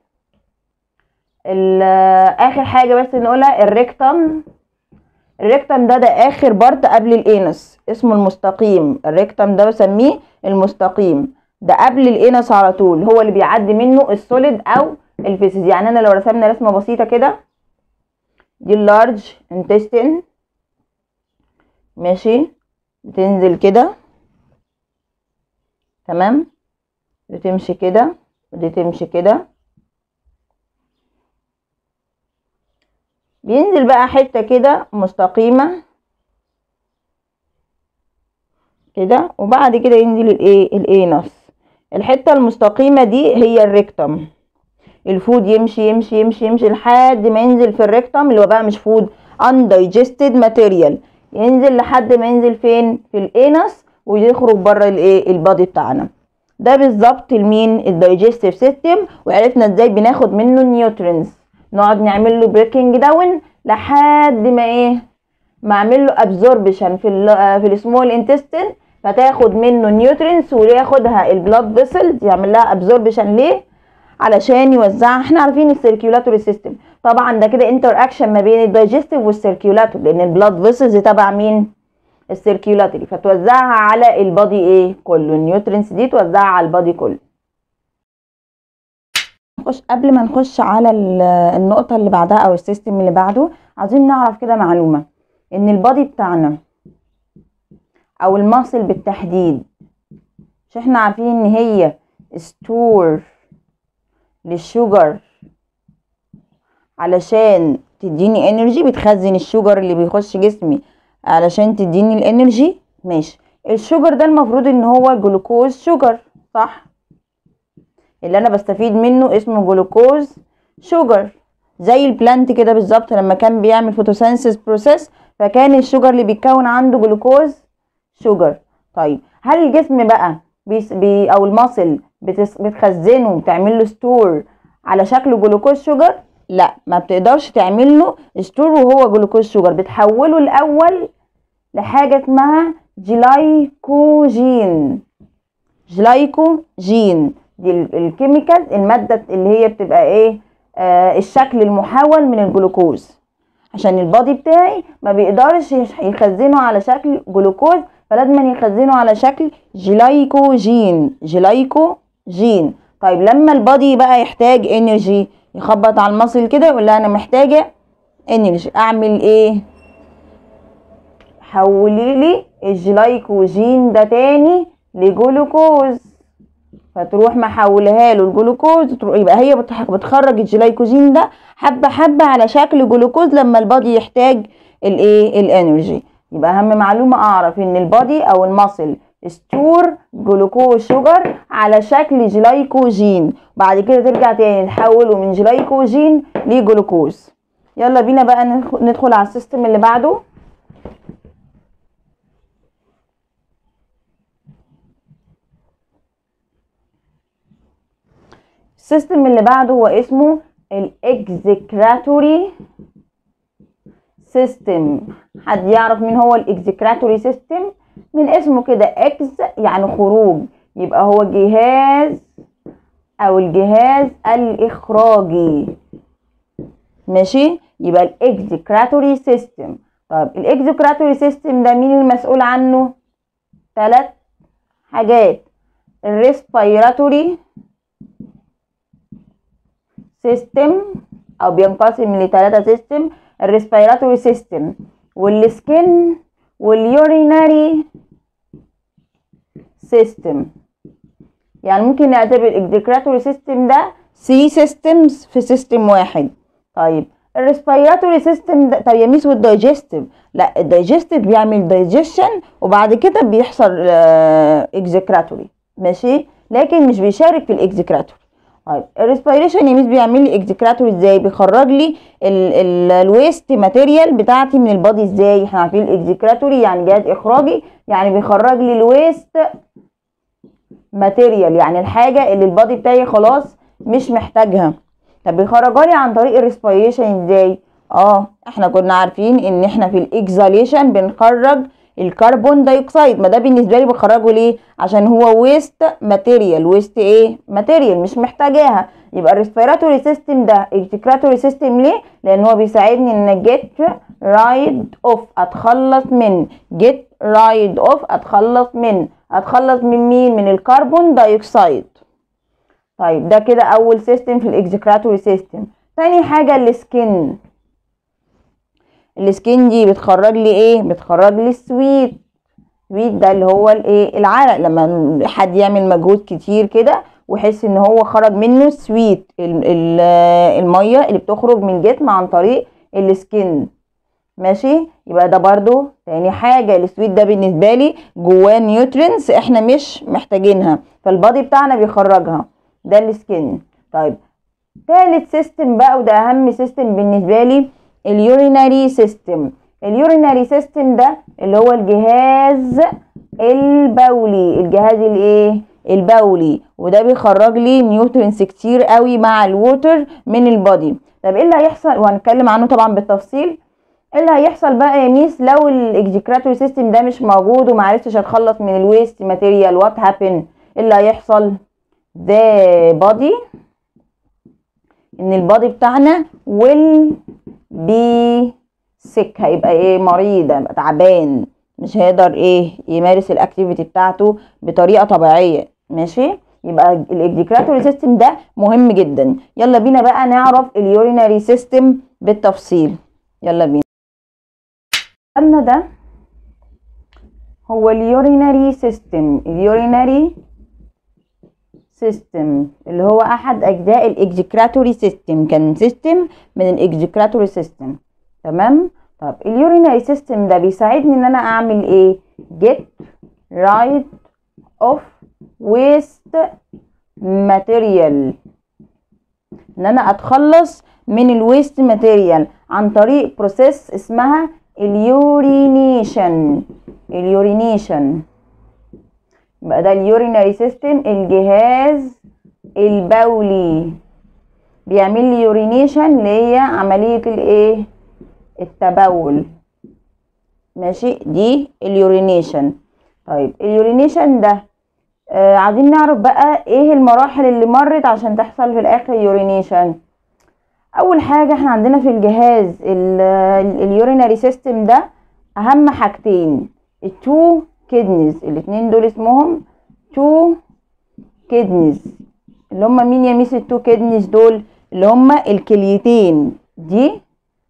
آخر حاجة بس نقولها ال rectum ال rectum ده ده آخر part قبل ال anus اسمه المستقيم. ال rectum ده بسميه المستقيم. ده قبل ال anus على طول هو اللي بيعدي منه ال solid أو ال feces. يعني أنا لو رسمنا رسمة بسيطة كده دي ال large intestine ماشي؟ بتنزل كده. تمام؟ بتمشي كده ودي تمشي كده. بينزل بقى حتة كده مستقيمة. كده وبعد كده ينزل الايه ال anus الحتة المستقيمة دي هي ال rectum ال food يمشي يمشي يمشي يمشي لحد ما ينزل في ال rectum اللي هو بقى مش food undigested material. ينزل لحد ما ينزل فين؟ في ال anus ويخرج بره الإيه؟ ال body بتاعنا. ده بالظبط المين ال digestive system وعرفنا إزاي بناخد منه ال nutrients نقعد نعمل له breaking down لحد ما إيه؟ ما أعمل له absorption في ال في ال small intestine فتاخد منه ال nutrients وياخدها ال blood vessels يعمل لها absorption ليه؟ علشان يوزعها. إحنا عارفين ال circulatory system طبعا ده كده interaction ما بين ال digestive وال circulatory لأن ال blood vessels تبع مين؟ ال circulatory فتوزعها على ال body إيه كله. ال nutrients دي توزعها على ال body كله. نخش قبل ما نخش على النقطة اللي بعدها أو ال system اللي بعده عايزين نعرف كده معلومة. إن ال body بتاعنا أو ال muscle بالتحديد مش إحنا عارفين إن هي store لل sugar. علشان تديني energy بتخزن ال sugar اللي بيخش جسمي. علشان تديني ال energy ماشي. ال sugar ده المفروض إن هو glucose sugar صح؟ اللي أنا بستفيد منه اسمه glucose sugar. زي ال plant كده بالظبط لما كان بيعمل photosynthesis process فكان ال sugar اللي بيتكون عنده glucose sugar. طيب هل الجسم بقى بي أو ال muscle بتخزنه بتعمل له store على شكل glucose sugar لا ما بتقدرش تعمل له store وهو glucose sugar بتحوله الأول لحاجة اسمها glycogen glycogen دي ال chemical المادة اللي هي بتبقى إيه؟ آه الشكل المحول من الجلوكوز. عشان ال body بتاعي ما بيقدرش يخزنه على شكل جلوكوز فلازم يخزنه على شكل جلايكوجين جلايكوجين طيب لما ال body بقى يحتاج energy يخبط على ال muscle كده يقول لها أنا محتاجة energy أعمل إيه؟ حولي لي الجلايكوجين ده تاني لجلوكوز. فتروح محولها له الجلوكوز يبقى هي بتخرج الجلايكوجين ده حبة حبة على شكل جلوكوز لما ال body يحتاج الإيه؟ ال energy. يبقى أهم معلومة أعرف إن ال body أو ال muscle store glucose sugar على شكل جلايكوجين. بعد كده ترجع تاني تحوله من جلايكوجين لجلوكوز. يلا بينا بقى ندخل على ال system اللي بعده. ال system اللي بعده هو اسمه ال excretory system حد يعرف مين هو ال excretory system من اسمه كده ex يعني خروج. يبقى هو جهاز أو الجهاز الإخراجي. ماشي؟ يبقى ال excretory system طيب ال excretory system ده مين المسؤول عنه؟ ثلاث حاجات. ال respiratory system أو بينقسم لثلاثه system ال respiratory system وال skin وال urinary system يعني ممكن نعتبر ال excretory system ده three systems في system واحد. طيب ال respiratory system ده طب يا miss وال digestive لا ال digestive بيعمل دايجيشن وبعد كده بيحصل excretory ماشي؟ لكن مش بيشارك في ال excretory طيب ال respiration يا miss بيعمل لي excretory إزاي؟ بيخرج لي ال waste material بتاعتي من ال body إزاي؟ إحنا عارفين ال excretory يعني جهاز إخراجي يعني بيخرج لي ال waste material يعني الحاجة اللي ال body بتاعي خلاص مش محتاجها. طب بيخرجها لي عن طريق ال respiration إزاي؟ آه إحنا كنا عارفين إن إحنا في ال exhalation بنخرج ال carbon dioxide ما ده بالنسبة لي بخرجه ليه؟ عشان هو waste material waste إيه؟ material مش محتاجاها. يبقى ال respiratory system ده excretory system ليه؟ لأن هو بيساعدني إن get rid of أتخلص من. get rid of أتخلص من. أتخلص من مين؟ من ال carbon dioxide طيب ده كده أول system في ال excretory system تاني حاجة ال skin. ال skin دي بتخرج لي إيه؟ بتخرج لي ال sweat. sweat ده اللي هو الإيه؟ العرق. لما حد يعمل مجهود كتير كده ويحس إن هو خرج منه sweat المية اللي بتخرج من الجسم عن طريق ال skin. ماشي؟ يبقى ده برضو تاني حاجة. ال sweat ده بالنسبة لي جواه nutrients إحنا مش محتاجينها. فال body بتاعنا بيخرجها. ده ال skin. طيب تالت system بقى وده أهم system بالنسبة لي ال urinary system ال urinary system ده اللي هو الجهاز البولي. الجهاز الايه البولي. وده بيخرج لي nutrients كتير قوي مع ال water من ال body طب إيه اللي هيحصل؟ وهنتكلم عنه طبعا بالتفصيل. إيه اللي هيحصل بقى يا miss لو ال excretory system ده مش موجود ومعرفتش أتخلص من ال waste material what happen إيه اللي هيحصل؟ the body إن ال body بتاعنا will be sick هيبقى إيه؟ مريض هيبقى تعبان مش هيقدر إيه؟ يمارس ال activity بتاعته بطريقة طبيعية ماشي؟ يبقى ال excretory system ده مهم جدا. يلا بينا بقى نعرف ال urinary system بالتفصيل. يلا بينا. قلنا ده. هو ال urinary system ال urinary system اللي هو أحد أجزاء ال excretory system كان system من ال excretory system تمام؟ طب ال urinary system ده بيساعدني إن أنا أعمل إيه؟ get rid of waste material. إن أنا أتخلص من ال waste material عن طريق process اسمها ال urination ال urination يبقى ده ال urinary system الجهاز البولي بيعمل لي urination اللي هي عملية الايه التبول. ماشي؟ دي ال urination طيب ال urination ده آه عايزين نعرف بقى إيه المراحل اللي مرت عشان تحصل في الآخر urination أول حاجة إحنا عندنا في الجهاز ال urinary system ده أهم حاجتين. ال two kidneys الاتنين دول اسمهم two kidneys اللي هما مين يا miss ال two kidneys دول اللي هما الكليتين. دي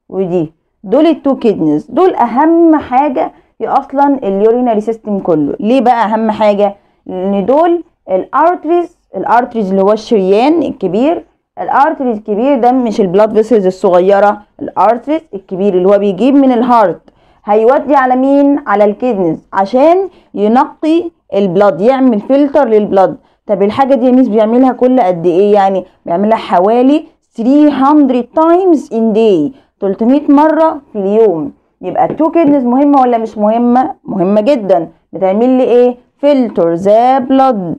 ودي. دول ال two kidneys دول أهم حاجة في أصلا ال urinary system كله. ليه بقى أهم حاجة؟ لأن دول ال arteries ال arteries اللي هو الشريان الكبير. ال arteries الكبير ده مش ال blood vessels الصغيرة. ال arteries الكبير اللي هو بيجيب من ال heart هيودي على مين؟ على ال kidneys عشان ينقي ال blood يعمل filter لل blood. طب الحاجة دي يا miss بيعملها كل قد إيه؟ يعني بيعملها حوالي 300 times in day 300 مرة في اليوم. يبقى ال two kidneys مهمة ولا مش مهمة؟ مهمة جدا. بتعمل لي إيه؟ filter the blood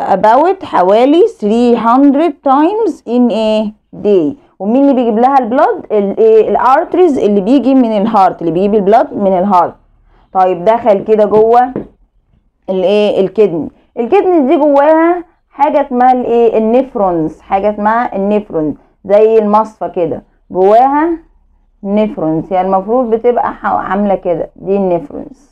about حوالي 300 times in a day. ومين اللي بيجيب لها ال blood الايه ال arteries اللي بيجي من ال heart اللي بيجيب ال blood من ال heart طيب دخل كده جوه الايه ال kidney ال kidney دي جواها حاجة اسمها الايه ال nephrons حاجة اسمها ال nephrons زي المصفى كده. جواها nephrons يعني المفروض بتبقى عاملة كده. دي ال nephrons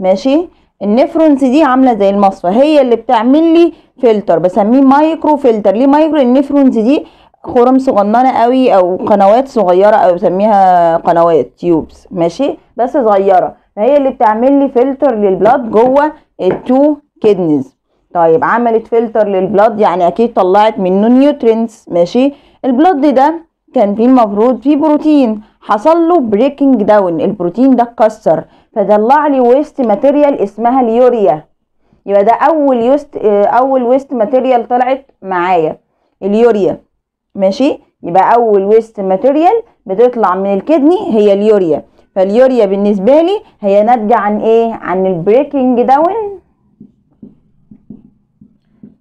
ماشي؟ ال nephrons دي عاملة زي المصفى. هي اللي بتعمل لي فلتر بسميه micro filter ليه micro ال nephrons دي خرم صغننة قوي أو قنوات صغيرة أو بسميها قنوات tubes ماشي؟ بس صغيرة. فهي اللي بتعمل لي filter لل blood جوه ال two kidneys طيب عملت filter لل blood يعني أكيد طلعت منه nutrients ماشي؟ ال blood ده كان فيه المفروض فيه بروتين. حصل له breaking down البروتين ده اتكسر. فطلع لي waste material اسمها اليوريا. يبقى ده أول waste أول waste material طلعت معايا. اليوريا. ماشي؟ يبقى أول waste material بتطلع من ال kidney هي اليوريا. فاليوريا بالنسبة لي هي ناتجة عن إيه؟ عن ال breaking down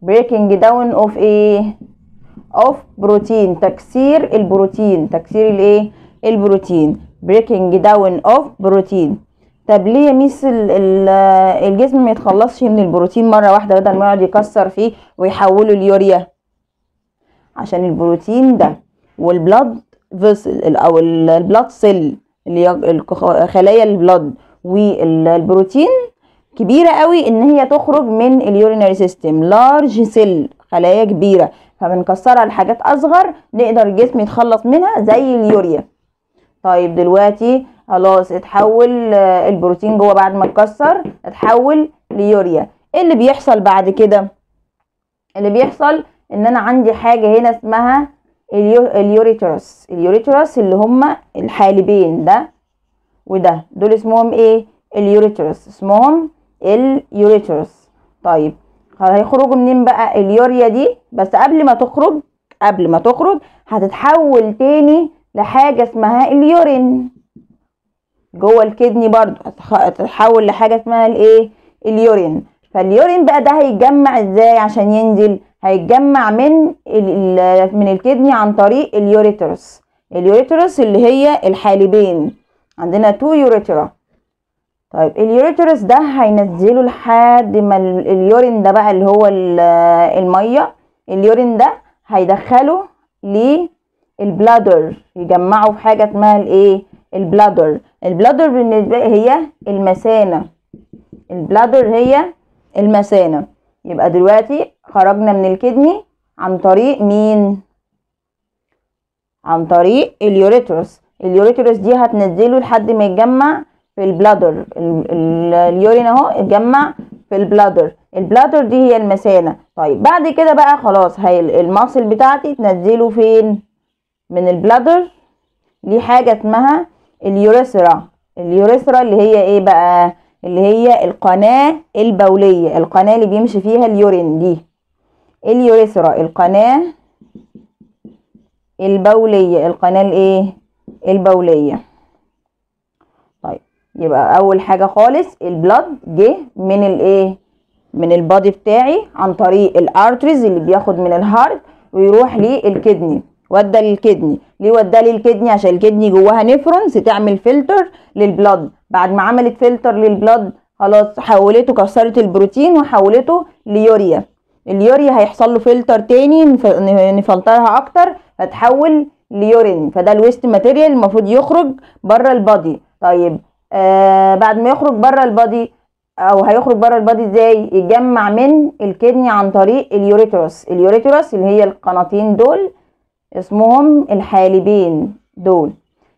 breaking down of إيه of protein تكسير البروتين. تكسير الايه البروتين. breaking down of protein طب ليه يا miss الجسم ما يتخلصش من البروتين مرة واحدة بدل ما يقعد يكسر فيه ويحوله اليوريا عشان البروتين ده. وال blood vessel أو ال blood cell اللي خلايا ال blood والبروتين كبيرة قوي إن هي تخرج من ال urinary system large cell خلايا كبيرة. فبنكسرها لحاجات أصغر نقدر الجسم يتخلص منها زي اليوريا. طيب دلوقتي خلاص اتحول البروتين جوه بعد ما اتكسر اتحول ليوريا. إيه اللي بيحصل بعد كده؟ اللي بيحصل إن أنا عندي حاجة هنا اسمها ال ure... ال ureters ال ureters اللي هما الحالبين ده وده. دول اسمهم إيه؟ ال ureters اسمهم ال ureters طيب هيخرجوا منين بقى؟ اليوريا دي. بس قبل ما تخرج قبل ما تخرج هتتحول تاني لحاجة اسمها ال urine. جوه ال kidney برضو هتتحول لحاجة اسمها الإيه؟ ال urine. فال urine بقى ده هيتجمع إزاي؟ عشان ينزل هيتجمع من من ال kidney عن طريق ال ureters. ال ureters اللي هي الحالبين. عندنا two ureters. طيب ال ureters ده هينزله لحد ما ال urine ده بقى اللي هو المية. ال urine ده هيدخله لل bladder يجمعه في حاجة اسمها الايه ال bladder. ال bladder بالنسبة هي المثانة. ال bladder هي المثانة. يبقى دلوقتي خرجنا من ال kidney. عن طريق مين؟ عن طريق ال ureters ال ureters دي هتنزله لحد ما يتجمع في ال bladder. ال urine اهو اتجمع في ال bladder. ال bladder دي هي المثانة. طيب بعد كده بقى خلاص هي المصل بتاعتي تنزله فين؟ من ال bladder. ليه حاجة اسمها ال urethra. ال urethra اللي هي إيه بقى؟ اللي هي القناة البولية. القناة اللي بيمشي فيها ال urine دي. ال urethra القناة البولية. القناة الإيه؟ البولية. طيب يبقى أول حاجة خالص ال blood جه من الايه من ال body بتاعي عن طريق ال arteries اللي بياخد من الهارت ويروح للكدني ودى للكدني ليه ودى للكدني عشان الكدني جواها نفرونز تعمل filter لل blood بعد ما عملت filter لل blood خلاص حولته كسرت البروتين وحولته ليوريا. اليوريا هيحصل له فلتر تاني نف- نفلترها أكتر فتحول ل urine. فده ال waste material المفروض يخرج بره ال body. طيب آه بعد ما يخرج بره ال body أو هيخرج بره البادي إزاي؟ يتجمع من ال kidney عن طريق ال ureters. ال ureters اللي هي القناتين دول اسمهم الحالبين دول.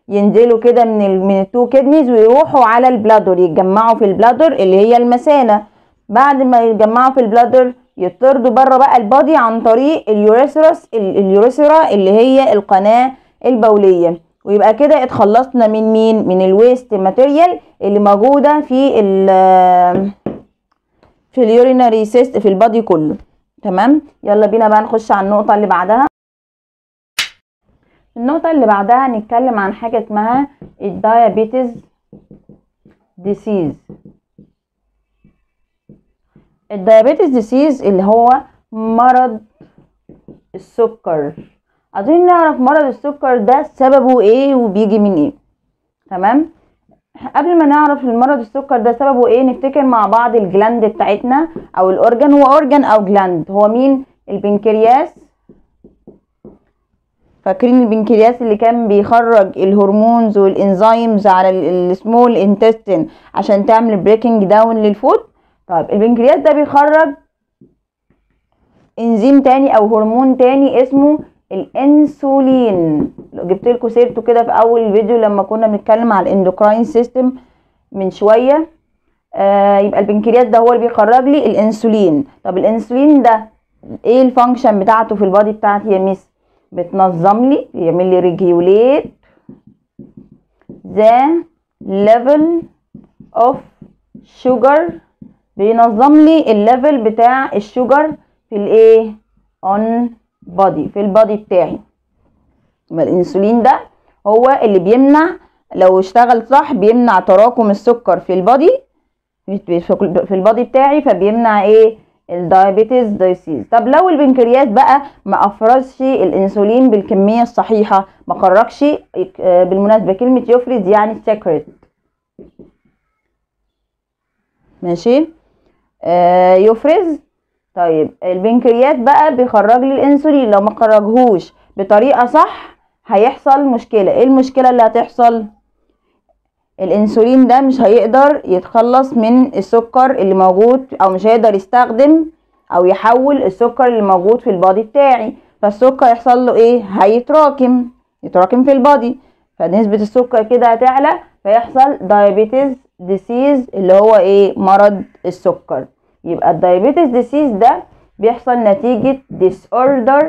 ينزلوا كده من من ال two kidneys ويروحوا على ال bladder يتجمعوا في ال bladder اللي هي المثانة. بعد ما يتجمعوا في ال bladder يطردوا بره بقى ال body عن طريق ال urethras ال- ال urethra اللي هي القناة البولية. ويبقى كده اتخلصنا من مين؟ من ال waste material اللي موجودة في ال في ال urinary syst في ال body كله. تمام؟ يلا بينا بقى نخش على النقطة اللي بعدها. النقطة اللي بعدها هنتكلم عن حاجة اسمها ال diabetes disease ال diabetes disease اللي هو مرض السكر. عايزين نعرف مرض السكر ده سببه إيه وبيجي من إيه. تمام؟ قبل ما نعرف المرض السكر ده سببه إيه نفتكر مع بعض ال gland بتاعتنا أو ال organ هو organ أو gland؟ هو مين؟ البنكرياس. فاكرين البنكرياس اللي كان بيخرج ال hormones والإنزيمز على ال small intestine عشان تعمل breaking down لل food طيب البنكرياس ده بيخرج إنزيم تاني أو هرمون تاني اسمه الإنسولين. جبت لكم سيرته كده في أول فيديو لما كنا بنتكلم على ال endocrine system من شوية آه يبقى البنكرياس ده هو اللي بيخرج لي الإنسولين. طب الإنسولين ده إيه ال function بتاعته في ال body بتاعتي يا ميس؟ بتنظم لي يعمل لي regulate the level of sugar بينظم لي ال level بتاع ال sugar في الايه؟ own body في ال body بتاعي. يبقى الانسولين ده هو اللي بيمنع لو اشتغل صح بيمنع تراكم السكر في ال body في ال body بتاعي فبيمنع إيه؟ ال diabetes disease طب لو البنكرياس بقى ما افرزش الانسولين بالكمية الصحيحة ما خرجش آه، بالمناسبة كلمة يفرز يعني سكرت ماشي؟ يفرز طيب البنكرياس بقى بيخرج لي الانسولين. لو ما خرجهوش بطريقة صح هيحصل مشكلة. إيه المشكلة اللي هتحصل؟ الانسولين ده مش هيقدر يتخلص من السكر اللي موجود أو مش هيقدر يستخدم أو يحول السكر اللي موجود في البادي بتاعي. فالسكر يحصل له إيه؟ هيتراكم يتراكم في ال body. فنسبة السكر كده هتعلى فيحصل diabetes disease اللي هو إيه؟ مرض السكر. يبقى ال diabetes disease ده بيحصل نتيجة disorder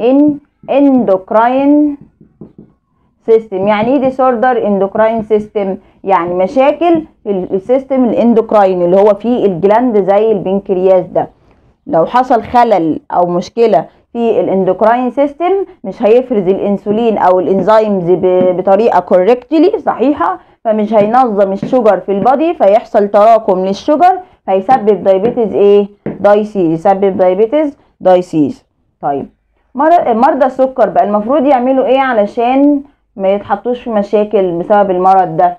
in endocrine system يعني إيه disorder endocrine system يعني مشاكل في ال system ال endocrine اللي هو فيه ال gland زي البنكرياس ده. لو حصل خلل أو مشكلة في ال endocrine system مش هيفرز الإنسولين أو الإنزيمز بطريقة correctly صحيحة فمش هينظم ال sugar في ال body فيحصل تراكم لل sugar فيسبب diabetes إيه disease يسبب diabetes disease طيب مرضى السكر بقى المفروض يعملوا إيه علشان ما يتحطوش في مشاكل بسبب المرض ده؟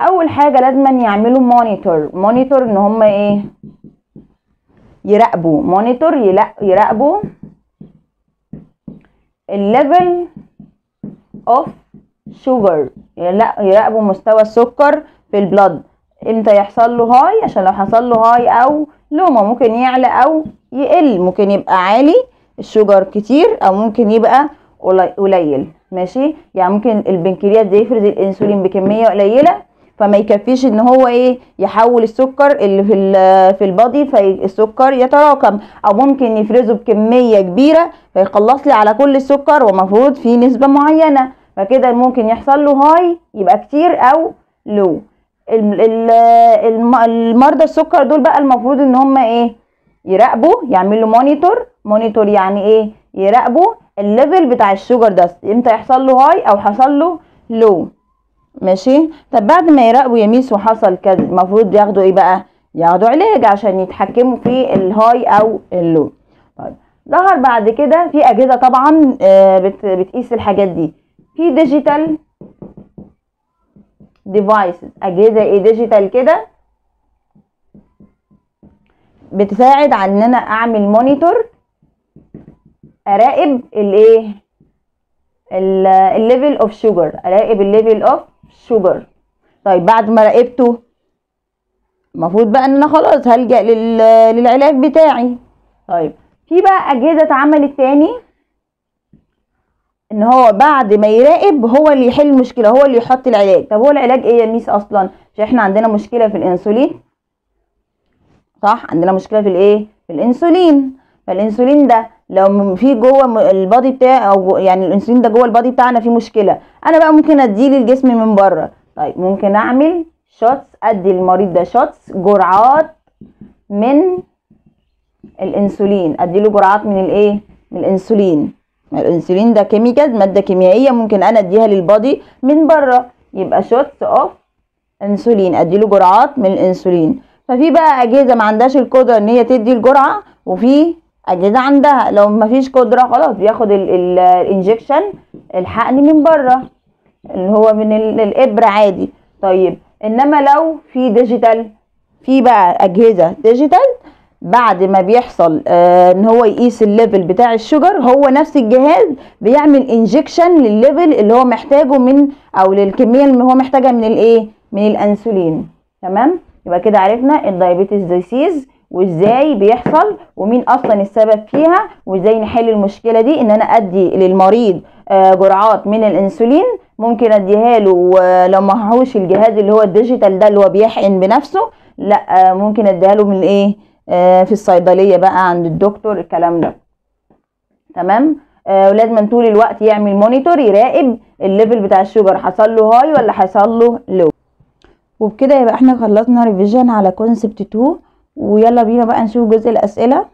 أول حاجة لازم يعملوا monitor monitor إن هم إيه؟ يراقبوا monitor يراقبوا ال level of sugar يراقبوا مستوى السكر في ال blood إمتى يحصل له high عشان لو حصل له high أو low ما ممكن يعلى أو يقل. ممكن يبقى عالي ال sugar كتير أو ممكن يبقى قليل. ماشي؟ يعني ممكن البنكرياس ده يفرز الإنسولين بكمية قليلة فما يكفيش إن هو إيه يحول السكر اللي في في ال body فالسكر يتراكم. أو ممكن يفرزه بكمية كبيرة فيخلص لي على كل السكر ومفروض في نسبة معينة. فكده ممكن يحصل له high يبقى كتير أو low ال- ال- الم- المرضى السكر دول بقى المفروض إن هم إيه؟ يراقبوا يعملوا monitor monitor يعني إيه؟ يراقبوا ال level بتاع ال sugar ده إمتى يحصل له high أو حصل له low ماشي؟ طب بعد ما يراقبوا يا ميس وحصل كذا المفروض ياخدوا إيه بقى؟ ياخدوا علاج عشان يتحكموا في ال high أو ال low طيب ظهر بعد كده في أجهزة طبعا آه، بت- بتقيس الحاجات دي. في digital devices أجهزة إيه؟ digital كده. بتساعد على إن أنا أعمل monitor أراقب الإيه؟ ال level of sugar أراقب ال level of sugar طيب بعد ما راقبته المفروض بقى إن أنا خلاص هلجأ لل- للعلاج بتاعي. طيب في بقى أجهزة اتعملت تاني. إن هو بعد ما يراقب هو اللي يحل المشكلة هو اللي يحط العلاج. طب هو العلاج إيه يا ميس أصلا؟ مش إحنا عندنا مشكلة في الإنسولين؟ صح؟ عندنا مشكلة في الإيه؟ في الإنسولين. فالإنسولين ده لو في جوه ال body بتاعي أو يعني الإنسولين ده جوه ال body بتاعنا فيه مشكلة. أنا بقى ممكن أديه للجسم من بره. طيب ممكن أعمل shots أدي للمريض ده shots جرعات من الإنسولين. اديله جرعات من الإيه؟ من الإنسولين. الإنسولين ده chemical ماده كيميائية ممكن أنا أديها لل body من بره. يبقى shots of انسولين أديله جرعات من الإنسولين. ففي بقى أجهزة ما عندهاش القدرة إن هي تدي الجرعة وفي أجهزة عندها. لو ما فيش قدرة خلاص بياخد ال injection الحقن من بره اللي هو من ال- الإبرة عادي. طيب إنما لو في digital في بقى أجهزة digital بعد ما بيحصل آه إن هو يقيس ال level بتاع ال sugar هو نفس الجهاز بيعمل انجكشن للليفل اللي هو محتاجه من أو للكمية اللي هو محتاجها من الإيه؟ من الأنسولين. تمام؟ يبقى كده عرفنا ال diabetes disease وإزاي بيحصل ومين أصلا السبب فيها وإزاي نحل المشكلة دي. إن أنا أدي للمريض آه، جرعات من الأنسولين ممكن أديها له آه، لو معهوش الجهاز اللي هو ال digital ده اللي هو بيحقن بنفسه لأ آه، ممكن أديها له من إيه في الصيدلية بقى عند الدكتور الكلام ده. تمام؟ آه ولازم طول الوقت يعمل monitor يراقب ال level بتاع ال sugar حصل له high ولا حصل له low. وبكده يبقى إحنا خلصنا revision على concept 2 ويلا بينا بقى نشوف جزء الأسئلة.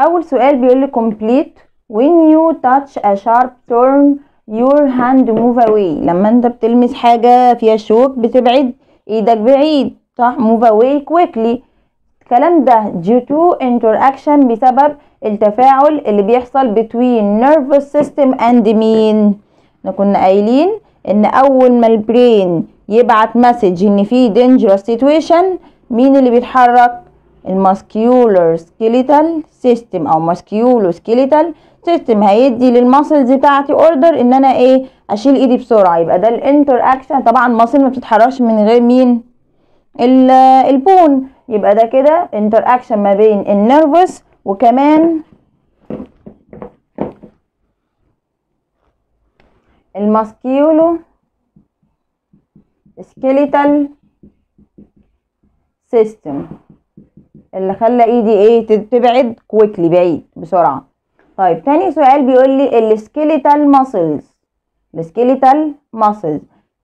أول سؤال بيقول لي complete. When you touch a sharp thorn your hand move away. لما انت بتلمس حاجة فيها شوك بتبعد إيدك بعيد. صح؟ move away quickly. الكلام ده due to interaction بسبب التفاعل اللي بيحصل between nervous system and مين إحنا كنا قايلين إن أول ما ال brain يبعت message إن في dangerous situation مين اللي بيتحرك؟ ال muscular skeletal system أو musculoskeletal system هيدي لل muscles بتاعتي order إن أنا إيه؟ أشيل إيدي بسرعة. يبقى ده ال interaction طبعا muscle ما بتتحركش من غير مين ال bone. يبقى ده كده interaction ما بين ال nervous وكمان ال musculoskeletal system اللي خلى ايدي إيه تبعد quickly بعيد بسرعة. طيب تاني سؤال بيقول لي ال skeletal muscles ال skeletal muscles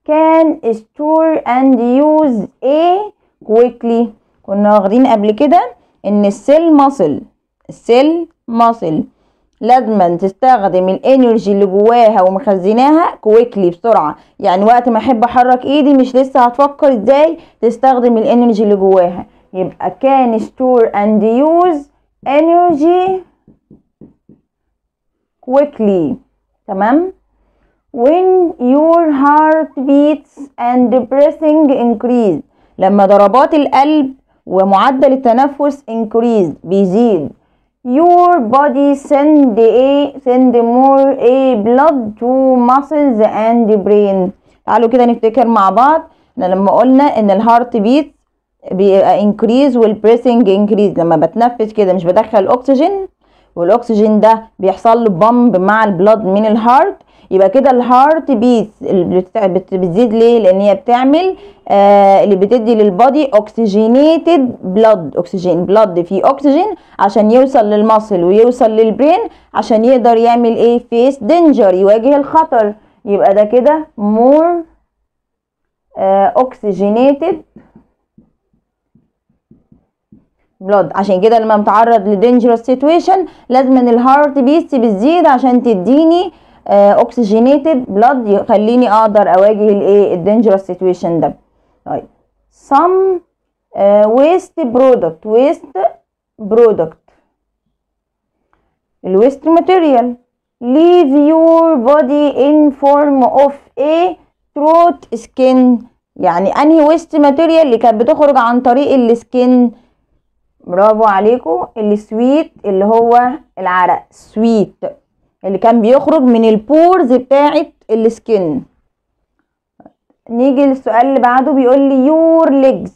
can store and use a quickly. كنا واخدين قبل كده إن ال cell muscle ال cell muscle لازم تستخدم ال energy اللي جواها ومخزناها quickly بسرعة. يعني وقت ما أحب أحرك إيدي مش لسه هتفكر إزاي تستخدم ال energy اللي جواها. يبقى can store and use energy quickly. تمام؟ When your heart beats and breathing increase لما ضربات القلب ومعدل التنفس increase بيزيد. Your body send a send more a blood to muscles and brain. تعالوا كده نفتكر مع بعض. إحنا لما قلنا إن ال heart beat بيبقى increase وال breathing increase. لما بتنفس كده مش بدخل اكسجين والأكسجين ده بيحصل له pump مع ال blood من ال heart يبقى كده ال heart beat بتزيد ليه؟ لأن هي بتعمل آه اللي بتدي لل body oxygenated blood اكسجين blood فيه اكسجين عشان يوصل لل muscle ويوصل لل brain عشان يقدر يعمل إيه؟ face danger يواجه الخطر. يبقى ده كده more oxygenated blood عشان كده لما متعرض ل dangerous situation لازم ال heart beats بتزيد عشان تديني oxygenated blood يخليني أقدر أواجه الايه ال dangerous situation ده. طيب. Uh, waste product waste product. ال waste material leave your body in form of a through skin. يعني أنهي waste material اللي كانت بتخرج عن طريق ال skin برافو عليكم ال sweat اللي هو العرق. sweat اللي كان بيخرج من ال pores بتاعه ال skin نيجي للسؤال اللي بعده بيقول لي your legs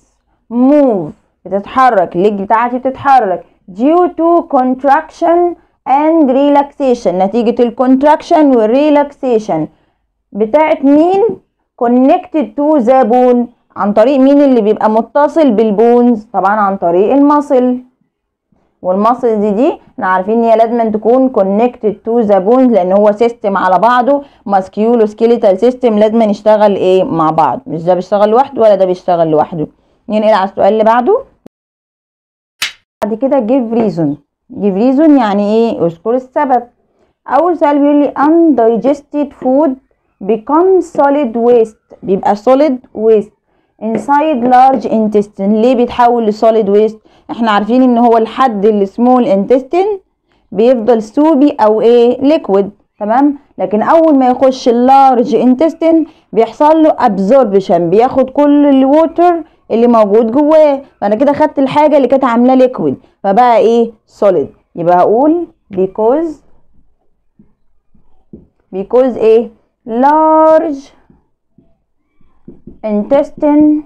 move. بتتحرك ال leg بتاعتي بتتحرك. due to contraction and relaxation. نتيجة ال contraction وال relaxation بتاعت مين؟ connected to the bone. عن طريق مين اللي بيبقى متصل بال bones طبعا عن طريق ال muscle. وال muscle دي دي إحنا عارفين إن هي لازم تكون connected to the bones لأن هو system على بعضه. musculoskeletal system لازم يشتغل إيه؟ مع بعض. مش ده بيشتغل لوحده ولا ده بيشتغل لوحده. ننقل على السؤال اللي بعده. بعد كده give reason. give reason يعني إيه؟ اذكر السبب. أول سؤال بيقول لي undigested food becomes solid waste. بيبقى solid waste. Inside large intestine. ليه بيتحول ل solid waste إحنا عارفين إن هو الحد السمول intestine بيفضل soupy أو إيه؟ liquid تمام؟ لكن أول ما يخش ال large intestine بيحصل له absorption بياخد كل ال water اللي موجود جواه. فأنا كده خدت الحاجة اللي كانت عاملاه liquid فبقى إيه؟ solid. يبقى هقول because because إيه؟ large intestine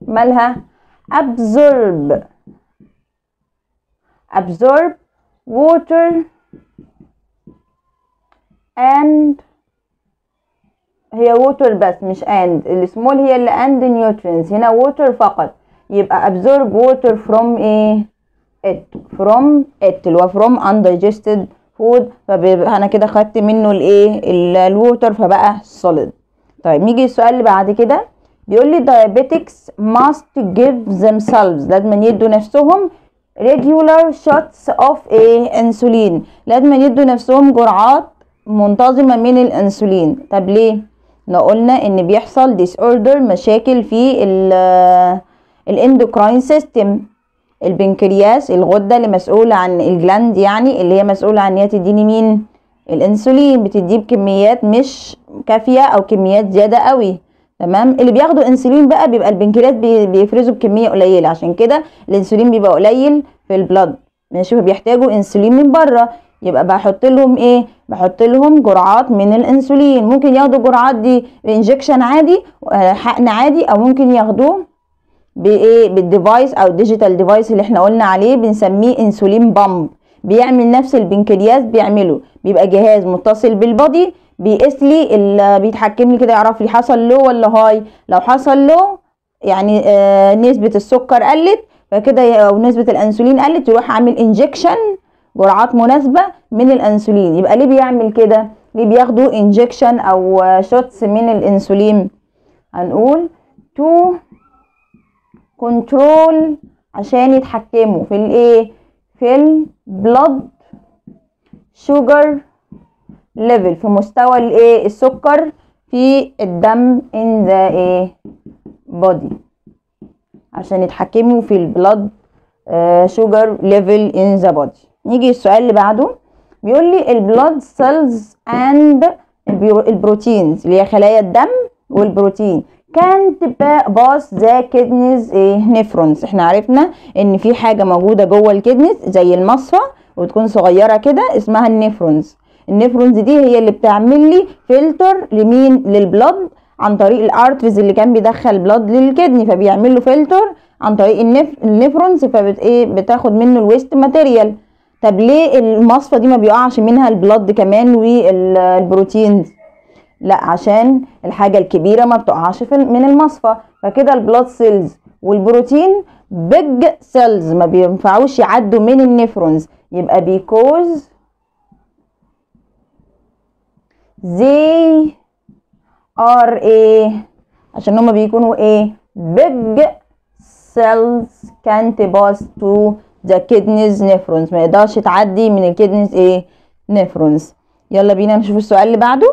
مالها absorb absorb water and هي water بس مش and السمول هي اللي and nutrients هنا water فقط يبقى absorb water from إيه it from it اللي هو from undigested food فبيبقى أنا كده خدت منه الايه الووتر فبقى solid طيب نيجي السؤال اللي بعد كده بيقول لي diabetics must give themselves لازم يدوا نفسهم regular shots of a insulin لازم يدوا نفسهم جرعات منتظمة من الإنسولين طب ليه؟ إحنا قلنا إن بيحصل disorder مشاكل في ال endocrine system البنكرياس الغدة اللي مسؤولة عن ال gland يعني اللي هي مسؤولة عن هي تديني مين؟ الانسولين بتديه بكميات مش كافية أو كميات زيادة قوي تمام؟ اللي بياخدوا انسولين بقى بيبقى البنكرياس بيفرزوا بكمية قليلة عشان كده الانسولين بيبقى قليل في ال blood ماشي؟ فبيحتاجوا انسولين من بره. يبقى بحط لهم إيه؟ بحط لهم جرعات من الانسولين. ممكن ياخدوا الجرعات دي ب injection عادي حقن عادي أو ممكن ياخدوه بإيه؟ بال device أو ال digital device اللي إحنا قلنا عليه بنسميه insulin pump. بيعمل نفس البنكرياس بيعمله. بيبقى جهاز متصل بال body بيقيس لي اللي بيتحكم لي كده يعرف لي حصل low ولا high. لو حصل low يعني آه نسبة السكر قلت فكده أو نسبة الأنسولين قلت يروح عامل injection جرعات مناسبة من الأنسولين. يبقى ليه بيعمل كده؟ ليه بياخدوا injection أو shots من الأنسولين؟ هنقول to control عشان يتحكموا في الإيه؟ في ال blood sugar level في مستوى الايه السكر في الدم in the إيه body. عشان يتحكموا في ال blood sugar level in the body. نيجي السؤال اللي بعده. بيقول لي ال blood cells and ال proteins اللي هي خلايا الدم والبروتين كانت باص ذا كدنز إيه إحنا عرفنا ان في حاجة موجودة جوه ال kidneys زي المصفى وتكون صغيرة كده اسمها ال nephrons ال nephrons دي هي اللي بتعمل لي فلتر لمين؟ لل blood عن طريق ال arteries اللي كان بيدخل blood لل kidney فبيعمل له فلتر عن طريق النف... ال nephrons فبت إيه بتاخد منه ال waste material طب ليه المصفى دي ما بيقعش منها ال blood كمان وال proteins؟ لا عشان الحاجة الكبيرة ما بتقعش من المصفى. فكده ال blood cells وال protein big cells ما بينفعوش يعدوا من ال nephrons يبقى because they are إيه عشان هما بيكونوا إيه big cells can't pass to the kidneys nephrons. ما يقدرش تعدي من الكدنيز إيه nephrons. يلا بينا نشوف السؤال اللي بعده.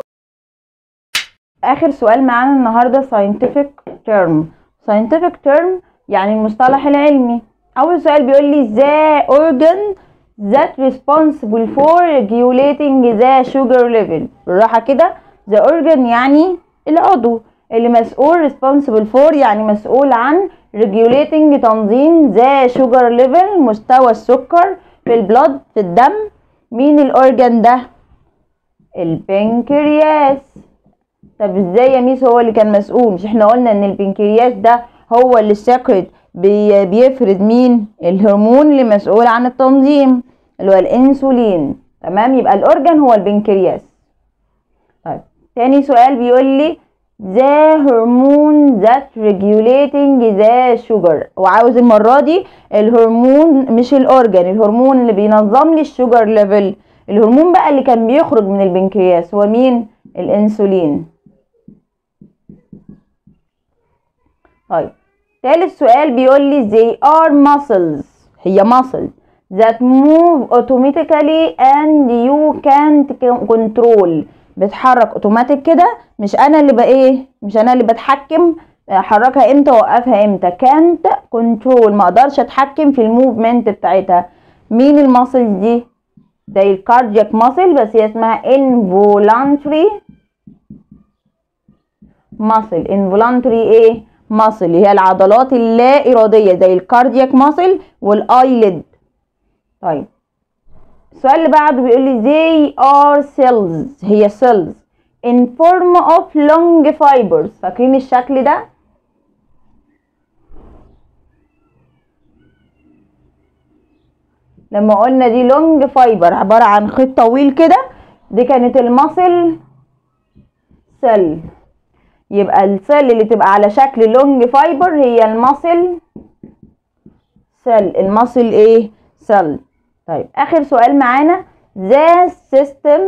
آخر سؤال معانا النهارده scientific term. scientific term يعني المصطلح العلمي. أول سؤال بيقول لي the organ that responsible for regulating the sugar level. بالراحة كده the organ يعني العضو. اللي مسؤول responsible for يعني مسؤول عن regulating تنظيم the sugar level مستوى السكر في البلد في الدم. مين الاورجان ده؟ البنكرياس. طب إزاي يا ميس هو اللي كان مسؤول؟ مش إحنا قلنا ان البنكرياس ده هو اللي سكرت بي بيفرز مين؟ الهرمون اللي مسؤول عن التنظيم اللي هو الانسولين. تمام؟ يبقى ال organ هو البنكرياس. طيب تاني سؤال بيقول لي the hormone that regulating the sugar. وعاوز المرة دي الهرمون مش ال organ الهرمون اللي بينظم لي ال sugar level الهرمون بقى اللي كان بيخرج من البنكرياس هو مين؟ الإنسولين. طيب. تالت سؤال بيقول لي they are muscles. هي muscles that move automatically and you can't control. بتحرك اوتوماتيك كده. مش أنا اللي بقى إيه؟ مش أنا اللي بتحكم. أحركها إمتى؟ وأوقفها إمتى؟ كانت كنترول ما أقدرش أتحكم في ال movement بتاعتها. مين ال muscle دي؟ زي ال cardiac muscle بس هي اسمها involuntary muscle involuntary إيه؟ muscle هي العضلات اللا اراديه زي ال cardiac muscle وال eyelid طيب السؤال اللي بعده بيقول لي they are cells هي cells in form of long fibers. فاكرين الشكل ده؟ لما قلنا دي long fiber عبارة عن خيط طويل كده دي كانت ال muscle cell يبقى ال cell اللي تبقى على شكل long fiber هي ال muscle cell ال muscle إيه؟ cell طيب آخر سؤال معانا. The system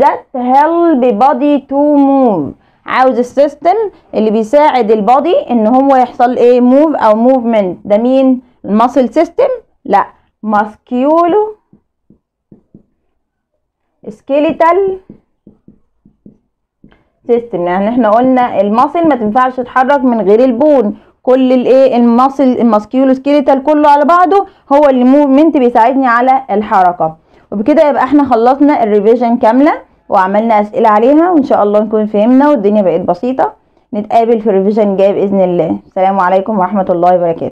that help body to move. عاوز ال system اللي بيساعد ال body إن هو يحصل إيه؟ move أو movement ده مين؟ ال muscle system لا. musculoskeletal system يعني إحنا قلنا ال muscle ما تنفعش تتحرك من غير ال bone. كل الايه ال muscle ال musculoskeletal كله على بعضه هو اللي movement بيساعدني على الحركة. وبكده يبقى إحنا خلصنا ال revision كاملة وعملنا أسئلة عليها. وإن شاء الله نكون فهمنا والدنيا بقت بسيطة. نتقابل في ال revision الجاي بإذن الله. السلام عليكم ورحمة الله وبركاته.